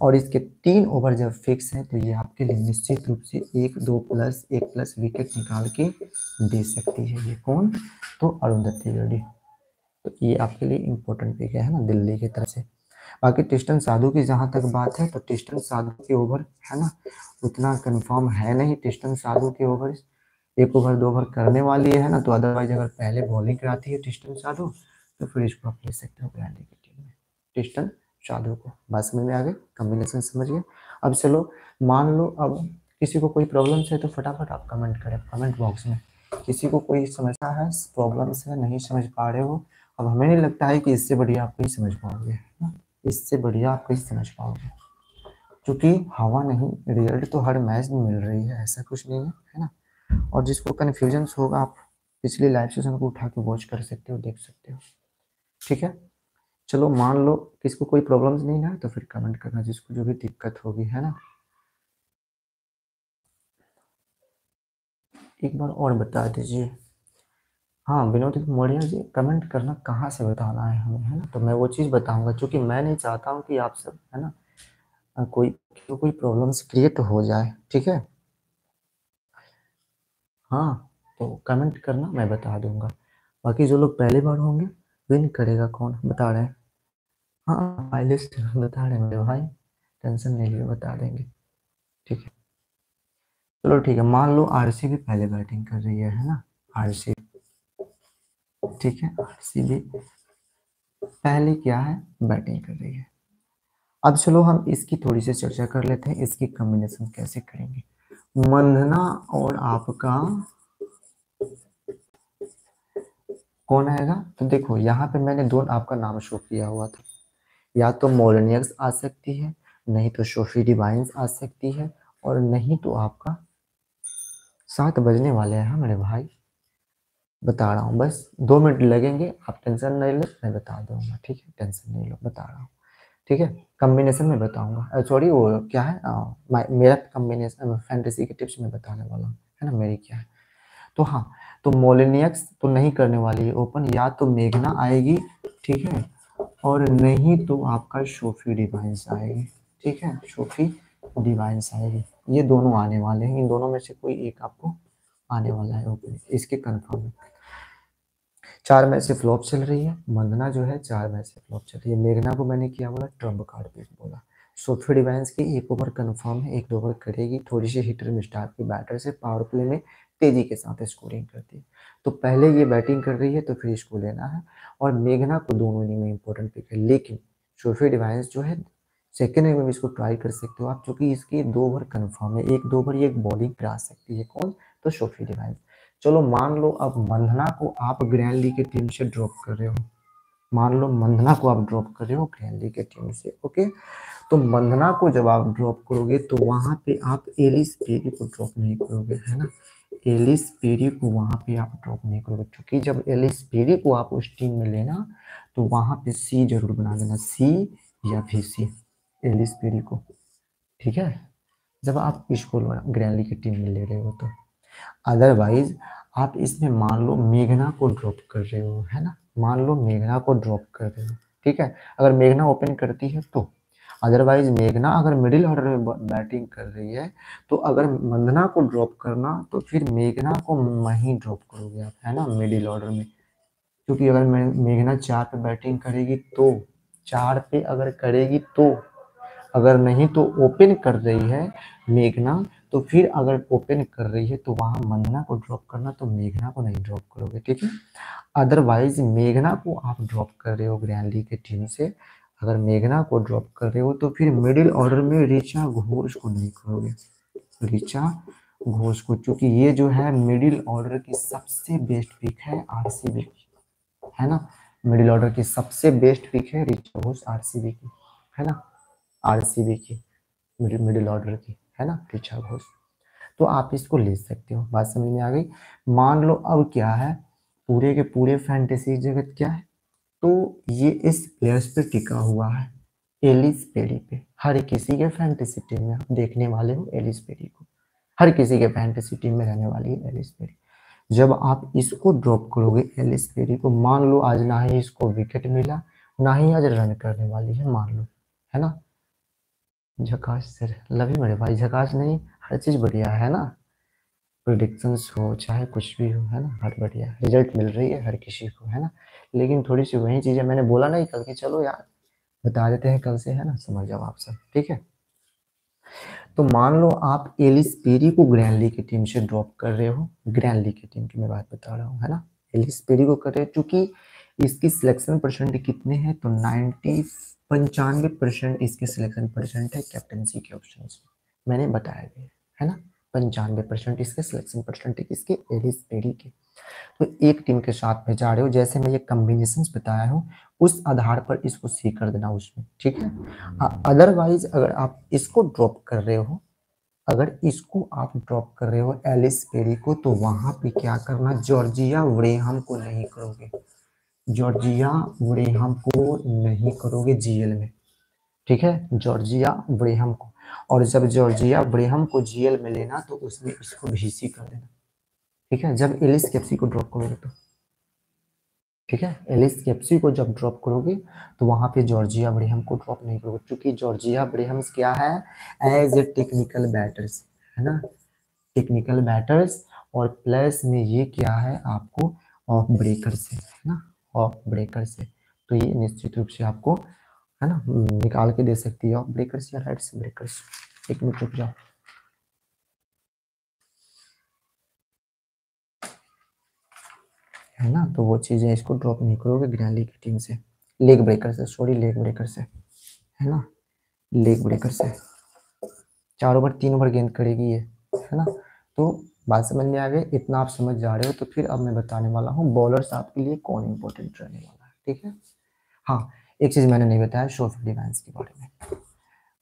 और इसके तीन ओवर जब फिक्स हैं तो ये आपके लिए निश्चित रूप से एक, दो प्लस एक प्लस विकेट निकाल के दे सकती है ये कौन? तो अरुंधति रेड्डी तो ये आपके लिए इम्पोर्टेंट पिक है ना, दिल्ली की तरफ़ से। बाकी टिस्टन साधु की जहाँ तक बात है तो टिस्टन साधु के ओवर है ना, उतना कंफर्म है नहीं टिस्टन साधु के ओवर एक ओवर दो ओवर करने वाली है ना तो अदरवाइज़ अगर पहले बॉलिंग कराती है टिस्टन साधु तो फिर इसको आप ले सकते हो ग्रैंडी की टीम में। टिस्टन साधु को। बात समझ में आ गई? कम्बिनेशन समझ गए? अब चलो, मान लो अब किसी को कोई प्रॉब्लम है तो फटाफट आप कमेंट करें कमेंट बॉक्स में। किसी को कोई समस्या है प्रॉब्लम है, नहीं समझ पा रहे हो, अब हमें नहीं लगता है कि इससे बढ़िया आप कहीं समझ पाओगे इससे बढ़िया आप कहीं समझ पाओगे। क्योंकि हवा नहीं रिज़ल्ट तो हर मैच में मिल रही है, ऐसा कुछ नहीं है है ना? और जिसको कन्फ्यूज़न होगा आप पिछले लाइव सेशन को उठा के वॉच कर सकते हो, देख सकते हो। ठीक है? चलो मान लो किसको कोई प्रॉब्लम्स नहीं है तो फिर कमेंट करना जिसको जो भी दिक्कत होगी, है ना? एक बार और बता दीजिए। हाँ विनोद मौर्य जी कमेंट करना कहाँ से बताना है हमें, है ना? तो मैं वो चीज़ बताऊँगा क्योंकि मैं नहीं चाहता हूँ कि आप सब, है ना कोई कोई प्रॉब्लम्स क्रिएट हो जाए, ठीक है? हाँ तो कमेंट करना मैं बता दूँगा। बाकी जो लोग पहली बार होंगे विन करेगा कौन? बता रहे हैं। हाँ लिस्ट बता मेरे भाई टेंशन नहीं लिए बता देंगे। ठीक है? चलो ठीक है, मान लो आरसीबी पहले बैटिंग कर रही है है ना? आरसीबी ठीक है आरसीबी पहले क्या है? बैटिंग कर रही है। अब चलो हम इसकी थोड़ी सी चर्चा कर लेते हैं, इसकी कॉम्बिनेशन कैसे करेंगे। मंधना और आपका कौन आएगा? तो देखो, यहाँ पे मैंने दोनों आपका नाम शो किया हुआ था। या तो मोलनियक्स आ सकती है नहीं तो सोफी डिवाइंस आ सकती है और नहीं तो आपका सात बजने वाले हैं हाँ मेरे भाई। बता रहा हूँ बस दो मिनट लगेंगे आप टेंशन नहीं लो मैं बता दूँगा ठीक है? टेंशन नहीं लो बता रहा हूँ ठीक है? कम्बिनेशन में बताऊँगा। सॉरी वो क्या है? आ, मेरा कम्बिनेशन फैंटेसी के टिप्स में बताने वाला हूँ है ना? मेरी क्या है? तो हाँ तो मोलिनियक्स तो नहीं करने वाली है ओपन या तो मेघना आएगी ठीक है? और नहीं तो आपका शोफी डिवाइंस आएगी। ठीक है? शोफी डिवाइंस आएगी। ये दोनों आने वाले हैं। इन दोनों में से कोई एक आपको आने वाला है ओपन। इसके कंफर्म है। चार मैच से फ्लॉप चल रही है। मंदना जो है, चार मैच से फ्लॉप चल रही है। मेघना को मैंने किया बोला ट्रंप कार्ड पे बोला। सोफी डिवाइंस की एक ओवर कन्फर्म है, एक ओवर करेगी। थोड़ी सी हिटर मिस्टार की बैटर से पावर प्ले में तेज़ी के साथ स्कोरिंग करती है। तो पहले ये बैटिंग कर रही है तो फिर इसको लेना है। और मेघना को दोनों इनिंग में इंपॉर्टेंट पिक है। लेकिन सोफी डिवाइंस जो है सेकेंड इनिंग में इसको ट्राई कर सकते हो आप, क्योंकि इसकी दो ओवर कन्फर्म है। एक, दो ओवर ये बॉलिंग करा सकती है कौन? तो सोफी डिवाइस चलो मान लो अब मंधना को आप ग्रैंडली के टीम से ड्रॉप कर रहे हो। मान लो मंधना को आप ड्रॉप कर रहे हो ग्रैंडली के टीम से ओके तो मंधना को जब आप ड्रॉप करोगे तो वहाँ पे आप एलिस पेरी को ड्रॉप नहीं करोगे, है ना? एलिस पेरी को वहाँ पे आप ड्रॉप नहीं करोगे। क्योंकि जब एलिस पेरी को आप उस टीम में लेना तो वहाँ पे सी ज़रूर बना देना। सी या फिर सी एलिस पेरी को। ठीक है? जब आप इसको ग्रैंडली की टीम में ले रहे हो तो। अदरवाइज़ आप इसमें मान लो मेघना को ड्रॉप कर रहे हो, है ना? मान लो मेघना को ड्रॉप कर रहे हो। ठीक है? अगर मेघना ओपन करती है तो। अदरवाइज़ मेघना अगर मिडिल ऑर्डर में बैटिंग कर रही है तो अगर मंदना को ड्रॉप करना तो फिर मेघना को वहीं ड्रॉप करोगे आप, है ना मिडिल ऑर्डर में। क्योंकि अगर मेघना चार पे बैटिंग करेगी तो चार पे अगर करेगी तो अगर नहीं तो ओपन कर रही है मेघना तो फिर अगर ओपन कर रही है तो वहाँ मंदना को ड्रॉप करना तो मेघना को नहीं ड्रॉप करोगे, ठीक है? अदरवाइज़ मेघना को आप ड्रॉप कर रहे हो ग्रैंडली के टीम से अगर मेघना को ड्रॉप कर रहे हो तो फिर मिडिल ऑर्डर में रिचा घोष को नहीं करोगे। रिचा घोष को, क्योंकि ये जो है मिडिल ऑर्डर की सबसे बेस्ट पिक है आरसीबी की, है ना? मिडिल ऑर्डर की सबसे बेस्ट पिक है रिचा घोष आरसीबी की, है ना? आरसीबी की मिडिल ऑर्डर की, है ना? ऋचा घोष। तो आप इसको ले सकते हो। बात समझ में आ गई? मान लो अब क्या है? पूरे के पूरे फैंटेसी जगत क्या है? तो ये इस प्लेयर्स पे टिका हुआ है एलिस पेरी पे। हर किसी के फैंटेसी टीम में आप देखने वाले हो एलिस पेरी को। हर किसी के फैंटेसी टीम में रहने वाली है एलिस पेरी जब आप इसको ड्रॉप करोगे एलिस पेरी को, मान लो आज ना ही इसको विकेट मिला, ना ही आज रन करने वाली है, मान लो, है ना? झकाश सर लव मेरे भाई झकाश नहीं, हर चीज़ बढ़िया है ना? प्रोडिक्शंस हो, चाहे कुछ भी हो, है ना? हर बढ़िया रिज़ल्ट मिल रही है हर किसी को, है ना? लेकिन थोड़ी सी वही चीज़ें मैंने बोला नहीं कल की चलो यार, बता देते हैं कल से, है ना? समझ जाओ आप सब, ठीक है? तो मान लो आप एलिस पेरी को ग्रैंडली की टीम से ड्रॉप कर रहे हो, ग्रैंडली की टीम की मैं बात बता रहा हूँ, है ना? एलिस पेरी को कर रहे हो, चूँकि इसकी सिलेक्शन परसेंट कितने हैं तो नाइन्टी पंचानवे परसेंट इसके सिलेक्शन परसेंट है कैप्टनसी के ऑप्शन मैंने बताया गया है ना? पंचानवे परसेंट इसके सिलेक्शन परसेंट है किसके एरिस पेरी के। तो एक टीम के साथ में जा रहे हो। जैसे मैं ये कम्बिनेशन बताया हूँ उस आधार पर इसको सी कर देना उसमें ठीक है? अदरवाइज़ अगर आप इसको ड्रॉप कर रहे हो अगर इसको आप ड्रॉप कर रहे हो एलिस पेरी को तो वहाँ पे क्या करना जॉर्जिया व्रेहम को नहीं करोगे। जॉर्जिया ब्रेहम को नहीं करोगे जीएल में। ठीक है? जॉर्जिया ब्रेहम को। और जब जॉर्जिया ब्रेहम को जीएल में लेना तो उसमें इसको भीसी कर देना। ठीक है? जब एलिस कैप्सी को ड्रॉप करोगे तो। ठीक है? एलिस कैप्सी को जब ड्रॉप करोगे तो वहाँ पे जॉर्जिया ब्रेहम को ड्रॉप नहीं करोगे। क्योंकि जॉर्जिया ब्रेहम्स क्या है? एज ए टेक्निकल बैटर्स है ना? टेक्निकल बैटर्स और प्लस में ये क्या है आपको? ऑफ़ ब्रेकर से, है ना? ऑफ़ ब्रेकर से। तो ये निश्चित रूप से आपको है ना? निकाल के दे सकती है। ब्रेकर्स या राइट से ब्रेकर्स एक मिनट रुक जाओ। है ना? तो वो चीज़ें इसको ड्रॉप नहीं करोगे ग्रैंडली की टीम से। लेग ब्रेकर से सॉरी लेग ब्रेकर से। है ना? लेग ब्रेकर से। चार ओवर तीन ओवर गेंद करेगी ये। है ना? तो बात समझ में आ गई? इतना आप समझ जा रहे हो तो फिर अब मैं बताने वाला हूँ बॉलर्स आपके लिए कौन इंपॉर्टेंट रहने वाला है, ठीक है? हाँ एक चीज़ मैंने नहीं बताया सोफी डिवाइंस के बारे में।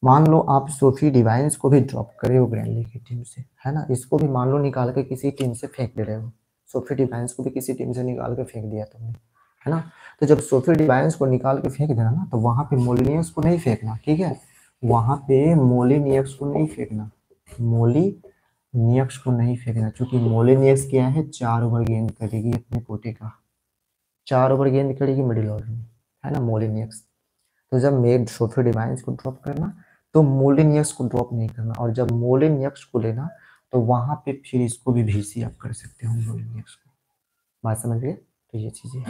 मान लो आप सोफी डिवाइंस को भी ड्रॉप करे हो ग्रैंडली की टीम से, है ना? इसको भी मान लो निकाल के किसी टीम से फेंक दे रहे हो। सोफी डिवाइंस को भी किसी टीम से निकाल के फेंक दिया तुमने, है ना? तो जब सोफी डिवाइंस को निकाल के फेंक देना ना तो वहाँ पे मोलिनियस को नहीं फेंकना, ठीक है? वहाँ पे मोलिनियस को नहीं फेंकना। मोली नियक्स को नहीं फेंकना, क्योंकि मोलिनियस क्या है? चार ओवर गेंद करेगी अपने कोटे का। चार ओवर गेंद करेगी मिडिल ऑर्डर में। है ना, मोलिनियक्स। तो जब मेड सोफी डिवाइंस को ड्रॉप करना तो मोलिनियक्स को ड्रॉप नहीं करना। और जब मोलिनियक्स को लेना तो वहाँ पे फिर इसको भी भीसी आप कर सकते हो मोलिनियक्स को। बात समझ गए? तो ये चीज़ें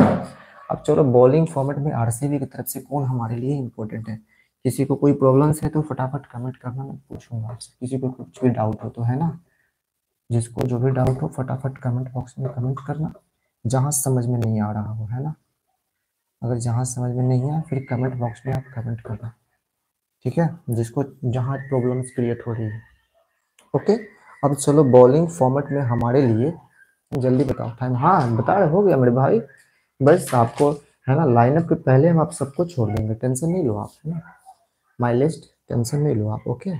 अब चलो बॉलिंग फॉर्मेट में आरसीबी की तरफ़ से कौन हमारे लिए इंपॉर्टेंट है? किसी को कोई प्रॉब्लम्स है तो फटाफट कमेंट करना, मैं पूछूँगा आपसे। किसी को कुछ भी डाउट हो तो है ना? जिसको जो भी डाउट हो, फटाफट कमेंट बॉक्स में कमेंट करना। जहाँ समझ में नहीं आ रहा हो, है ना? अगर जहाँ समझ में नहीं आया, फिर कमेंट बॉक्स में आप कमेंट करना। ठीक है? जिसको, जहाँ प्रॉब्लम्स क्रिएट हो रही है। ओके अब चलो बॉलिंग फॉर्मेट में हमारे लिए, जल्दी बताओ। टाइम हाँ बता रहे, हो गया मेरे भाई। बस आपको, है ना लाइनअप के पहले हम आप सबको छोड़ देंगे। टेंशन नहीं लो आप, है ना? माई लिस्ट टेंशन नहीं लो आप ओके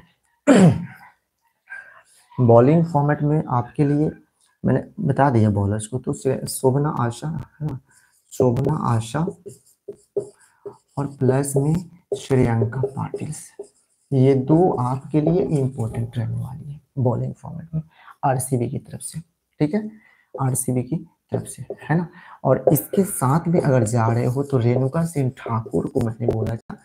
बॉलिंग फॉर्मेट में आपके लिए, मैंने बता दिया बॉलर्स को तो शोभना आशा, है ना? शोभना आशा और प्लस में श्रेयंका पाटिल ये दो आपके लिए इंपॉर्टेंट रहने वाली है बॉलिंग फॉर्मेट में आरसीबी की तरफ़ से ठीक है? आरसीबी की तरफ़ से है ना? और इसके साथ में अगर जा रहे हो तो रेणुका सिंह ठाकुर को मैंने बोला था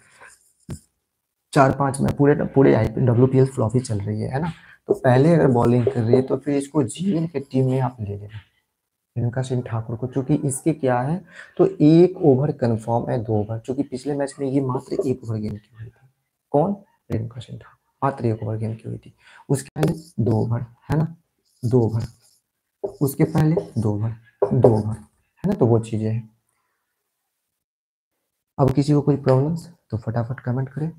चार पाँच में पूरे पूरे I W P L floppy चल रही है, है ना? तो पहले अगर बॉलिंग कर रही है तो फिर इसको जीवन के टीम में आप ले लेना। रेणुका सिंह ठाकुर को, चूँकि इसके क्या है तो एक ओवर कंफर्म है दो ओवर, चूँकि पिछले मैच में ये मात्र एक ओवर गेंद की हुई थी। कौन? रेणुका सिंह ठाकुर, मात्र एक ओवर गेंद की हुई थी। उसके पहले दो ओवर, है ना? दो ओवर। उसके पहले दो ओवर दो ओवर, है ना? तो वो चीज़ें हैं। अब किसी को कोई प्रॉब्लम्स तो फटाफट कमेंट करें।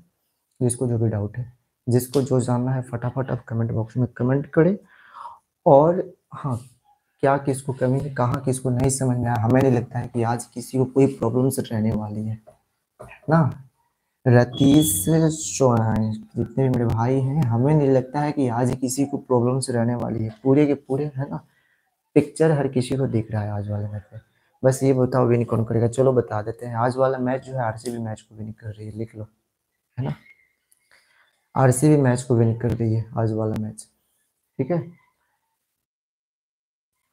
जिसको जो भी डाउट है, जिसको जो जानना है, फटाफट आप कमेंट बॉक्स में कमेंट करें। और हाँ क्या किसको कमी है, कहाँ किसको नहीं समझ में आया हमें नहीं लगता है कि आज किसी को कोई प्रॉब्लम्स रहने वाली है ना? रतीश जितने भी मेरे भाई हैं, हमें नहीं लगता है कि आज किसी को प्रॉब्लम्स रहने वाली है। पूरे के पूरे, है ना? पिक्चर हर किसी को दिख रहा है आज वाले मैच में। बस ये बताओ विन कौन करेगा? चलो बता देते हैं। आज वाला मैच जो है आरसीबी मैच को विन कर रही है, लिख लो, है ना? आरसीबी मैच को विन कर रही है आज वाला मैच, ठीक है?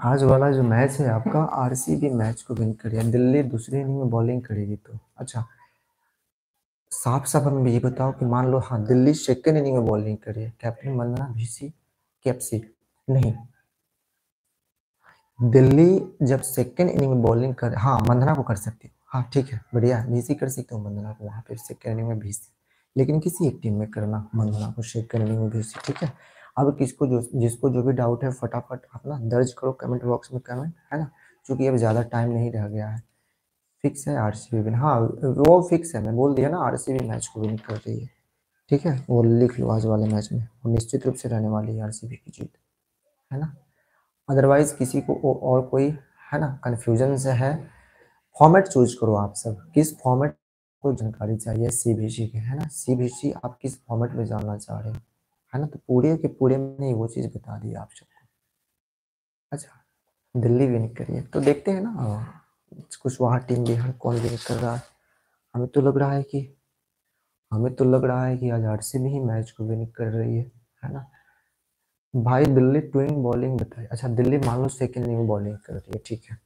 आज वाला जो मैच है आपका आरसीबी मैच को विन करिए। दिल्ली दूसरी इनिंग में बॉलिंग करेगी तो। अच्छा साफ़ साफ़ हमें ये बताओ कि मान लो हाँ दिल्ली सेकेंड इनिंग में बॉलिंग करिए। कैप्टन मंदना भीसी कैप्सी नहीं। दिल्ली जब सेकेंड इनिंग में बॉलिंग कर हाँ मंदना को कर सकती हो। हाँ ठीक है, बढ़िया। भीसी कर सकते हो मंदना को। वहाँ पे सेकेंड इनिंग में भीसी लेकिन किसी एक टीम में करना मंदना को सेकेंड इनिंग में भीसी ठीक है? अब किसको जो, जिसको जो भी डाउट है, फटाफट अपना दर्ज करो कमेंट बॉक्स में कमेंट है ना? क्योंकि अब ज़्यादा टाइम नहीं रह गया है। फिक्स है आर सी विन हाँ वो फिक्स है, मैं बोल दिया ना आर सी बी मैच को विन कर रही है। ठीक है? वो लिख लो आज वाले मैच में। और निश्चित रूप से रहने वाली है आर सी बी की जीत। है ना? अदरवाइज़ किसी को और कोई, है ना कन्फ्यूज़न से है। फॉर्मेट चूज़ करो आप सब। किस फॉर्मेट को जानकारी चाहिए? सी बी सी के, है ना? सी बी सी आप किस फॉर्मेट में जानना चाह रहे हैं? है ना तो पूरे के पूरे में वो चीज़ बता दी आप सबको। अच्छा दिल्ली विन करिए। तो देखते हैं ना कुशवाहा टीम बिहार कौन विन कर रहा है। हमें तो लग रहा है कि हमें तो लग रहा है कि आज आरसीबी ही मैच को विन कर रही है है ना? भाई दिल्ली ट्विन बॉलिंग बताए अच्छा दिल्ली मान लो सेकेंड इनिंग बॉलिंग कर रही है ठीक है।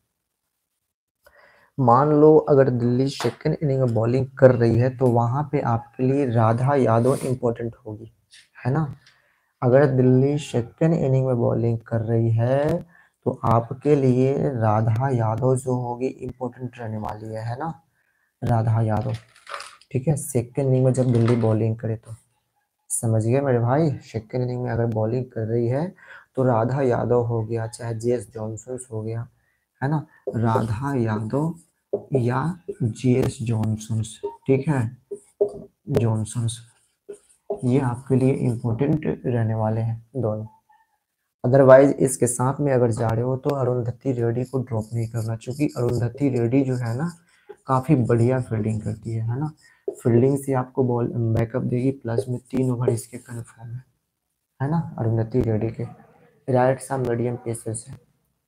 मान लो अगर दिल्ली सेकेंड इनिंग बॉलिंग कर रही है तो वहाँ पे आपके लिए राधा यादव इंपॉर्टेंट होगी। है ना? अगर दिल्ली सेकेंड इनिंग में बॉलिंग कर रही है तो आपके लिए राधा यादव जो होगी इम्पोर्टेंट रहने वाली है है ना? राधा यादव, ठीक है? सेकेंड इनिंग में जब दिल्ली बॉलिंग करे तो। समझ गए मेरे भाई सेकेंड इनिंग में अगर बॉलिंग कर रही है तो राधा यादव हो गया, चाहे जे एस जॉनसन हो गया, है ना? राधा यादव या जे एस जॉनसन ठीक है? जॉनसन ये आपके लिए इम्पोर्टेंट रहने वाले हैं दोनों। अदरवाइज़ इसके साथ में अगर जा रहे हो तो अरुंधति रेड्डी को ड्रॉप नहीं करना, क्योंकि अरुंधति रेड्डी जो है ना, काफ़ी बढ़िया फील्डिंग करती है है ना? फील्डिंग से आपको बॉल बैकअप देगी प्लस में तीन ओवर इसके कन्फर्म है है ना? अरुंधति रेड्डी के। राइट सा मीडियम पेसेस है।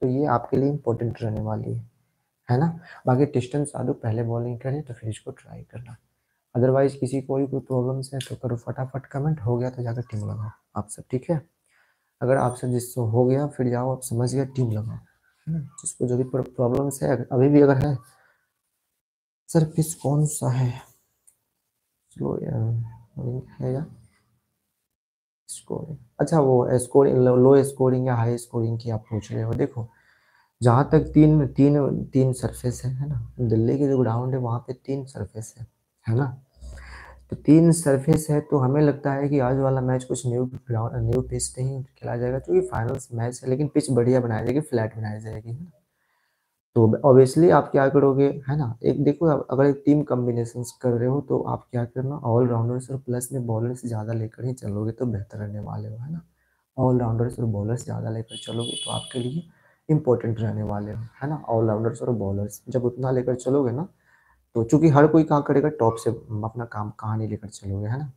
तो ये आपके लिए इम्पोर्टेंट रहने वाली है है ना? बाकी टिस्टन साधु पहले बॉलिंग करें तो फिर इसको ट्राई करना। अदरवाइज़ किसी को भी कोई प्रॉब्लम्स है तो करो फटाफट कमेंट हो गया तो जाकर टीम लगाओ। आप सब, ठीक है? अगर आपसे जिससे हो गया, फिर जाओ, आप समझ गया टीम लगाओ जिसको जो भी प्रॉब्लम्स है अभी भी अगर है, सर पिच कौन सा है? स्लो है या? स्कोरिंग अच्छा वो स्कोरिंग लो स्कोरिंग या हाई स्कोरिंग की आप पूछ रहे हो। देखो, जहाँ तक तीन तीन तीन सरफेस है है ना? दिल्ली के जो ग्राउंड है, वहाँ पे तीन सरफेस है है ना? तो तीन सरफेस है तो हमें लगता है कि आज वाला मैच कुछ न्यू ग्राउंड न्यू पिच नहीं खेला जाएगा, क्योंकि फाइनल्स मैच है, लेकिन पिच बढ़िया बनाई जाएगी फ्लैट बनाई जाएगी, है ना? तो ऑब्वियसली आप क्या करोगे, है ना? एक देखो अगर एक टीम कॉम्बिनेशन कर रहे हो तो आप क्या करना ऑलराउंडर्स और प्लस में बॉलर्स ज़्यादा लेकर ही चलोगे तो बेहतर रहने वाले हो, है ना? ऑलराउंडर्स और बॉलर्स ज़्यादा लेकर चलोगे तो आपके लिए इंपॉर्टेंट रहने वाले हो, है ना? ऑलराउंडर्स और बॉलर्स जब उतना लेकर चलोगे ना तो चूँकि हर कोई कहाँ करेगा, टॉप से अपना काम कहाँ नहीं लेकर चलोगे, है ना?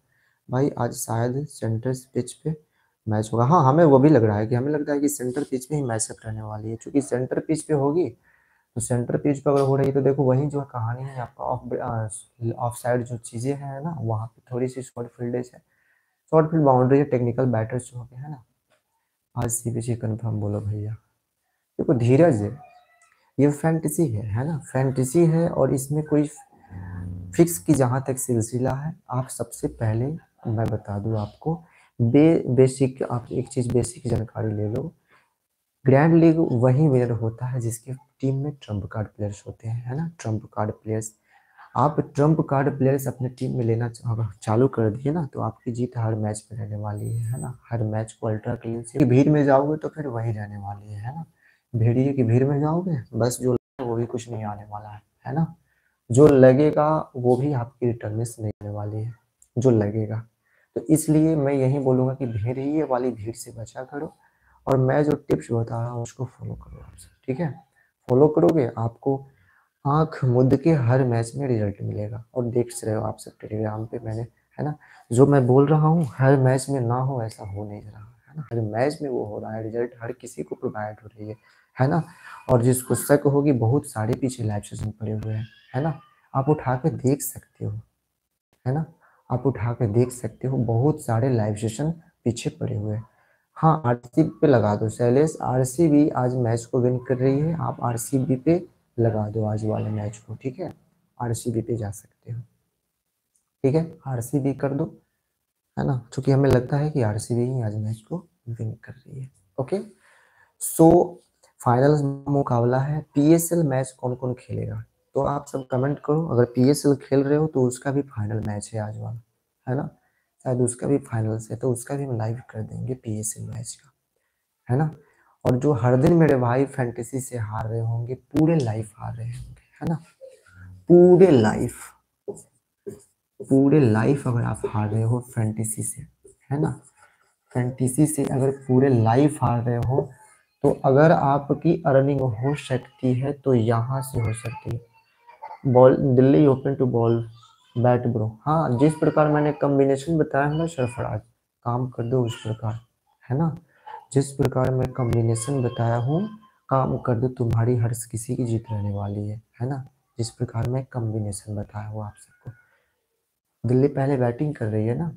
भाई, आज शायद सेंटर पिच पे मैच होगा। हाँ हमें वो भी लग रहा है कि, हमें लगता है कि सेंटर पिच पे ही मैच रहने वाली है। क्योंकि सेंटर पिच पे होगी तो सेंटर पिच पर अगर हो रही है तो देखो वही जो कहानी है, आपका ऑफ़ ऑफ़ साइड जो चीज़ें हैं ना, वहाँ पे थोड़ी सी शॉर्ट फील्डेज है। शॉर्ट फ़ील्ड बाउंड्री है टेक्निकल बैटर्स जो होते हैं ना? आज सी बी कन्फर्म बोलो भैया। देखो धीरज ये फैंटेसी है है ना? फैंटेसी है और इसमें कोई फिक्स की जहाँ तक सिलसिला है, आप सबसे पहले मैं बता दूँ आपको, बे बेसिक आप एक चीज़ बेसिक जानकारी ले लो। ग्रैंड लीग वही विनर होता है जिसके टीम में ट्रंप कार्ड प्लेयर्स होते हैं, है ना? ट्रंप कार्ड प्लेयर्स आप ट्रंप कार्ड प्लेयर्स अपने टीम में लेना चालू कर दिए ना तो आपकी जीत हर मैच में रहने वाली है है ना? हर मैच को अल्ट्रा क्लीन से भीड़ में जाओगे तो फिर वही रहने वाली है है ना? भेड़िए की भीड़ में जाओगे, बस जो वो भी कुछ नहीं आने वाला है है ना? जो लगेगा वो भी आपकी रिटर्न में नहीं आने वाली है, जो लगेगा। तो इसलिए मैं यही बोलूँगा कि भेड़िए वाली भीड़ से बचा करो और मैं जो टिप्स बता रहा हूँ उसको फॉलो करो आप ठीक है? फॉलो करोगे, आपको आँख मुद्द के हर मैच में रिज़ल्ट मिलेगा और देख रहे हो आप सब टेलीग्राम पे मैंने, है ना? जो मैं बोल रहा हूँ, हर मैच में ना हो ऐसा हो नहीं रहा, है ना? हर मैच में वो हो रहा है रिज़ल्ट हर किसी को प्रोवाइड हो रही है। है ना? और जिसको शक होगी, बहुत सारे पीछे लाइव सेशन पड़े हुए हैं, है ना? आप उठा के देख सकते हो, है ना? आप उठा के देख सकते हो, बहुत सारे लाइव सेशन पीछे पड़े हुए हैं। हाँ आरसीबी पे लगा दो, शैलेश। आरसीबी आज मैच को विन कर रही है। आप आरसीबी पे लगा दो आज वाले मैच को, ठीक है? आरसीबी पे जा सकते हो। ठीक है? आरसीबी कर दो, है ना? क्योंकि हमें लगता है कि आरसीबी ही आज मैच को विन कर रही है, ओके? सो फाइनल मुकाबला है पीएसएल मैच कौन कौन खेलेगा? तो आप सब कमेंट करो, अगर पीएसएल खेल रहे हो तो उसका भी फाइनल मैच है आज वाला, है ना? शायद उसका भी फाइनल्स है तो उसका भी हम लाइव कर देंगे पी एस मैच का, है ना? और जो हर दिन मेरे भाई फैंटेसी से हार रहे होंगे, पूरे लाइफ हार रहे होंगे, है ना? पूरे लाइफ पूरे लाइफ अगर आप हार रहे हो फैंटेसी से, है ना? फैंटेसी से अगर पूरे लाइफ हार रहे हो तो अगर आपकी अर्निंग हो सकती है तो यहाँ से हो सकती है। Ball Delhi open to ball bat bro हाँ जिस प्रकार मैंने कम्बिनेशन बताया है ना, सरफराज, काम कर दो उस प्रकार, है ना? जिस प्रकार मैं कम्बिनेशन बताया हूँ, काम कर दो, तुम्हारी हर्ष किसी की जीत रहने वाली है है ना? जिस प्रकार मैं कम्बिनेशन बताया हूँ आप सबको। दिल्ली पहले बैटिंग कर रही है ना?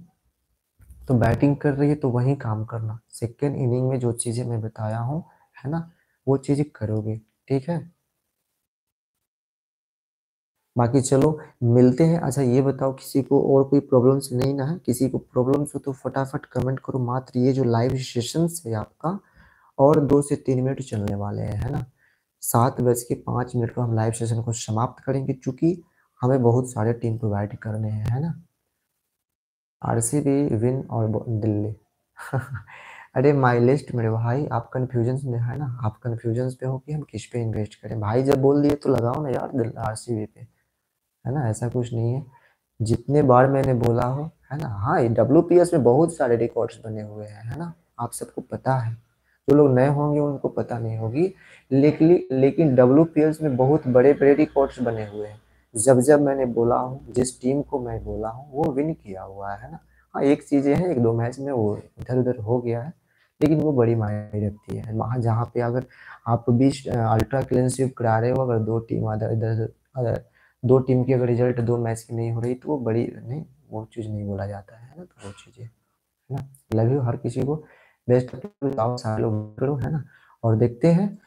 तो बैटिंग कर रही है तो वही काम करना। सेकेंड इनिंग में जो चीज़ें मैं बताया हूँ है ना? वो चीज़ें करोगे, ठीक है? बाकी चलो, मिलते हैं। अच्छा ये बताओ, किसी को और कोई प्रॉब्लम्स नहीं ना है? किसी को प्रॉब्लम्स हो तो फटाफट कमेंट करो। मात्र ये जो लाइव सेशंस है आपका, और दो से तीन मिनट चलने वाले हैं, है ना? सात बज के पाँच मिनट को हम लाइव सेशन को समाप्त करेंगे चूँकि हमें बहुत सारे टीम प्रोवाइड करने हैं, है ना? आर विन और दिल्ली। अरे माई लिस्ट मेरे भाई, आप कन्फ्यूज़न में है ना, आप कन्फ्यूज़न पे हो कि हम किस पे इन्वेस्ट करें? भाई जब बोल दिए तो लगाओ ना यार आर सी पे, है ना? ऐसा कुछ नहीं है। जितने बार मैंने बोला हो, है ना? हाँ डब्ल्यू पी एस में बहुत सारे रिकॉर्ड्स बने हुए हैं, है ना? आप सबको पता है। जो लोग नए होंगे, उनको पता नहीं होगी। लेकिन लेकिन डब्ल्यू पी एस में बहुत बड़े बड़े रिकॉर्ड्स बने हुए हैं। जब जब मैंने बोला हूँ, जिस टीम को मैं बोला हूँ, वो विन किया हुआ है ना? हाँ एक चीज़ें हैं, एक दो मैच में वो इधर उधर हो गया है। लेकिन वो बड़ी मायने रखती है। वहाँ जहाँ पे अगर आप बीस अल्ट्रा क्लीन करा रहे हो, अगर दो टीम अदर, इधर अगर दो टीम की अगर रिज़ल्ट दो मैच की नहीं हो रही तो वो बड़ी, नहीं, वो चीज़ नहीं बोला जाता है ना? तो वो चीज़ें है ना? यू हर किसी को बेस्ट सारे लोग करो, है ना? और देखते हैं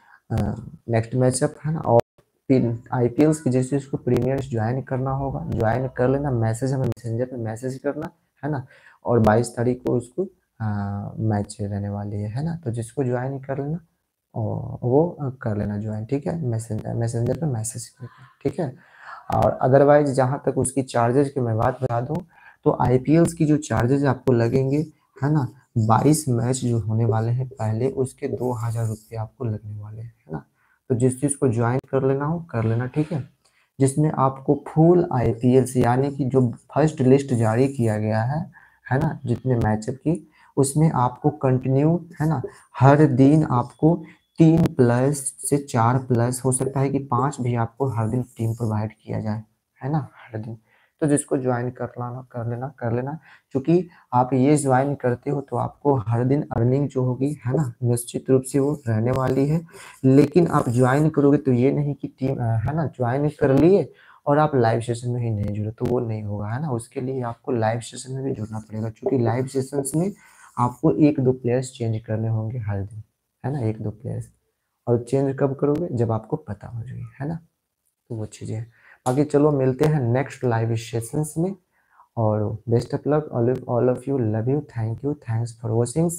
नेक्स्ट मैचअप है ना? और आई पी की जैसे उसको प्रीमियर्स ज्वाइन करना होगा ज्वाइन कर लेना, मैसेज हमें मैसेंजर पे मैसेज करना, है ना? और 22 तारीख को उसको मैच रहने वाली है है ना? तो जिसको ज्वाइन कर लेना और वो कर लेना ज्वाइन ठीक है? मैसेंजर मैसेंजर पे मैसेज करके, ठीक है? और अदरवाइज़ जहाँ तक उसकी चार्जेज की मैं बात बता दूँ तो आई की जो चार्जेज आपको लगेंगे, है ना? बाईस मैच जो होने वाले हैं, पहले उसके दो हज़ार रुपये आपको लगने वाले हैं, है ना? तो जिस चीज़ को ज्वाइन कर लेना हो, कर लेना, ठीक है? जिसमें आपको फुल आई यानी कि जो फ़र्स्ट लिस्ट जारी किया गया है है ना? जितने मैचअप की उसमें आपको कंटिन्यू है ना? हर दिन आपको तीन प्लस से चार प्लस हो सकता है कि पाँच भी आपको हर दिन टीम प्रोवाइड किया जाए, है ना? हर दिन। तो जिसको ज्वाइन कर लाना, कर लेना कर लेना। क्योंकि आप ये ज्वाइन करते हो तो आपको हर दिन अर्निंग जो होगी, है ना? निश्चित रूप से वो रहने वाली है। लेकिन आप ज्वाइन करोगे तो ये नहीं कि टीम है ना? ज्वाइन कर लिए और आप लाइव सेशन में ही नहीं जुड़े तो वो नहीं होगा, है ना? उसके लिए आपको लाइव सेशन में भी जुड़ना पड़ेगा। क्योंकि लाइव सेशन में आपको एक दो प्लेयर्स चेंज करने होंगे हर दिन, है ना? एक दो प्लेयर्स और चेंज कब करोगे? जब आपको पता हो जाएगी है ना? तो वो चीज़ें हैं। बाकी चलो, मिलते हैं नेक्स्ट लाइव सेशंस में। और best of luck all of you love you thank you thanks for watching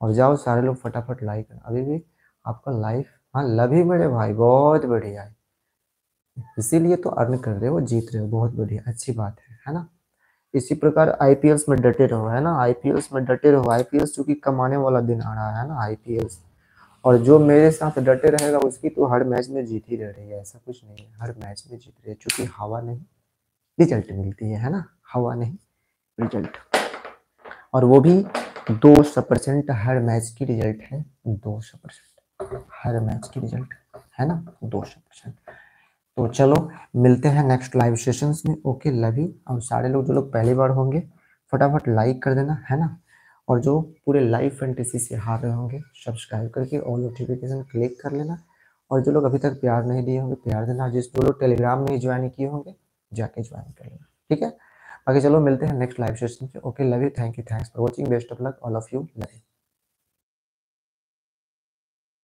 और जाओ सारे लोग फटाफट लाइक अभी भी आपका लाइफ हाँ लव ही मेरे भाई, बहुत बढ़िया है। इसीलिए तो अर्न कर रहे हो, जीत रहे हो, बहुत बढ़िया, अच्छी बात है है ना? इसी प्रकार आईपीएल्स में डटे रहो, है ना? आईपीएल्स में डटे रहो। आईपीएल्स चूँकि कमाने वाला दिन आ रहा है ना आईपीएल्स और जो मेरे साथ डटे रहेगा, उसकी तो हर मैच में जीत ही रह रही है, ऐसा कुछ नहीं है। हर मैच में जीत रही है क्योंकि हवा नहीं रिज़ल्ट मिलती है है ना? हवा नहीं रिज़ल्ट और वो भी दो सौ परसेंट हर मैच की रिज़ल्ट है, दो सौ परसेंट। हर मैच की रिज़ल्ट है ना? दो सौ परसेंट। तो चलो, मिलते हैं नेक्स्ट लाइव सेशन में। Okay love you. और सारे लोग, जो लोग पहली बार होंगे, फटाफट लाइक कर देना, है ना? और जो पूरे लाइव फैंटेसी से हार रहे होंगे सब्सक्राइब करके ऑल नोटिफिकेशन क्लिक कर लेना। और जो लोग अभी तक प्यार नहीं दिए होंगे, प्यार देना जिस जो लोग टेलीग्राम में ज्वाइन किए होंगे, जाके ज्वाइन कर लेना। ठीक है? बाकी चलो, मिलते हैं नेक्स्ट लाइव सेशन से okay love you thank you thanks for watching best of luck all of you love you